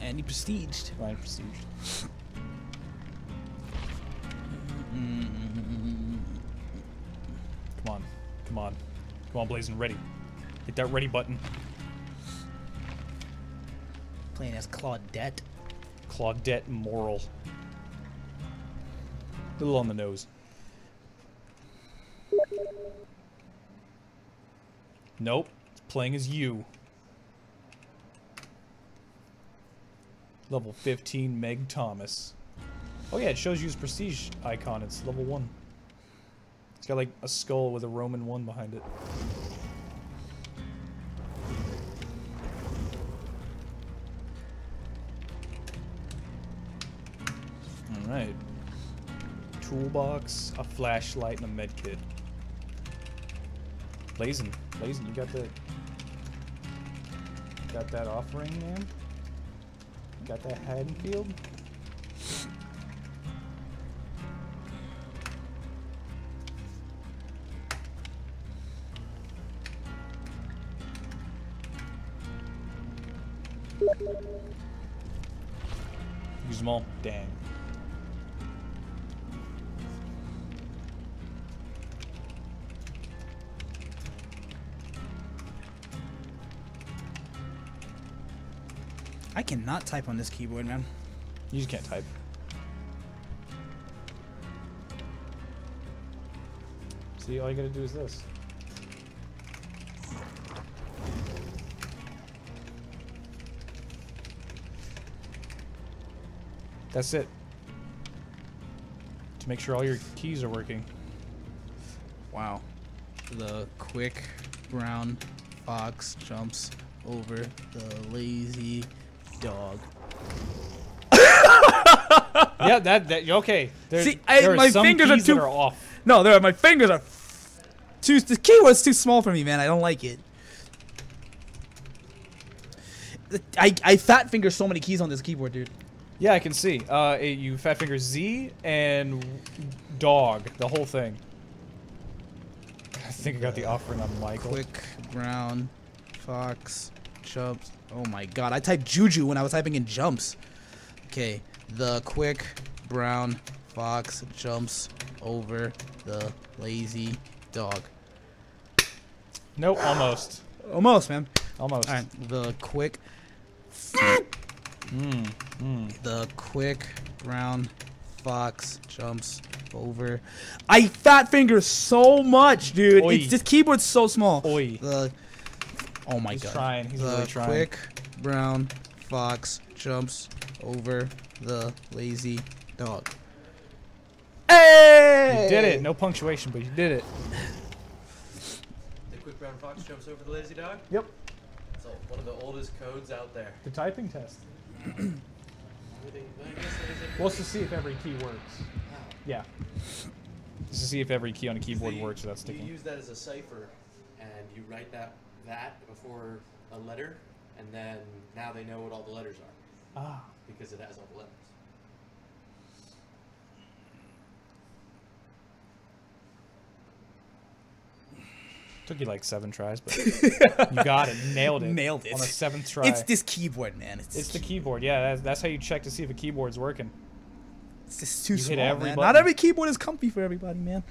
And he prestiged. Rank Prestige. Mm-hmm. Come on. Come on. Come on, Blazing, ready. Hit that ready button. Playing as Claudette. Claudette Morel. A little on the nose. Nope. It's playing as you. Level 15 Meg Thomas. Oh yeah, it shows you his prestige icon. It's level 1. It's got like a skull with a Roman 1 behind it. Alright. Toolbox, a flashlight, and a med kit. Blazing. Blazing, you got the. Got that offering, man? Got that Haddonfield? Use them all? Dang. I cannot type on this keyboard, man. You just can't type. See, all you gotta do is this. That's it. To make sure all your keys are working. Wow. The quick brown fox jumps over the lazy dog. yeah, that that okay. There, See, I- there are my some fingers are keys that too- are off. No, there. My fingers are too. The keyboard's too small for me, man. I don't like it. I I fat finger so many keys on this keyboard, dude. Yeah, I can see. Uh, you fat finger Z and dog, the whole thing. I think I got the offering on Michael. Quick, brown, fox, jumps. Oh my god, I typed juju when I was typing in jumps. Okay, the quick, brown, fox jumps over the lazy dog. No, almost. Almost, man. Almost. Alright, the quick. Mm, mm. The quick brown fox jumps over. I fat finger so much, dude. Oi. It's this keyboard's so small. Oi. The oh my He's god. trying. He's the really trying. quick brown fox jumps over the lazy dog. Hey! You did it. No punctuation, but you did it. The quick brown fox jumps over the lazy dog. Yep. It's one of the oldest codes out there. The typing test. Everything- I guess that is a- Well, it's to see if every key works. Yeah. Just to see if every key on a keyboard The- works without You sticking. use that as a cipher, and you write that that before a letter, and then now they know what all the letters are Ah. because it has all the letters. Took you like seven tries, but you got it. Nailed it. Nailed it. On the seventh try. It's this keyboard, man. It's, It's the keyboard. Yeah, that's, that's how you check to see if a keyboard's working. it's just too you hit small, every man. button. Not every keyboard is comfy for everybody, man.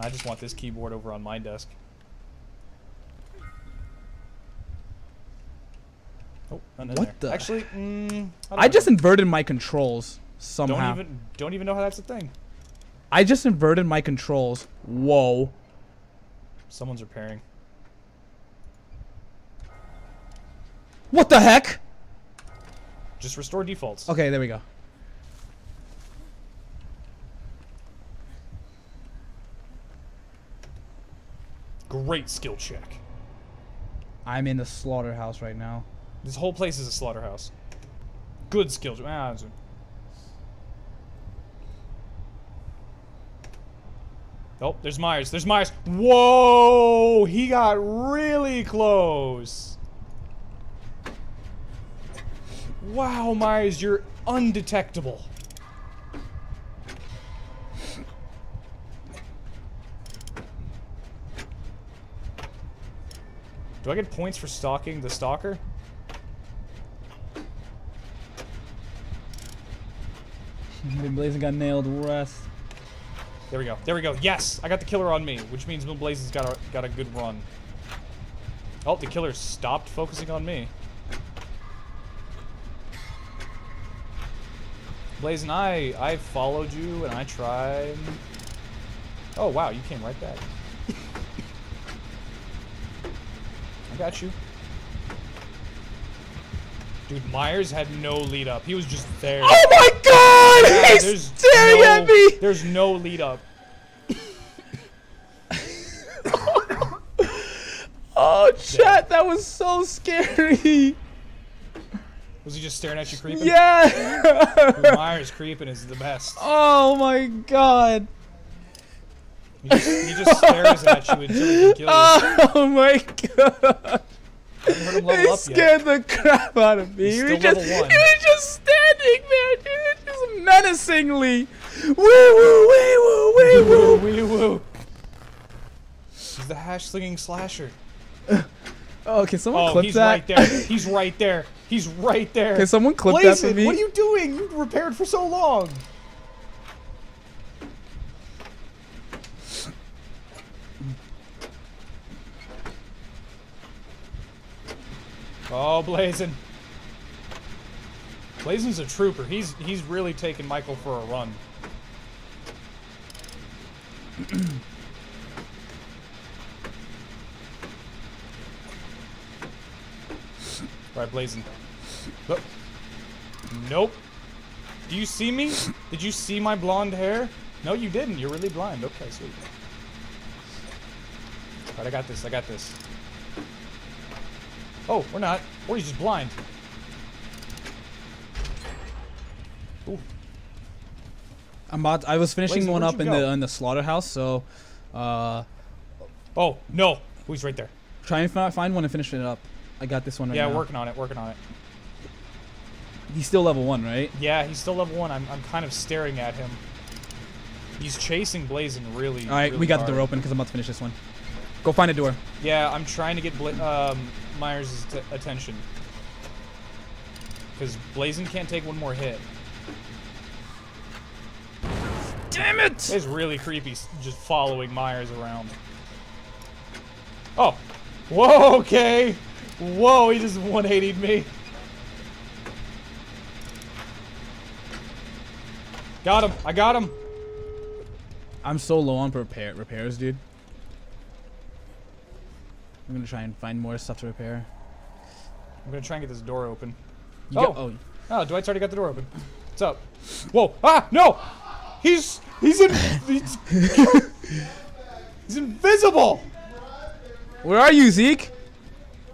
I just want this keyboard over on my desk. Oh, What there. the- Actually, mm, I, I just inverted my controls somehow. don't even don't even know how that's a thing. I just inverted my controls. Whoa. Someone's repairing. What the heck? Just restore defaults. Okay, there we go. Great skill check. I'm in the slaughterhouse right now. This whole place is a slaughterhouse. Good skill. Ah, Oh, there's Myers. There's Myers. Whoa! He got really close. Wow, Myers, you're undetectable. Do I get points for stalking the stalker? Blazing got nailed. Rest. There we go. There we go. Yes, I got the killer on me, which means Moon Blaze's got a got a good run. Oh, the killer stopped focusing on me. Blazing, I, I followed you and I tried. Oh wow, you came right back. I got you. Dude, Myers had no lead up. He was just there. Oh my god! Yeah, He's there's staring no- at me! There's no lead up. Oh, chat, that was so scary. Was he just staring at you creeping? Yeah. Dude, Myers creeping is the best. oh my god. He just, he just stares at you until he can kill you. Oh my god. I haven't heard him He up yet. scared the crap out of me. He's he still was just, level one. he was just standing there, dude, menacingly. Woo woo wee woo wee woo. Wee woo. He's the hash slinging slasher. Oh, can someone Oh, clip he's that? right there. He's right there. He's right there. Can someone clip that Blazin, for me? What are you doing? You repaired for so long. Oh, Blazin. Blazin's a trooper. He's he's really taking Michael for a run. Right, Blazin. Look. Oh. Nope. Do you see me? Did you see my blonde hair? No, you didn't. You're really blind. Okay, sweet. Alright, I got this. I got this. Oh, we're not. Or he's just blind. Ooh. I'm about. I was finishing one up in the in the slaughterhouse, so uh, Oh, no. Who's right there? try and find one and finish it up. I got this one right yeah, now. working on it. Working on it. He's still level one, right? Yeah, he's still level one. I'm, I'm kind of staring at him. He's chasing Blazin really. All right, really we got hard. the door open because I'm about to finish this one. Go find a door. Yeah, I'm trying to get Bla- um, Myers' attention. Because Blazin can't take one more hit. Damn it! It's really creepy just following Myers around. Oh! Whoa, okay! Whoa, he just 180'd me. Got him. I got him. I'm so low on repair repairs, dude. I'm gonna try and find more stuff to repair. I'm gonna try and get this door open. You Oh. got- oh, Oh, Dwight's already got the door open. What's up? Whoa! Ah! No! He's he's in he's, he's invisible. where are you, Zeke?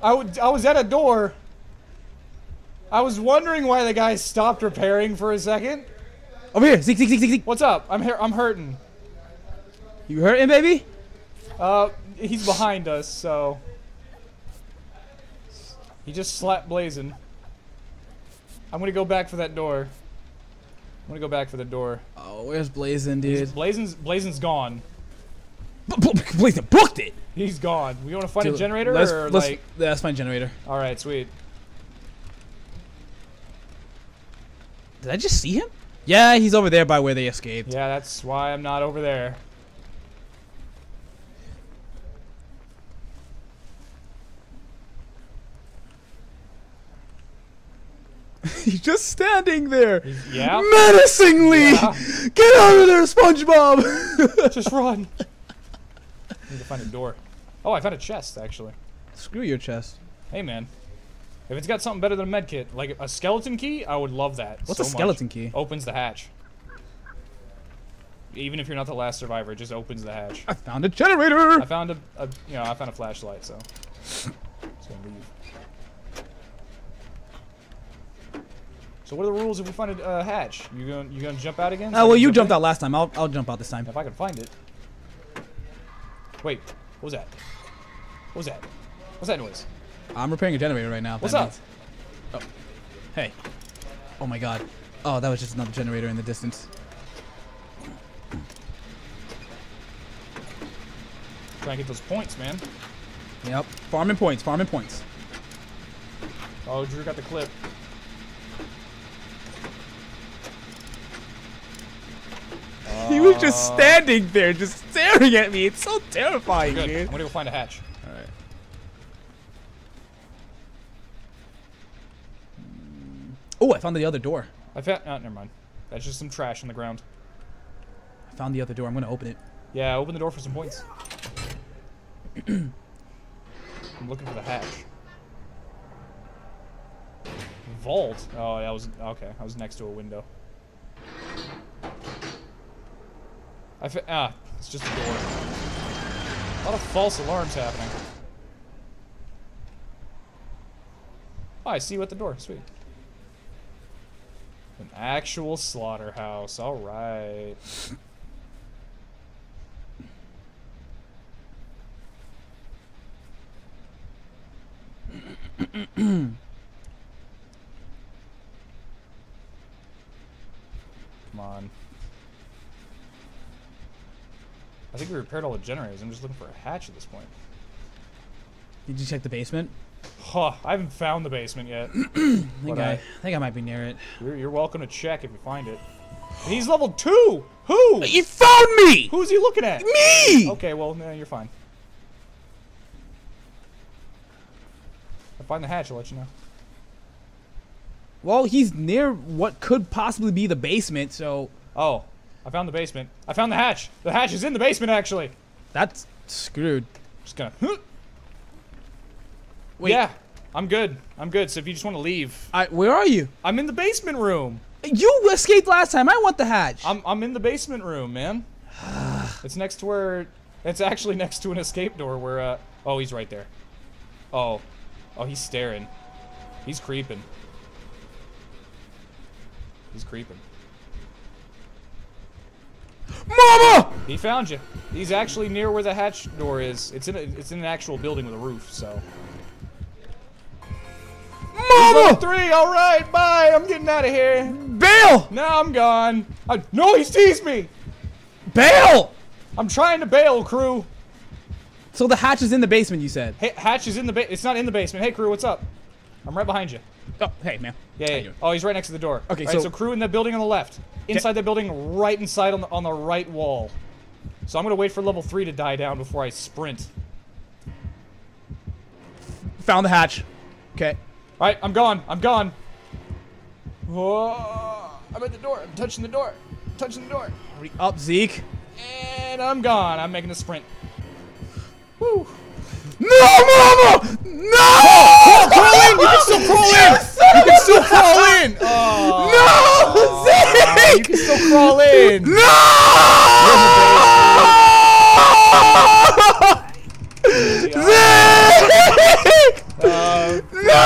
I, I was at a door. I was wondering why the guy stopped repairing for a second. Over here, Zeke, Zeke, Zeke, Zeke. What's up? I'm here. I'm hurting. You hurting, baby? Uh, he's behind us, so he just slapped Blazin. I'm gonna go back for that door. I'm gonna go back for the door. Oh, where's Blazin, dude? Blazin's Blazin's gone. Blazin booked it. He's gone. We want to find a generator let's, or let's, like? yeah, let's find generator. All right, sweet. Did I just see him? Yeah, he's over there by where they escaped. Yeah, that's why I'm not over there. he's just standing there. He's, yeah. Menacingly! Yeah. Get out of there, SpongeBob! Just run. Need to find a door. Oh, I found a chest actually. Screw your chest. Hey man, if it's got something better than a med kit, like a skeleton key, I would love that. What's so a skeleton much. key? Opens the hatch. Even if you're not the last survivor, it just opens the hatch. I found a generator! I found a, a you know, I found a flashlight, so just gonna leave. So what are the rules if we find a uh, hatch? You gonna you gonna jump out again? so Oh, well, you jump jumped in? out last time. I'll, I'll jump out this time. If I can find it. Wait, what was that? What was that? What's that noise? I'm repairing a generator right now. What's that up? means- Oh. Hey. Oh my god. Oh, that was just another generator in the distance. Try to get those points, man. Yep. Farming points, farming points. Oh, Drew got the clip. He was just standing there, just staring at me. It's so terrifying, Good. I'm gonna go find a hatch. Alright. Oh, I found the other door. I found. Oh, never mind. That's just some trash on the ground. I found the other door. I'm gonna open it. Yeah, open the door for some points. I'm looking for the hatch. Vault. Oh, that was okay. I was next to a window. I fa- ah, it's just a door. A lot of false alarms happening. Oh, I see you at the door. Sweet. An actual slaughterhouse. All right. Come on. I think we repaired all the generators. I'm just looking for a hatch at this point. Did you check the basement? Huh, I haven't found the basement yet. I think I, I- I think I might be near it. You're, you're welcome to check if you find it. He's level two! Who? Uh, you found me! Who's he looking at? Me! Okay, well, no, you're fine. If I find the hatch, I'll let you know. Well, he's near what could possibly be the basement, so Oh, I found the basement. I found the hatch. The hatch is in the basement, actually. that's screwed. Just gonna. Wait. Yeah, I'm good. I'm good. So if you just want to leave, I, where are you? I'm in the basement room. You escaped last time. I want the hatch. I'm I'm in the basement room, man. it's next to where. It's actually next to an escape door where. Uh, oh, he's right there. Oh, oh, he's staring. He's creeping. He's creeping. Mama! He found you. He's actually near where the hatch door is. It's in a, it's in an actual building with a roof. So Mama! Three. All right, bye. I'm getting out of here. Bail! Now I'm gone. I, no, he's teased me. Bail! I'm trying to bail, crew. So the hatch is in the basement, you said. Hey, Hatch is in the ba- It's not in the basement. Hey, crew, what's up? I'm right behind you. Oh, hey, man. Yeah, yeah. Oh, he's right next to the door. Okay, right, so- crew in the building on the left. Inside the building, right inside on the on the right wall. So I'm gonna wait for level three to die down before I sprint. Found the hatch. Okay. All right, I'm gone. I'm gone. Whoa, I'm at the door. I'm touching the door. touching the door. Hurry up, Zeke. And I'm gone. I'm making a sprint. Woo. No, Mama! No! Crawl in! You can still crawl in! You can still crawl in! Oh, No! you can still crawl in! Zeke! Uh, No!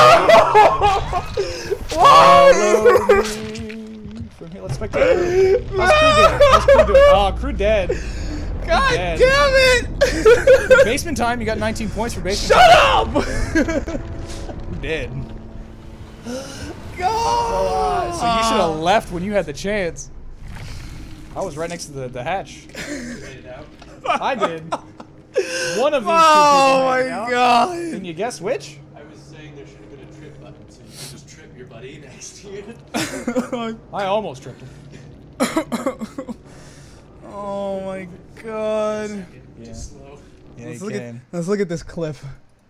follow from here. Let's spectate. How's crew doing? How's crew doing? Oh, crew dead. God dead. damn it! Basement time. You got 19 points for basement. Shut up! Crew dead. God! So you should have left when you had the chance. I was right next to the, the hatch. Made it out. I did. One of these two Oh people my made it out. god! Can you guess which? I was saying there should have been a trip button so you could just trip your buddy next to you. I almost tripped him. Oh my god! Just slow. Yeah, Let's look, at, let's look at this clip.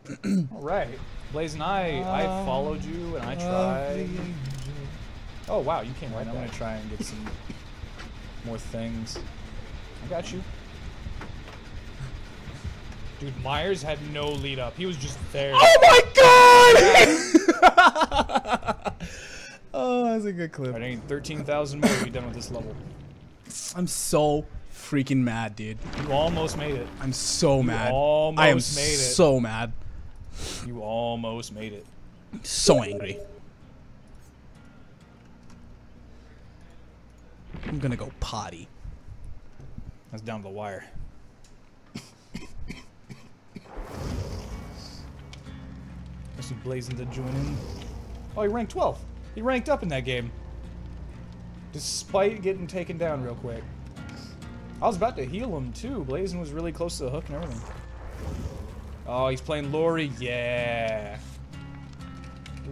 All right. Blaze and I, I Uh, followed you and I tried. Oh wow, you came right. I'm gonna try and get some more things. I got you. Dude, Myers had no lead up. He was just there. Oh my god! oh, that's a good clip. I need 13,000 more to be done with this level. I'm so freaking mad, dude. You almost made it. I'm so mad. I am made it. so mad. You almost made it. So angry. I'm gonna go potty. That's down to the wire. See Blazing to join in. Oh, he ranked 12. He ranked up in that game. Despite getting taken down real quick. I was about to heal him too. Blazing was really close to the hook and everything. Oh, he's playing Laurie. Yeah.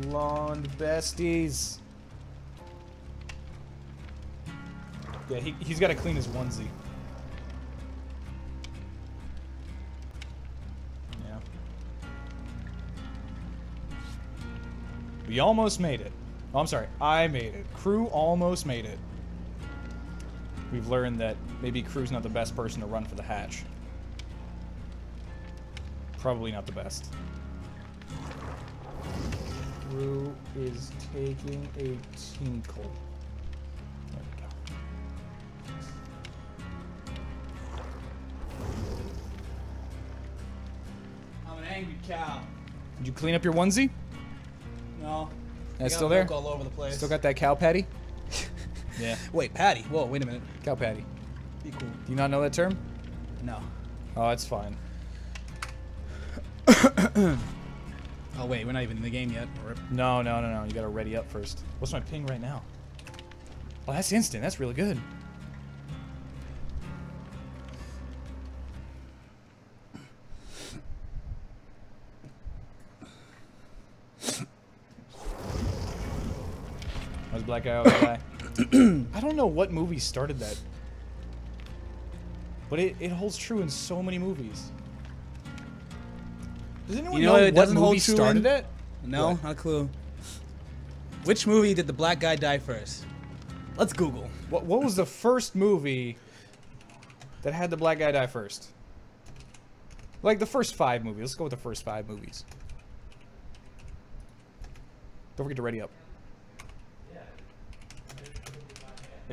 Blonde besties. Yeah, he, he's got to clean his onesie. Yeah. We almost made it. Oh, I'm sorry. I made it. Crew almost made it. We've learned that maybe Crew's not the best person to run for the hatch. Probably not the best. Crew is taking a tinkle. There we go. I'm an angry cow. Did you clean up your onesie? No. That's still there? all over the place. Still got that cow patty? yeah, Wait, Patty. Whoa, wait a minute. cow patty. Be cool. Do you not know that term? No. Oh, that's fine. Oh wait, we're not even in the game yet. Rip. No, no, no, no. You gotta ready up first. What's my ping right now? Oh, that's instant. That's really good. Black guy always guy? I don't know what movie started that, but it, it holds true in so many movies. Does anyone You know know, what it what doesn't movie hold true started in? it? No, What? not a clue. Which movie did the black guy die first? Let's Google. What what was the first movie that had the black guy die first? Like the first five movies. Let's go with the first five movies. Don't forget to ready up.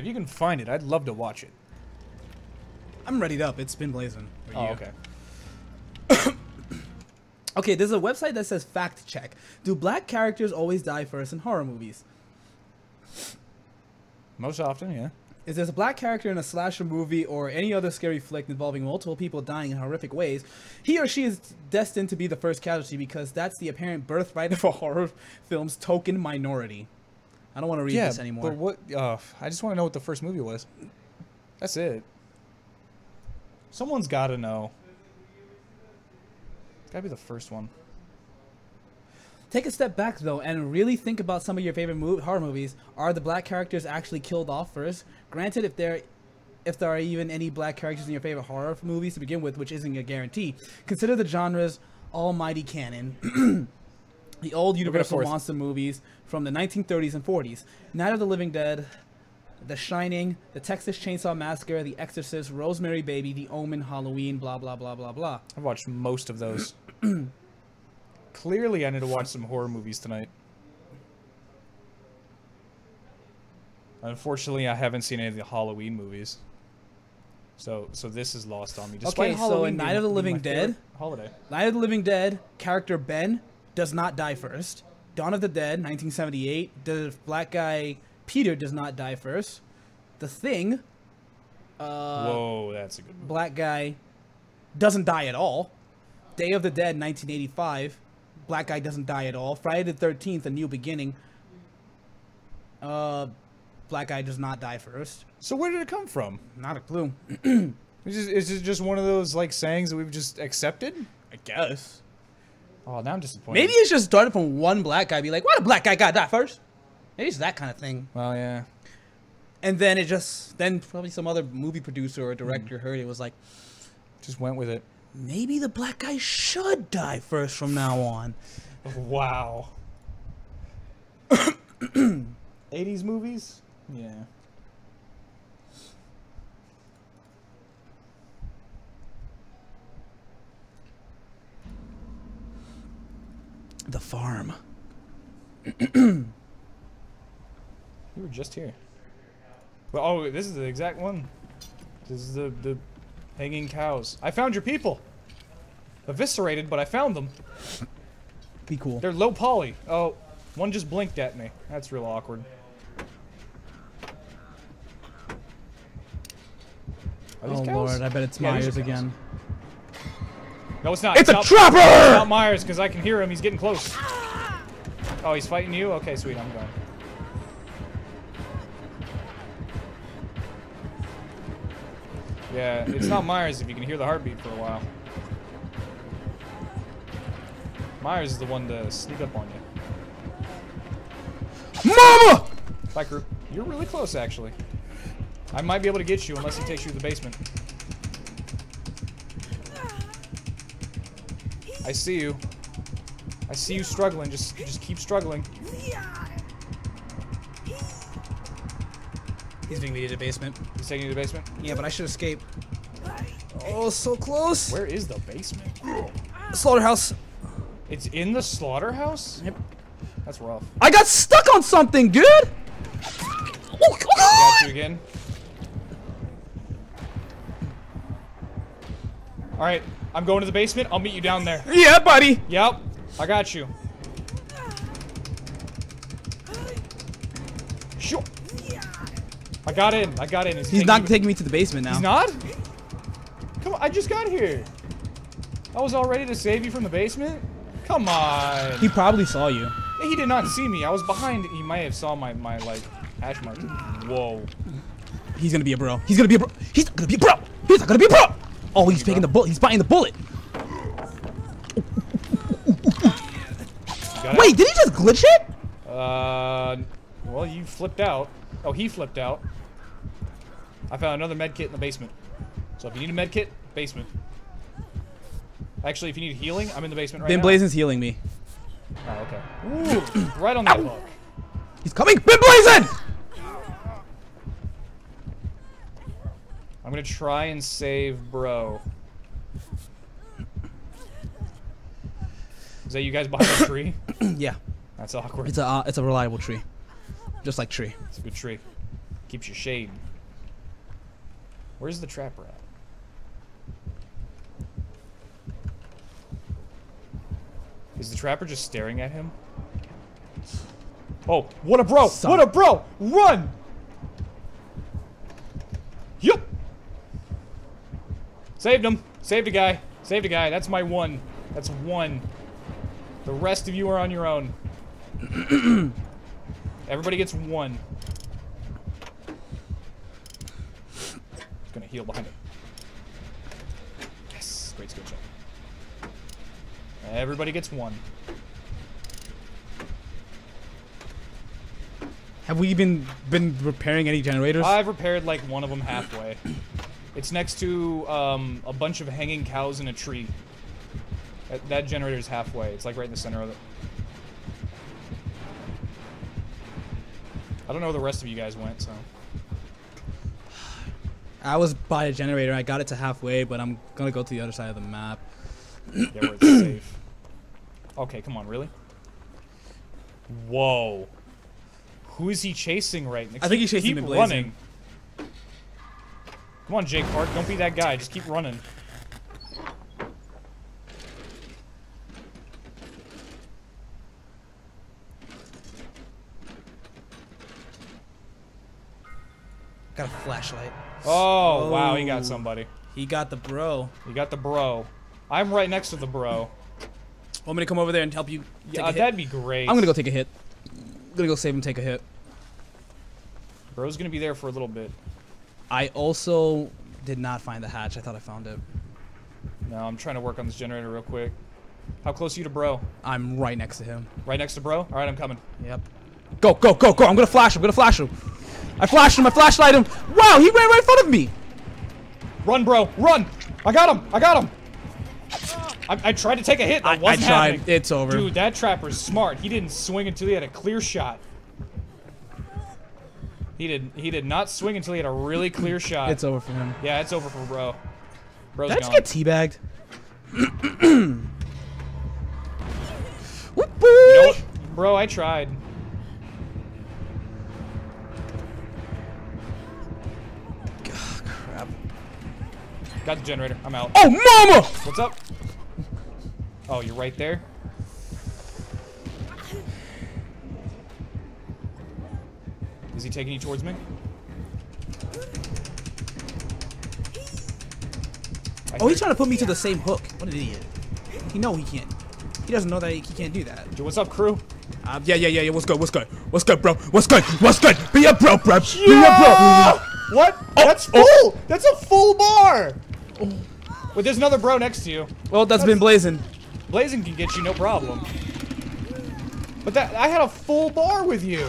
If you can find it, I'd love to watch it. I'm readied up. It's been blazing. Oh, you. okay. Okay, there's a website that says fact check. Do black characters always die first in horror movies? Most often, yeah. is there's a black character in a slasher movie or any other scary flick involving multiple people dying in horrific ways, he or she is destined to be the first casualty because that's the apparent birthright of a horror film's token minority. I don't want to read yeah, this anymore. but what? Uh, I just want to know what the first movie was. That's it. Someone's got to know. It's got to be the first one. Take a step back though and really think about some of your favorite mo- horror movies. Are the black characters actually killed off first? Granted, if there, if there are even any black characters in your favorite horror movies to begin with, which isn't a guarantee, consider the genre's almighty canon. the old Universal monster movies from the 1930s and 40s: Night of the Living Dead, The Shining, The Texas Chainsaw Massacre, The Exorcist, Rosemary Baby, The Omen, Halloween, blah blah blah blah blah. I've watched most of those. Clearly, I need to watch some horror movies tonight. Unfortunately, I haven't seen any of the Halloween movies. So, so this is lost on me. Despite Okay, so Halloween in Night of the Living Dead- holiday. Night of the Living Dead character Ben does not die first. Dawn of the Dead, 1978, the black guy Peter does not die first. The Thing, uh, Whoa, that's a good movie. black guy doesn't die at all. Day of the Dead, 1985, black guy doesn't die at all. Friday the 13th, A New Beginning, uh, black guy does not die first. So where did it come from? Not a clue. Is this, is this just one of those like sayings that we've just accepted? I guess. Oh, now I'm disappointed. Maybe it's just started from one black guy. Be like, why the black guy got that first? Maybe it's that kind of thing. Well, yeah. And then it just, then probably some other movie producer or director hmm. heard it was like, Just went with it. maybe the black guy should die first from now on. Wow. 80s movies? Yeah. The farm. You were just here. Well, oh, this is the exact one. This is the the hanging cows. I found your people. Eviscerated, but I found them. Be cool. They're low poly. Oh, one just blinked at me. That's real awkward. Are Oh lord, I bet it's Yeah, Myers again. No, it's not. It's a not, trapper! It's not Myers because I can hear him. He's getting close. Oh, he's fighting you? Okay, sweet. I'm going. Yeah, it's not Myers if you can hear the heartbeat for a while. Myers is the one to sneak up on you. Mama! Bye, crew. You're really close, actually. I might be able to get you unless he takes you to the basement. I see you. I see you struggling. Just, just keep struggling. He's being me to the basement. He's taking you to the basement. Yeah, but I should escape. Oh, so close. Where is the basement? Slaughterhouse. It's in the slaughterhouse. Yep. That's rough. I got stuck on something, dude! Got you again. All right, I'm going to the basement. I'll meet you down there. Yeah, buddy. Yep, I got you. Sure. I got in. I got in. He's taking not taking me to the basement now. He's not? Come on, I just got here. I was all ready to save you from the basement. Come on. He probably saw you. He did not see me. I was behind. He might have saw my my like hash mark. Whoa. He's gonna be a bro. He's gonna be a bro. He's not gonna be a bro. He's not gonna be a bro. Oh, he's taking the bullet. He's biting the bullet. Wait, did he just glitch it? Uh, well, you flipped out. Oh, he flipped out. I found another med kit in the basement. So if you need a med kit, basement. Actually, if you need healing, I'm in the basement right Ben now. Blazing's healing me. Oh, okay. Ooh, right on that hook. He's coming. Ben Blazing! I'm gonna try and save bro. Is that you guys behind the tree? yeah, That's awkward. it's a uh, it's a reliable tree, just like tree. It's a good tree. Keeps you shade. Where's the trapper at? Is the trapper just staring at him? Oh, what a bro! Son. What a bro! Run! Saved him. Saved a guy. Saved a guy. That's my one. That's one. The rest of you are on your own. Everybody gets one. Gonna heal behind him. Yes, great skill check. Everybody gets one. Have we been been repairing any generators? I've repaired like one of them halfway. It's next to um, a bunch of hanging cows in a tree. That, that generator's halfway. It's like right in the center of it. I don't know where the rest of you guys went, so. I was by a generator. I got it to halfway, but I'm gonna go to the other side of the map. Yeah, where it's safe. Okay, come on, really? Whoa. Who is he chasing right now? I think he's chasing keep running. Come on, Jake Park. Don't be that guy. Just keep running. Got a flashlight. Oh, wow. He got Oh. somebody. He got the bro. He got the bro. I'm right next to the bro. Want me to come over there and help you? Yeah, that'd be great. I'm gonna go take a hit. I'm gonna go save him. Take a hit. Bro's gonna be there for a little bit. I also did not find the hatch. I thought I found it. No, I'm trying to work on this generator real quick. How close are you to bro? I'm right next to him. Right next to bro? Alright, I'm coming. Yep. Go, go, go, go! I'm gonna flash him. I'm gonna flash him. I flashed him. I flashlight him. Wow, he ran right in front of me. Run, bro! Run! I got him! I got him! I, I tried to take a hit. That I, I wasn't tried. happening. It's over. Dude, that trapper's smart. He didn't swing until he had a clear shot. He did. He did not swing until he had a really clear shot. It's over for him. yeah, it's over for bro. Bro's Did I just gone. get teabagged? Whoop. You know? Bro, I tried. Crap. Got the generator. I'm out. Oh, mama! What's up? Oh, you're right there? Is he taking you towards me? I Oh, he's trying to put me to the same hook. What an idiot. He know he can't. He doesn't know that he, can't do that. Dude, what's up, crew? Uh, yeah, yeah, yeah, yeah. What's good? What's good? What's good, bro? What's good? What's good? Be a bro, bro. Be a bro. What? That's full! oh. That's a full bar! Wait, there's another bro next to you. Well, that's been blazing. Blazing can get you, no problem. But that I had a full bar with you.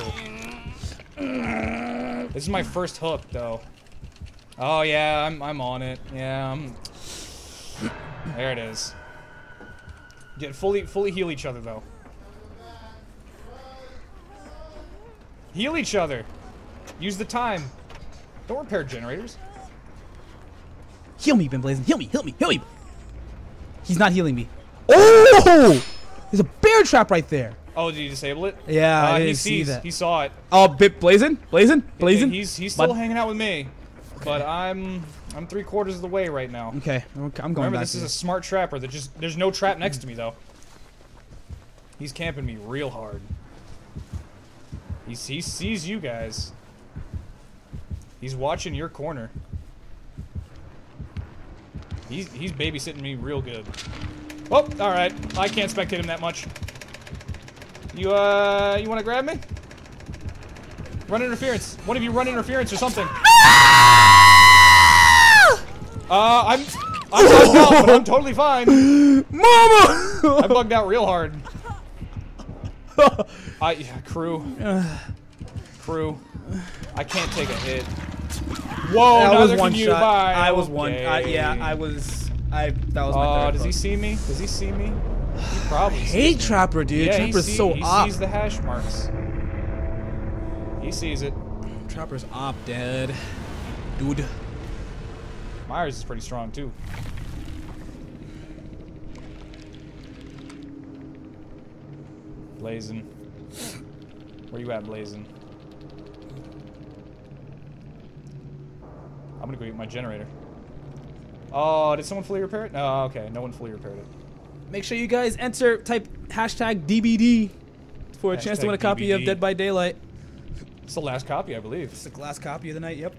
This is my first hook, though. Oh yeah, I'm I'm on it. Yeah, I'm. There it is. Get fully fully heal each other though. Heal each other. Use the time. Don't repair generators. Heal me, Ben. Heal me, heal me, heal me. He's not healing me. Oh! There's a bear trap right there. Oh, did you disable it? Yeah, I Uh, he didn't see sees. that. He saw it. Oh, bit blazing, blazing, blazing. He's he's still Bud- hanging out with me, but I'm I'm three quarters of the way right now. Okay, okay, I'm going Remember, back. this is a smart trapper. That just there's no trap next to me though. He's camping me real hard. He's he sees you guys. He's watching your corner. He's he's babysitting me real good. Oh, all right. I can't spectate him that much. You uh, you want to grab me? Run interference. One of you run interference or something. Uh, I'm I'm bugged out, but I'm totally fine. Mama! I bugged out real hard. I yeah, crew. Crew. I can't take a hit. Whoa, that was one you. shot. I was one. I, yeah, I was. I. That was my Oh, third does he see me? Does he see me? He probably sees Hate. Trapper, dude. Yeah, he, Trapper's see, so he op. sees the hash marks. He sees it. Trapper's op, dead. Dude. Myers is pretty strong too. Blazing. Where you at, Blazing? I'm gonna go get my generator. Oh, did someone fully repair it? No, okay, no one fully repaired it. Make sure you guys enter, type hashtag DBD for a chance to win a copy of Dead by Daylight. It's the last copy, I believe. It's the last copy of the night, yep.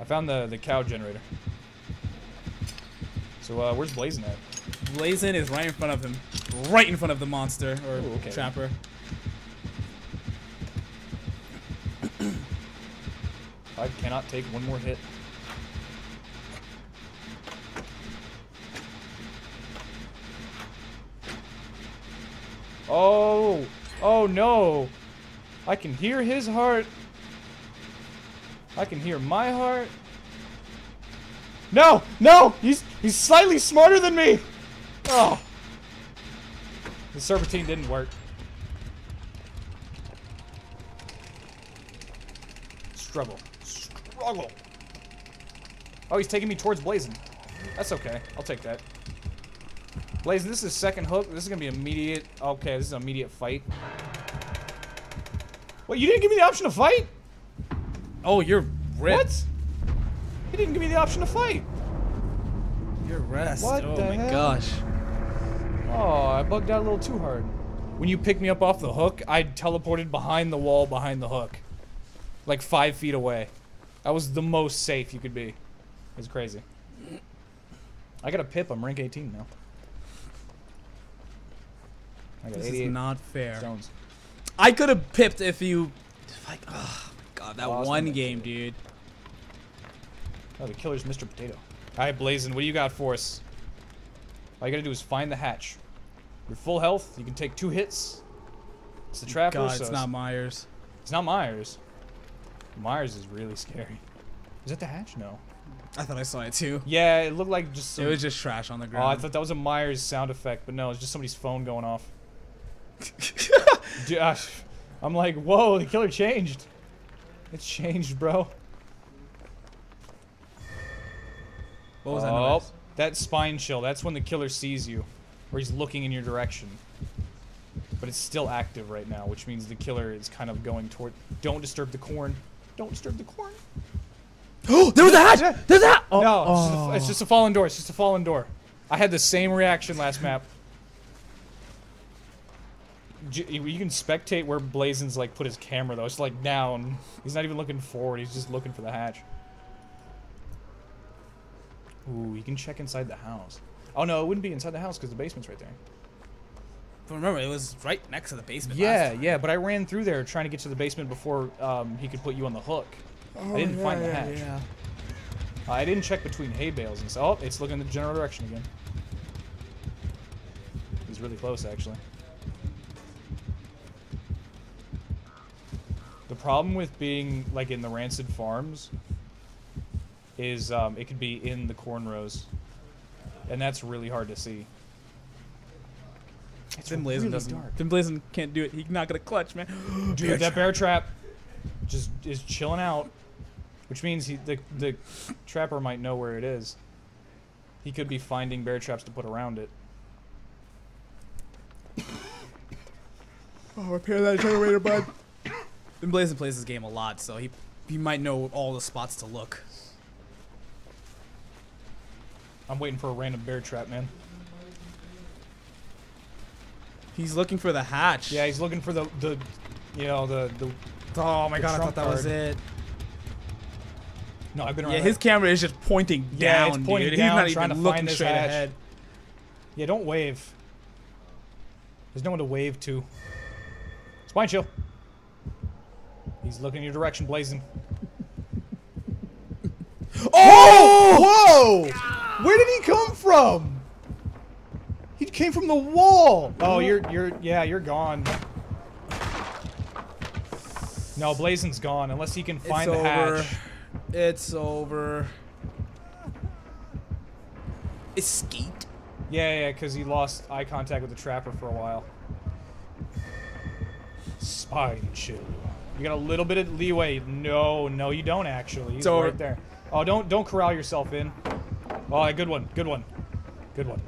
I found the the cow generator. So uh, where's Blazing at? Blazin is right in front of him. Right in front of the monster or Ooh, okay. trapper. I cannot take one more hit. Oh, oh no. I can hear his heart. I can hear my heart. No, no, he's he's slightly smarter than me. Oh. The serpentine didn't work. Struggle. Struggle. Oh, he's taking me towards Blazing. That's okay. I'll take that. Blazing, this is second hook. This is gonna be immediate. Okay, this is an immediate fight. What? You didn't give me the option to fight? Oh, you're ripped. What? He didn't give me the option to fight. You're rest. What oh the my hell? gosh. Oh, I bugged out a little too hard. When you picked me up off the hook, I teleported behind the wall behind the hook. Like five feet away. That was the most safe you could be. It's crazy. I got a pip. I'm rank 18 now. I got This is not fair. stones. I could have pipped if you. Like, oh my god, that Lost one on it. game, dude. Oh, the killer's Mr. Potato. All right, Blazin, what do you got for us? All you gotta do is find the hatch. You're full health. You can take two hits. It's the trapper. God, so it's not Myers. It's not Myers. Myers is really scary. Is that the hatch? No. I thought I saw it too. Yeah, it looked like just some. It was just trash on the ground. oh. I thought that was a Myers sound effect, but no, it's just somebody's phone going off. Josh, I'm like, whoa, the killer changed. It's changed, bro. what was that oh, noise? that spine chill. That's when the killer sees you, or he's looking in your direction. But it's still active right now, which means the killer is kind of going toward. Don't disturb the corn. Don't disturb the corn. Oh, there was a hatch! There's a hatch! Oh, no, it's, just oh. a, it's just a fallen door. It's just a fallen door. I had the same reaction last map. You can spectate where Blazin's like put his camera though. It's like down. He's not even looking forward. He's just looking for the hatch. Ooh, you can check inside the house. Oh no, it wouldn't be inside the house because the basement's right there. But remember, it was right next to the basement. Yeah, yeah, but I ran through there trying to get to the basement before um, he could put you on the hook. I didn't Oh, find the yeah, hatch. yeah. I didn't check between hay bales and so. Oh, it's looking in the general direction again. He's really close, actually. The problem with being like in the rancid farms is um, it could be in the corn rows, and that's really hard to see. It's Thin Blazin really doesn't. dark. Thin Blazin can't do it. He's not gonna clutch, man. Dude, that bear trap just is chilling out, which means he the the trapper might know where it is. He could be finding bear traps to put around it. Oh, repair that generator, bud. Thin Blazin plays this game a lot, so he he might know all the spots to look. I'm waiting for a random bear trap, man. He's looking for the hatch. Yeah, he's looking for the the, you know the the. Oh my the god, I thought that was it. No, I've been around. Yeah, his camera is just pointing Yeah, down, pointing dude. down, He's not to even looking straight hatch. ahead. yeah, don't wave. There's no one to wave to. Spine chill. He's looking in your direction, blazing. Oh! Whoa! Where did he come from? He came from the wall. Oh, you're you're yeah, you're gone. No, Blazin's gone unless he can find it's the over. hatch. It's over. Escaped. Yeah, yeah, because he lost eye contact with the trapper for a while. Spine chill. You got a little bit of leeway. No, no, you don't actually. He's It's over. right there. Oh, don't don't corral yourself in. Oh, good one, good one, good one.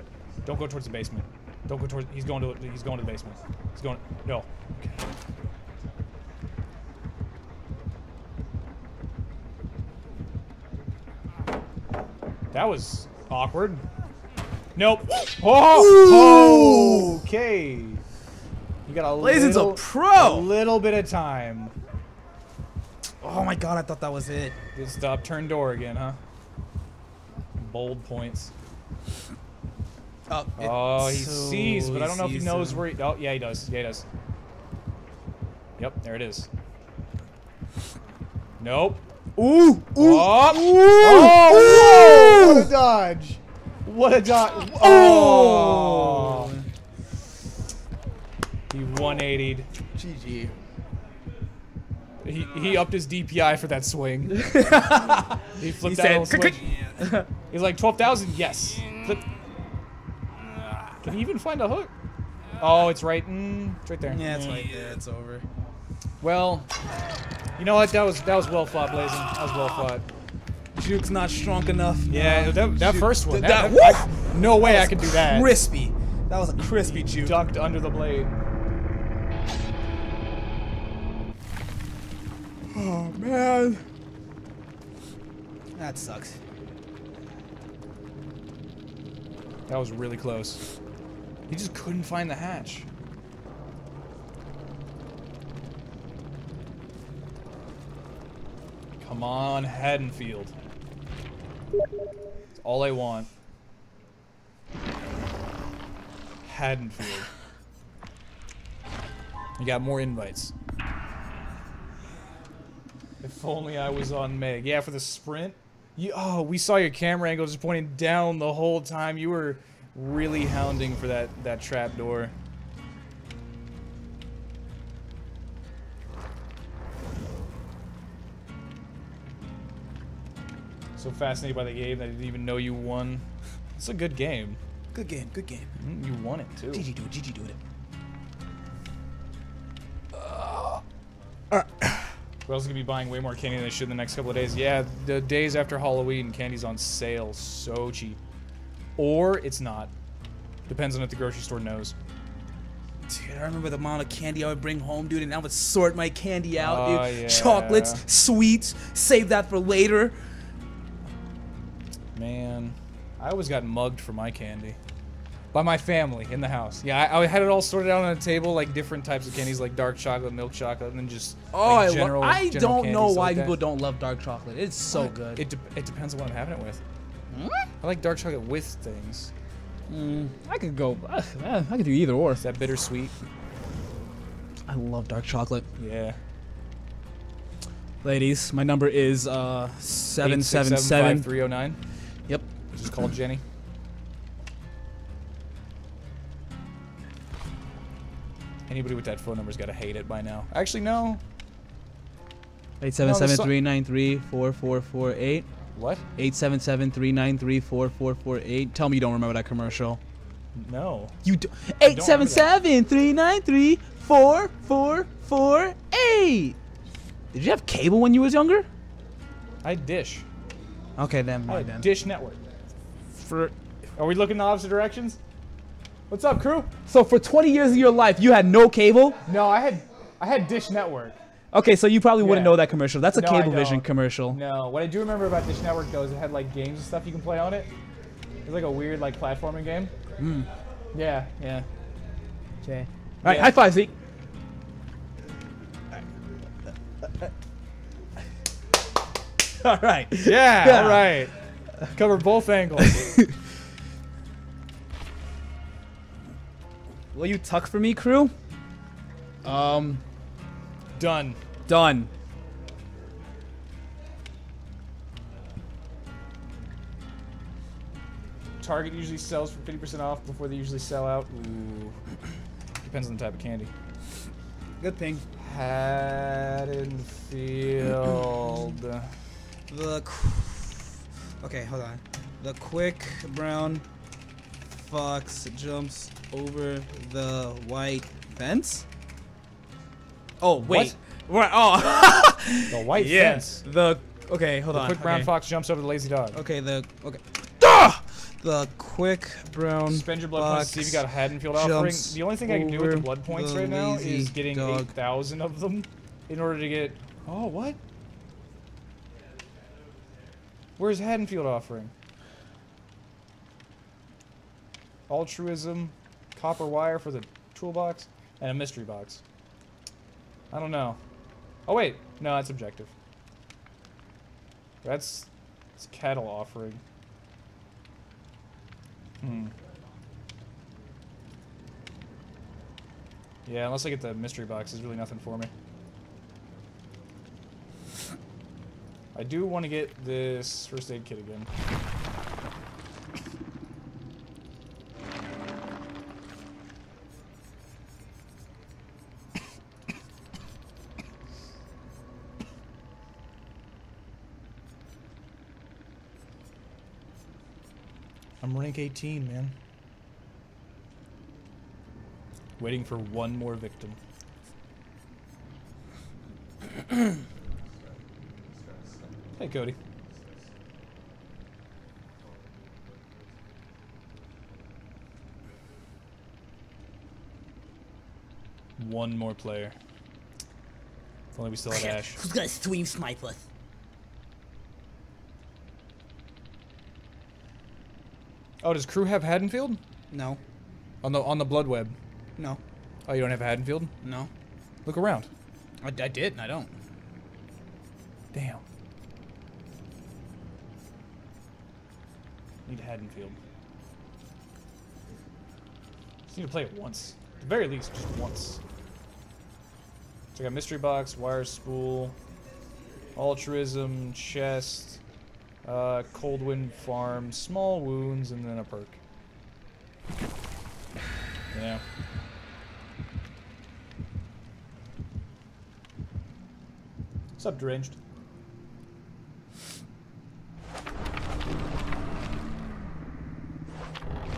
Don't go towards the basement. Don't go towards. He's going to. He's going to the basement. He's going. No. Okay. That was awkward. Nope. Oh. Okay. You got a Blazin's a pro. A little bit of time. Oh my god, I thought that was it. Good stop. Turn door again, huh? Blood points. Oh, Oh, he so sees, but I don't know if he knows him. where he. Oh, yeah, he does. Yeah, he does. Yep, there it is. Nope. Ooh, ooh, Oh, ooh, oh, what a dodge! What a dodge! Oh! Oh, he 180'd. GG. He he upped his DPI for that swing. he flipped He that said, little switch. He's like 12,000. Yes. Flip. Can he even find a hook? Oh, it's right. Mm, it's right there. Yeah, it's right there. It's over. Well, you know what? That was that was well fought, Blazing. That was well fought. Juke's not strong enough. Yeah, that, that Juke- first one. That, That, that- that- I- no way I could do that. Crispy. That was a crispy juke. Ducked under the blade. Oh man. That sucks. That was really close. He just couldn't find the hatch. Come on, Haddonfield. That's all I want. Haddonfield. You got more invites. If only I was on Meg. Yeah, for the sprint. You, oh, we saw your camera angle just pointing down the whole time. You were really hounding for that that trap door. So fascinated by the game that I didn't even know you won. It's a good game. Good game. Good game. Mm, You won it too. GG do it. GG do it. We're also gonna be buying way more candy than I should in the next couple of days. Yeah, the days after Halloween, candy's on sale, so cheap. Or it's not. Depends on if the grocery store knows. Dude, I remember the amount of candy I would bring home, dude, and I would sort my candy out, Oh, dude. Ah, yeah. Chocolates, sweets, save that for later. Man, I always got mugged for my candy. By my family in the house. Yeah, I, I had it all sorted out on a table, like different types of candies, like dark chocolate, milk chocolate, and then just Oh, like, I, general. I general don't know why like people don't love dark chocolate. It's so good. It, de- it depends on what I'm having it with. Hmm? I like dark chocolate with things. I could go. I, I could do either or. Is that bittersweet? I love dark chocolate. Yeah. Ladies, my number is uh seven seven seven. 309. Yep. Just call Jenny. Anybody with that phone number's got to hate it by now. Actually, no. Eight seven seven three nine three four four four eight. What? Eight seven seven three nine three four four four eight. Tell me you don't remember that commercial. No. You do. Eight seven seven three nine three four four four eight. Did you have cable when you was younger? I had Dish. Okay, then. I. Dish Network. For Are we looking in the opposite directions? What's up, crew? so for 20 years of your life, you had no cable. No, I had I had Dish Network. Okay, so you probably wouldn't know that commercial. That's a No, Cablevision commercial. No, what I do remember about Dish Network though is it had like games and stuff you can play on it. It was like a weird like platforming game. Hmm. Yeah, yeah. Okay. All right, Yeah. high five, Zeke. All right. Yeah, Yeah. all right. Cover both angles. Will you tuck for me, crew? Um, Done. done. Target usually sells for 50% off before they usually sell out. Ooh. Depends on the type of candy. Good thing. Haddonfield. The okay, hold on. The quick brown fox jumps over the white fence. Oh wait, what? Oh, the white yes. fence. The okay, hold The on. quick brown okay. fox jumps over the lazy dog. Okay, the okay. Ah! The quick brown. Spend your blood points to see if you got a Haddonfield offering. The only thing I can do with the blood points the right now is getting dog. 8,000 of them in order to get. Oh, what? Where's Haddonfield offering? Altruism, copper wire for the toolbox, and a mystery box. I don't know. Oh, wait. No, that's objective. That's it's cattle offering. Hmm. Yeah, unless I get the mystery box, there's really nothing for me. I do want to get this first aid kit again. I'm rank 18, man. Waiting for one more victim. hey, Cody. One more player. If only we still had Ash. Who's gonna stream snipe us? Oh, does crew have Haddonfield? No. On the on the blood web. No. Oh, you don't have Haddonfield? No. Look around. I, I did, and I don't. Damn. Need Haddonfield. Just need to play it once. At the very least, just once. So I got Mystery Box, Wire Spool, Altruism, Chest, uh, Cold Wind Farm, Small Wounds, and then a perk. Yeah. What's up, Deranged?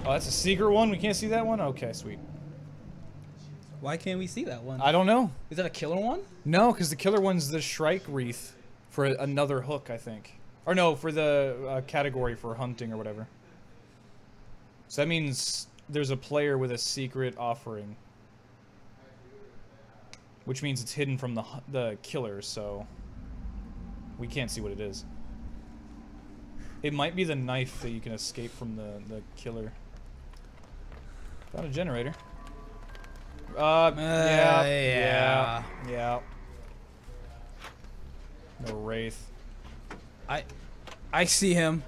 Oh, that's a secret one? We can't see that one? Okay, sweet. Why can't we see that one? I don't know. Is that a killer one? No, because the killer one's the Shrike Wreath for another hook, I think. Or no, for the uh, category for hunting or whatever. So that means there's a player with a secret offering. Which means it's hidden from the the killer, so we can't see what it is. It might be the knife that you can escape from the, the killer. Found a generator. Uh, yeah, yeah, yeah. yeah. No wraith. I I see him.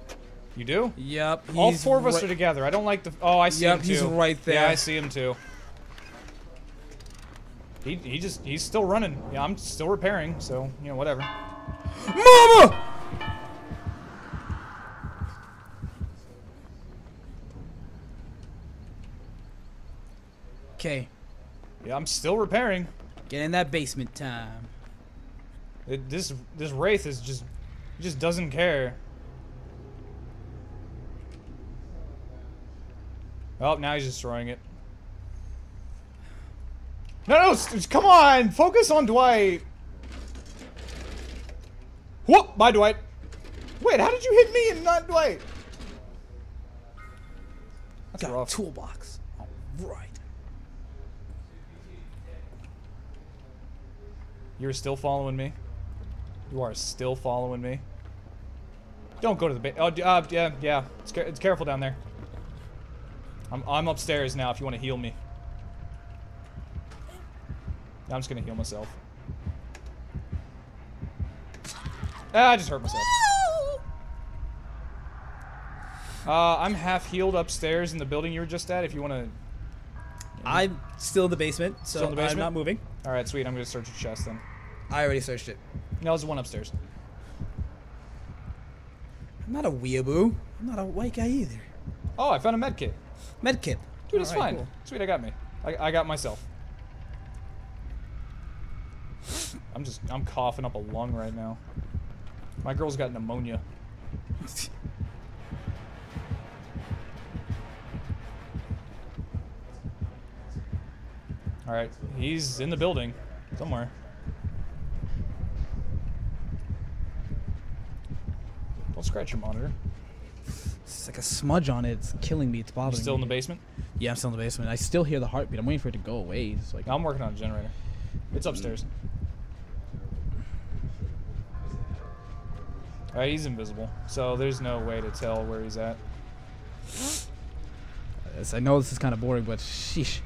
You do? Yep. All four of us are together. I don't like the. Oh, I see Yep, him too. he's right there. Yeah. I see him too. He he just he's still running. Yeah, I'm still repairing. So you know whatever. Mama! Okay, Yeah, I'm still repairing. get in that basement time. It, this this wraith is just he just doesn't care. Oh, now he's destroying it. No, no, come on, focus on Dwight. Whoop, bye, Dwight. Wait, how did you hit me and not Dwight? That's Got rough. a toolbox. All right. You're still following me. You are still following me. Don't go to the ba- Oh, uh, yeah, yeah. It's, ca- it's careful down there. I'm, I'm upstairs now if you want to heal me. I'm just gonna heal myself. Ah, I just hurt myself. Uh, I'm half healed upstairs in the building you were just at. If you want to. I'm still in the basement, so in the basement? I'm not moving. All right, sweet. I'm gonna search your chest then. I already searched it. No, there's one upstairs. I'm not a weeaboo. I'm not a white guy either. Oh, I found a med kit. Medkit. Dude, it's Alright, fine. cool. Sweet, I got me. I, I got myself. I'm just, I'm coughing up a lung right now. My girl's got pneumonia. Alright, he's in the building. Somewhere. Don't scratch your monitor. It's like a smudge on it. It's killing me. It's bothering You bothering still in the basement? Yeah, I'm still in the basement. I still hear the heartbeat. I'm waiting for it to go away. It's like I'm working on a generator. It's upstairs. Alright, he's invisible. So there's no way to tell where he's at. I know this is kind of boring, but sheesh.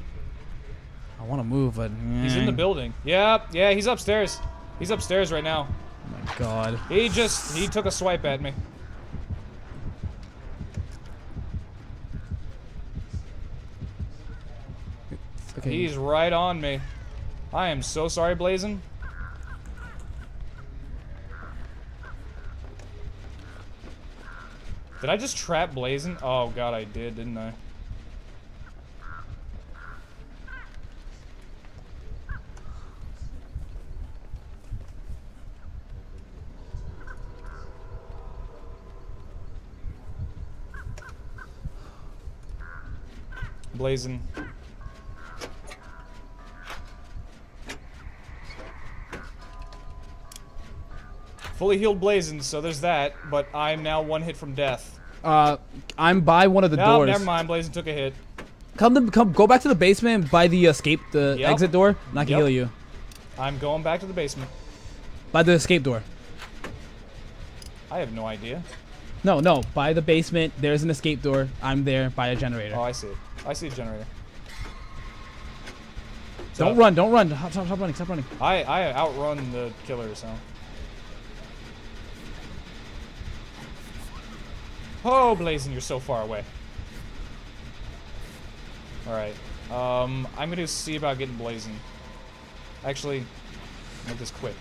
I want to move, but He's in the mm. building. Yeah, yeah, he's upstairs. He's upstairs right now. Oh my god. He just he took a swipe at me. Okay. He's right on me. I am so sorry, Blazin. Did I just trap Blazin? Oh god, I did, didn't I? Blazin. Fully healed Blazin, so there's that, but I'm now one hit from death. Uh, I'm by one of the No, doors. never mind. Blazin took a hit. Come to come. Go back to the basement by the escape, the Yep. exit door, and I can Yep. heal you. I'm going back to the basement. By the escape door. I have no idea. No, no. By the basement, there's an escape door. I'm there by a generator. Oh, I see. I see a generator. don't run. Don't run. Stop, stop, stop running. Stop running. I I outrun the killer, so. Oh, Blazin, you're so far away. All right. Um, I'm gonna see about getting Blazin. Actually, make this quick.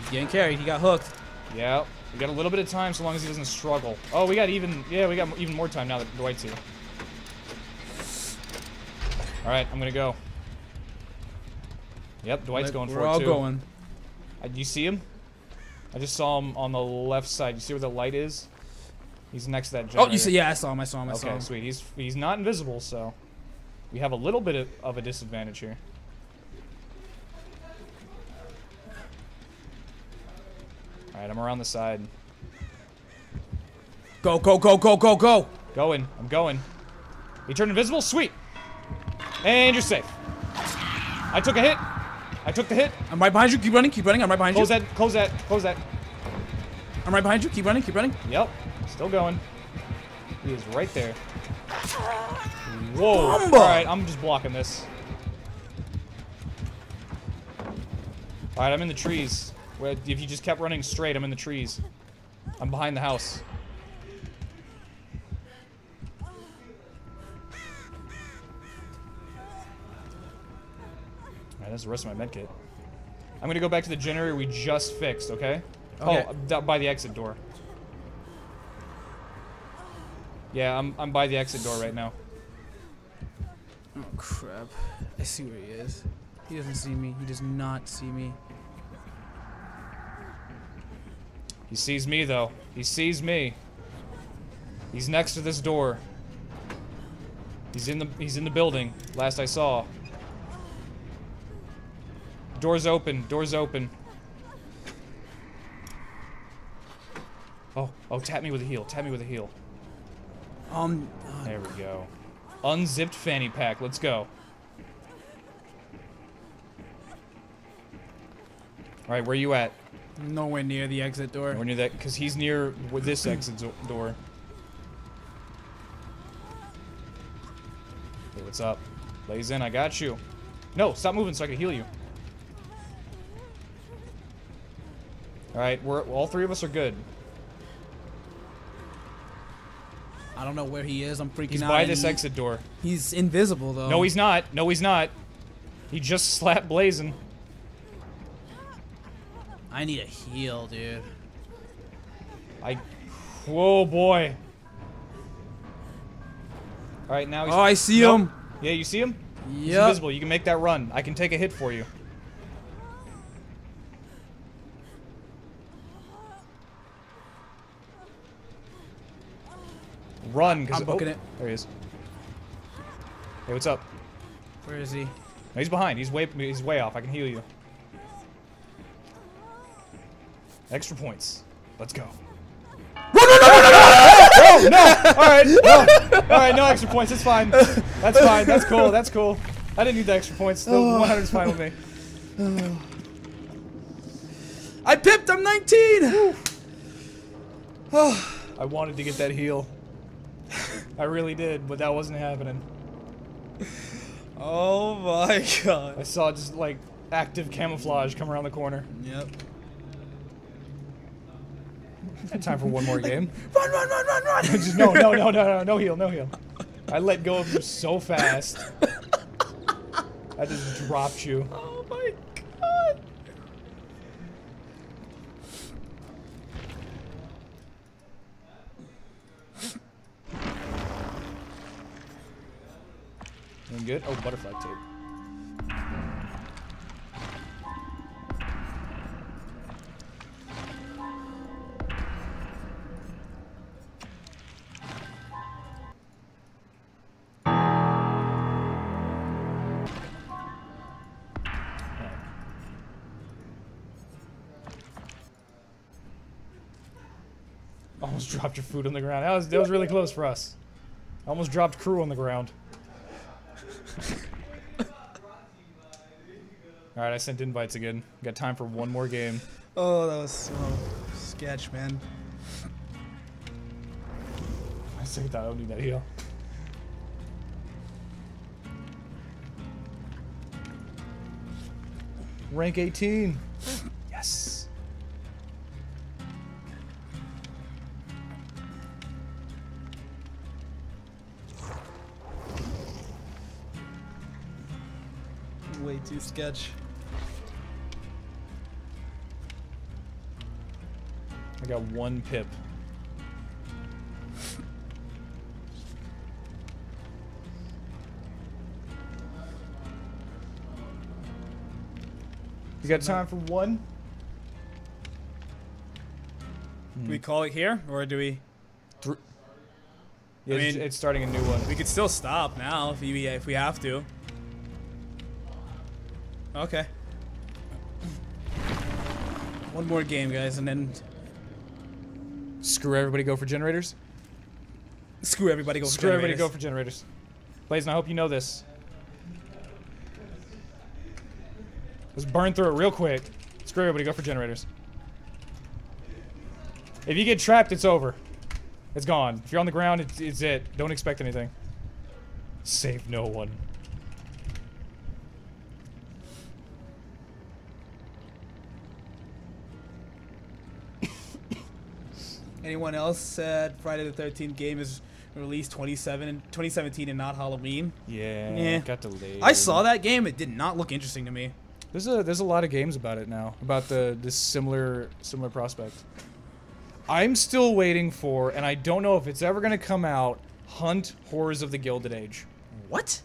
He's getting carried. He got hooked. Yeah, we got a little bit of time, so long as he doesn't struggle. Oh, we got even. Yeah, we got even more time now that Dwight's here. All right, I'm gonna go. Yep, Dwight's going We're for all it too. going. Uh, do you see him? I just saw him on the left side. You see where the light is? He's next to that generator. Oh, you see? Yeah, I saw him. I saw him. I saw Okay, him. sweet. He's he's not invisible, so we have a little bit of, of a disadvantage here. All right, I'm around the side. Go, go, go, go, go, go. Going. I'm going. He turned invisible. Sweet. And you're safe. I took a hit. I took the hit. I'm right behind you. Keep running. Keep running. I'm right behind Close you. Close that. Close that. Close that. I'm right behind you. Keep running. Keep running. Yep. Still going. He is right there. Whoa. Bumba. Alright, I'm just blocking this. Alright, I'm in the trees. Where if you just kept running straight, I'm in the trees. I'm behind the house. Alright, that's the rest of my medkit. I'm gonna go back to the generator we just fixed, okay? Okay. Oh, by the exit door. Yeah, I'm I'm by the exit door right now. Oh crap! I see where he is. He doesn't see me. He does not see me. He sees me though. He sees me. He's next to this door. He's in the he's in the building. Last I saw. Doors open. Doors open. Oh, oh, tap me with a heel. Tap me with a heel. Um, uh, There we go. Unzipped fanny pack. Let's go. All right, where you at? Nowhere near the exit door. We're near that because he's near with this exit door. Hey, what's up? Lays in. I got you. No, stop moving so I can heal you. All right, we're all three of us are good. I don't know where he is. I'm freaking He's out. by this he- exit door. He's invisible though. No, he's not. No, he's not. He just slapped Blazin. I need a heal, dude. I. Whoa, boy. All right, now he's. Oh, I see Nope. him. Yeah, you see him? Yeah. He's invisible. You can make that run. I can take a hit for you. Run, because I'm booking oh, it. There he is. Hey, what's up? Where is he? No, he's behind. He's way he's way off. I can heal you. Extra points. Let's go. Oh no! All right, no. all right, no extra points. It's fine. That's fine. That's cool. That's cool. I didn't need the extra points. The 100 is fine with me. I pipped. I'm 19. I wanted to get that heal. I really did, but that wasn't happening. Oh my god. I saw just like active camouflage come around the corner. Yep. Time for one more game. Run, run, run, run, run! Just no, no, no, no, no, no heal, no heal. I let go of you so fast. I just dropped you. oh my god! Doing good? Oh, butterfly tape. Almost dropped your food on the ground. That was that was really close for us. Almost dropped crew on the ground. All right, I sent invites again. Got time for one more game. Oh, that was so sketch, man. I say that I don't need that heal. Rank 18. Yes. Way too sketch. I got one pip. You got time for one? Do we hmm. call it here, or do we? Yeah, I it's, mean- it's starting a new one. We could still stop now if we if we have to. Okay. One more game, guys, and then Screw everybody, go for generators. screw everybody. Go for Screw everybody, go generators. for generators. Blaze, I hope you know this. Let's burn through it real quick. Screw everybody, go for generators. If you get trapped, it's over. It's gone. If you're on the ground, it's, it's it. Don't expect anything. Save no one. Anyone else said Friday the 13th game is released 27 and 2017 and not Halloween? Yeah, Yeah. got delayed. I saw that game. It did not look interesting to me. There's a there's a lot of games about it now about the this similar similar prospect. I'm still waiting for, and I don't know if it's ever gonna come out. Hunt Horrors of the Gilded Age. What?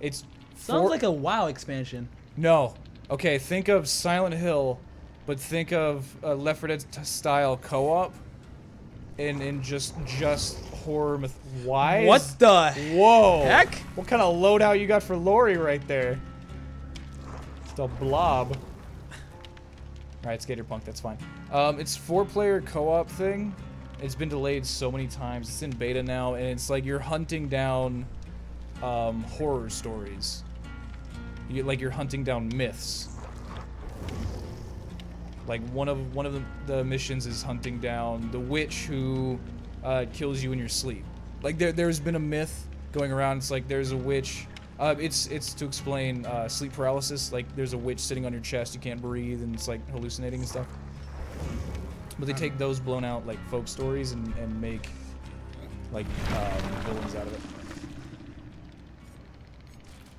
It's Sounds like a WoW expansion. no. Okay, think of Silent Hill, but think of uh, Left 4 Dead style co-op, and and just just horror myth. Why? What is- the Whoa! heck? What kind of loadout you got for Laurie right there? Just a blob. Alright, Skater Punk, that's fine. Um, it's four-player co-op thing. It's been delayed so many times. It's in beta now, and it's like you're hunting down um, horror stories. You like you're hunting down myths. Like one of one of the, the missions is hunting down the witch who uh, kills you in your sleep. Like there there's been a myth going around. It's like there's a witch. Uh, it's it's to explain uh, sleep paralysis. Like there's a witch sitting on your chest, you can't breathe, and it's like hallucinating and stuff. But they take those blown out like folk stories and, and make like um, villains out of it.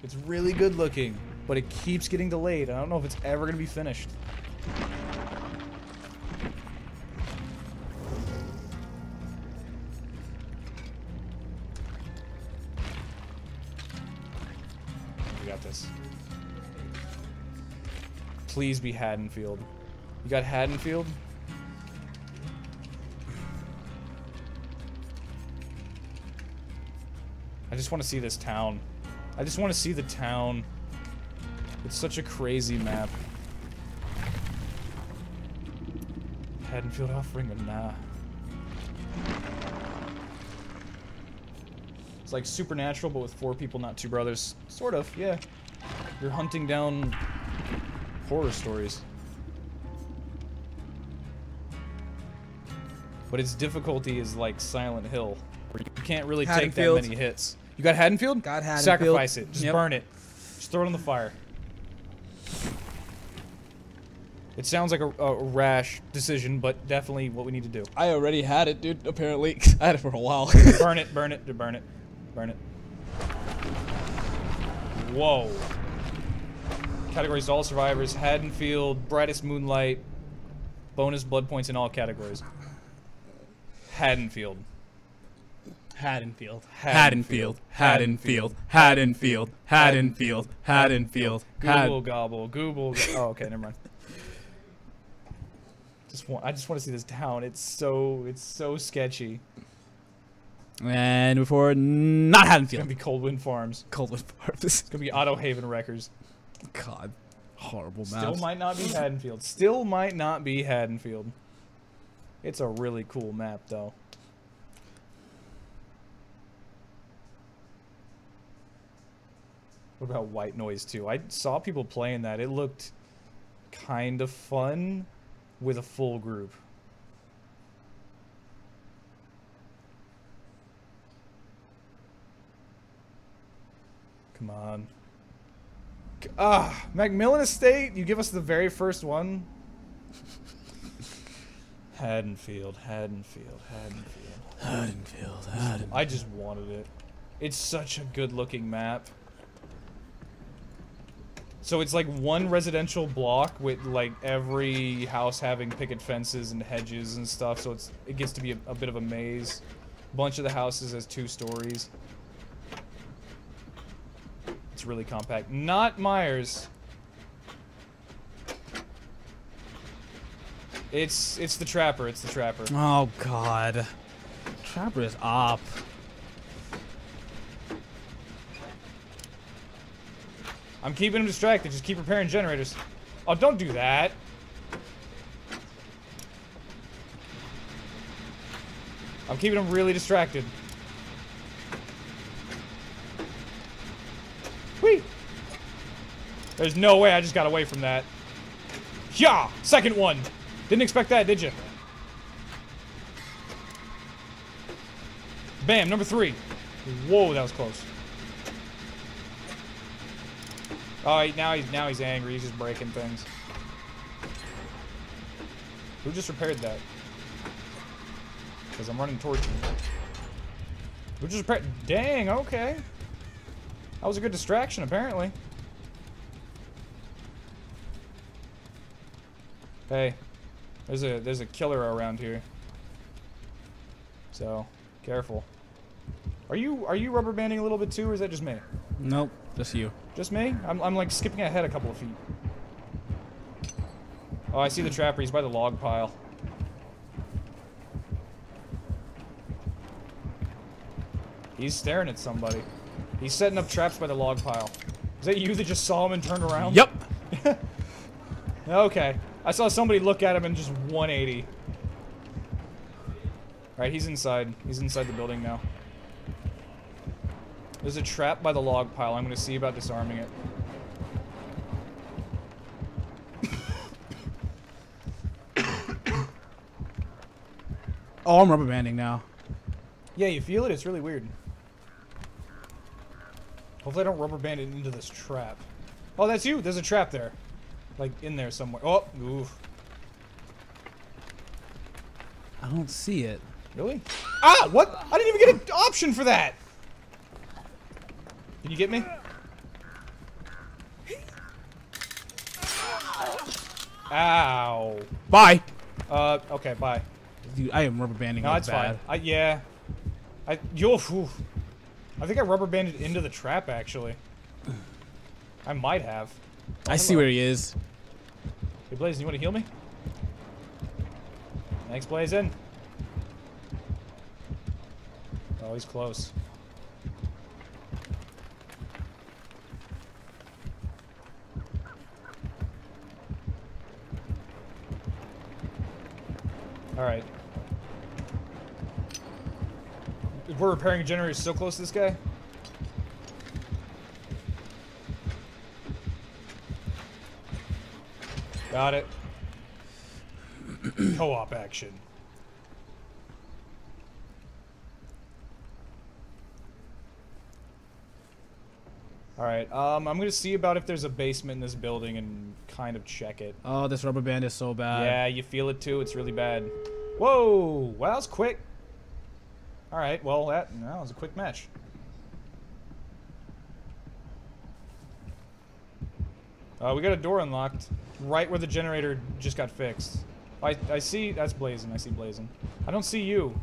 It's really good looking, but it keeps getting delayed. I don't know if it's ever gonna be finished. Please be Haddonfield. You got Haddonfield? I just want to see this town. I just want to see the town. It's such a crazy map. Haddonfield offering a nah. It's like Supernatural, but with four people, not two brothers. Sort of, yeah. You're hunting down horror stories. But its difficulty is like Silent Hill, where you can't really take that many hits. You got Haddonfield? Got Haddonfield. Sacrifice it. Just Yep. burn it. Just throw it on the fire. It sounds like a, a rash decision, but definitely what we need to do. I already had it, dude. Apparently, I had it for a while. burn it, burn it, burn it, burn it. Whoa. Categories to all survivors: Haddonfield, brightest moonlight, bonus blood points in all categories. Haddonfield. Haddonfield. Haddonfield. Haddonfield. Haddonfield. Haddonfield. Haddonfield. Google gobble. Google. Go oh, okay, never mind. Just want. I just want to see this town. It's so. It's so sketchy. And before not It's gonna be Coldwind Farms. Coldwood Farms. It's gonna be Auto Haven Wreckers. God, horrible map Still might not be Haddonfield. Still might not be Haddonfield. It's a really cool map, though. What about White Noise 2? I saw people playing that. It looked kind of fun with a full group. Come on. Ah, Macmillan Estate, you give us the very first one. Haddonfield, Haddonfield, Haddonfield. Haddonfield. Haddonfield. I just wanted it. It's such a good looking map. So it's like one residential block with like every house having picket fences and hedges and stuff. So it's it gets to be a, a bit of a maze. A Bunch of the houses has two stories. It's really compact. Not Myers. It's it's the trapper. It's the trapper. Oh God. Trapper is up. I'm keeping him distracted. Just keep repairing generators. Oh, don't do that. I'm keeping him really distracted. Whee! There's no way I just got away from that. Yeah! Second one! Didn't expect that, did you? Bam, number three. Whoa, that was close. Oh, now he's now he's angry. He's just breaking things. Who just repaired that? Because I'm running towards you. Who just repaired? Dang. Okay. That was a good distraction, apparently. Hey, there's a there's a killer around here. So, careful. Are you are you rubber banding a little bit too, or is that just me? Nope, just you. Just me? I'm, I'm like skipping ahead a couple of feet. Oh, I see the trapper. He's by the log pile. He's staring at somebody. He's setting up traps by the log pile. Is that you that just saw him and turned around? Yep. Okay. I saw somebody look at him and just 180. Alright, he's inside. He's inside the building now. There's a trap by the log pile. I'm gonna see about disarming it. Oh, I'm rubber banding now. Yeah, you feel it? It's really weird. Hopefully I don't rubber band it into this trap. Oh, that's you! There's a trap there. Like, in there somewhere. Oh, oof. I don't see it. Really? Ah! What? I didn't even get an option for that! Can you get me? Ow. Bye. Uh, okay, bye. Dude, I am rubber banding. No, it's bad. fine. I, yeah. I, yo, phew. I think I rubber banded into the trap, actually. I might have. I see where he is. Hey, Blaze, you want to heal me? Thanks, Blazin. Oh, he's close. Alright. If we're repairing a generator so close to this guy? Got it. Co-op action. All right. Um, I'm gonna see about if there's a basement in this building and kind of check it. Oh, this rubber band is so bad. yeah, you feel it too. It's really bad. Whoa! Well, that was quick. All right. Well, that that was a quick match. Uh, we got a door unlocked, right where the generator just got fixed. I I see that's blazing. I see blazing. I don't see you.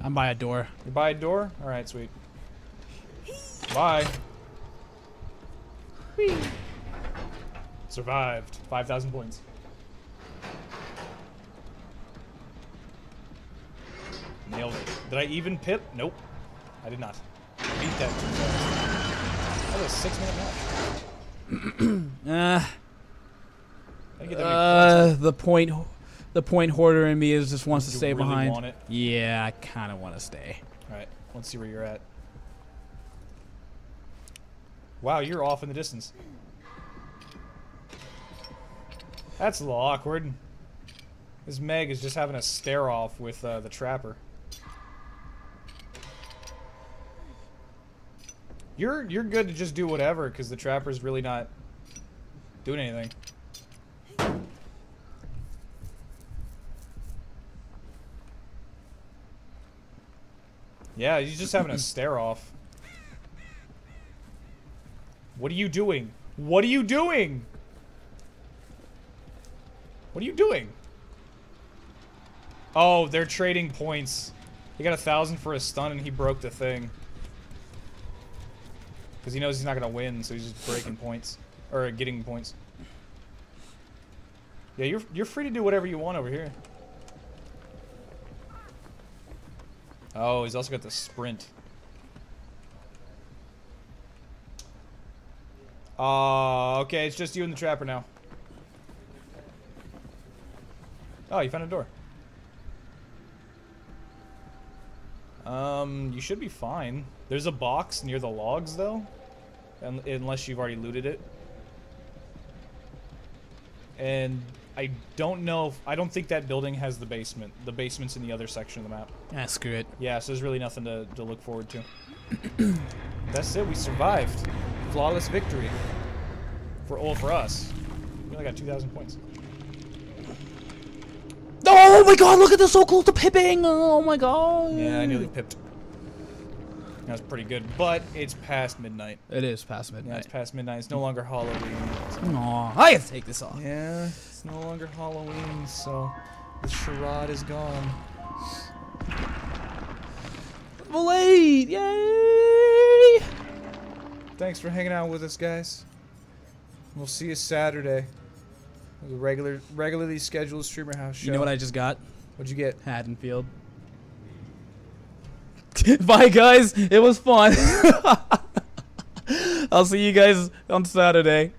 I'm by a door. You're by a door? All right, sweet. Bye. Survived. 5,000 points. Nailed it. Did I even pip? Nope. I did not. I Beat that too fast. That was a six minute match. Uh, uh, the point, the point hoarder in me is just wants to stay really behind. Yeah, I kind of want to stay. Alright, let's see where you're at. Wow, you're off in the distance. That's a little awkward. This Meg is just having a stare off with uh, the trapper. You're you're good to just do whatever because the trapper's really not doing anything. Yeah, he's just having a stare off. What are you doing? What are you doing? What are you doing? Oh, they're trading points. He got a thousand for a stun and he broke the thing. Because he knows he's not going to win, so he's just breaking points. Or getting points. Yeah, you're, you're free to do whatever you want over here. Oh, he's also got the sprint. Uh, okay, it's just you and the trapper now. Oh, you found a door. Um, you should be fine. There's a box near the logs, though. Un unless you've already looted it. And I don't know if... I don't think that building has the basement. The basement's in the other section of the map. Ah, screw it. Yeah, so there's really nothing to, to look forward to. That's it. We survived. Flawless victory. For all for us. We only got 2,000 points. Oh my god, look at this so close to pipping! Oh my god! Yeah, I nearly pipped. That was pretty good, but it's past midnight. It is past Yeah, midnight. it's past midnight. It's no longer Halloween. Aw, I have to take this off. Yeah, it's no longer Halloween, so the charade is gone. Level 8! Yay! Thanks for hanging out with us, guys. We'll see you Saturday. The regular, regularly scheduled streamer house show. You know what I just got? What'd you get? Haddonfield. Bye, guys. It was fun. I'll see you guys on Saturday.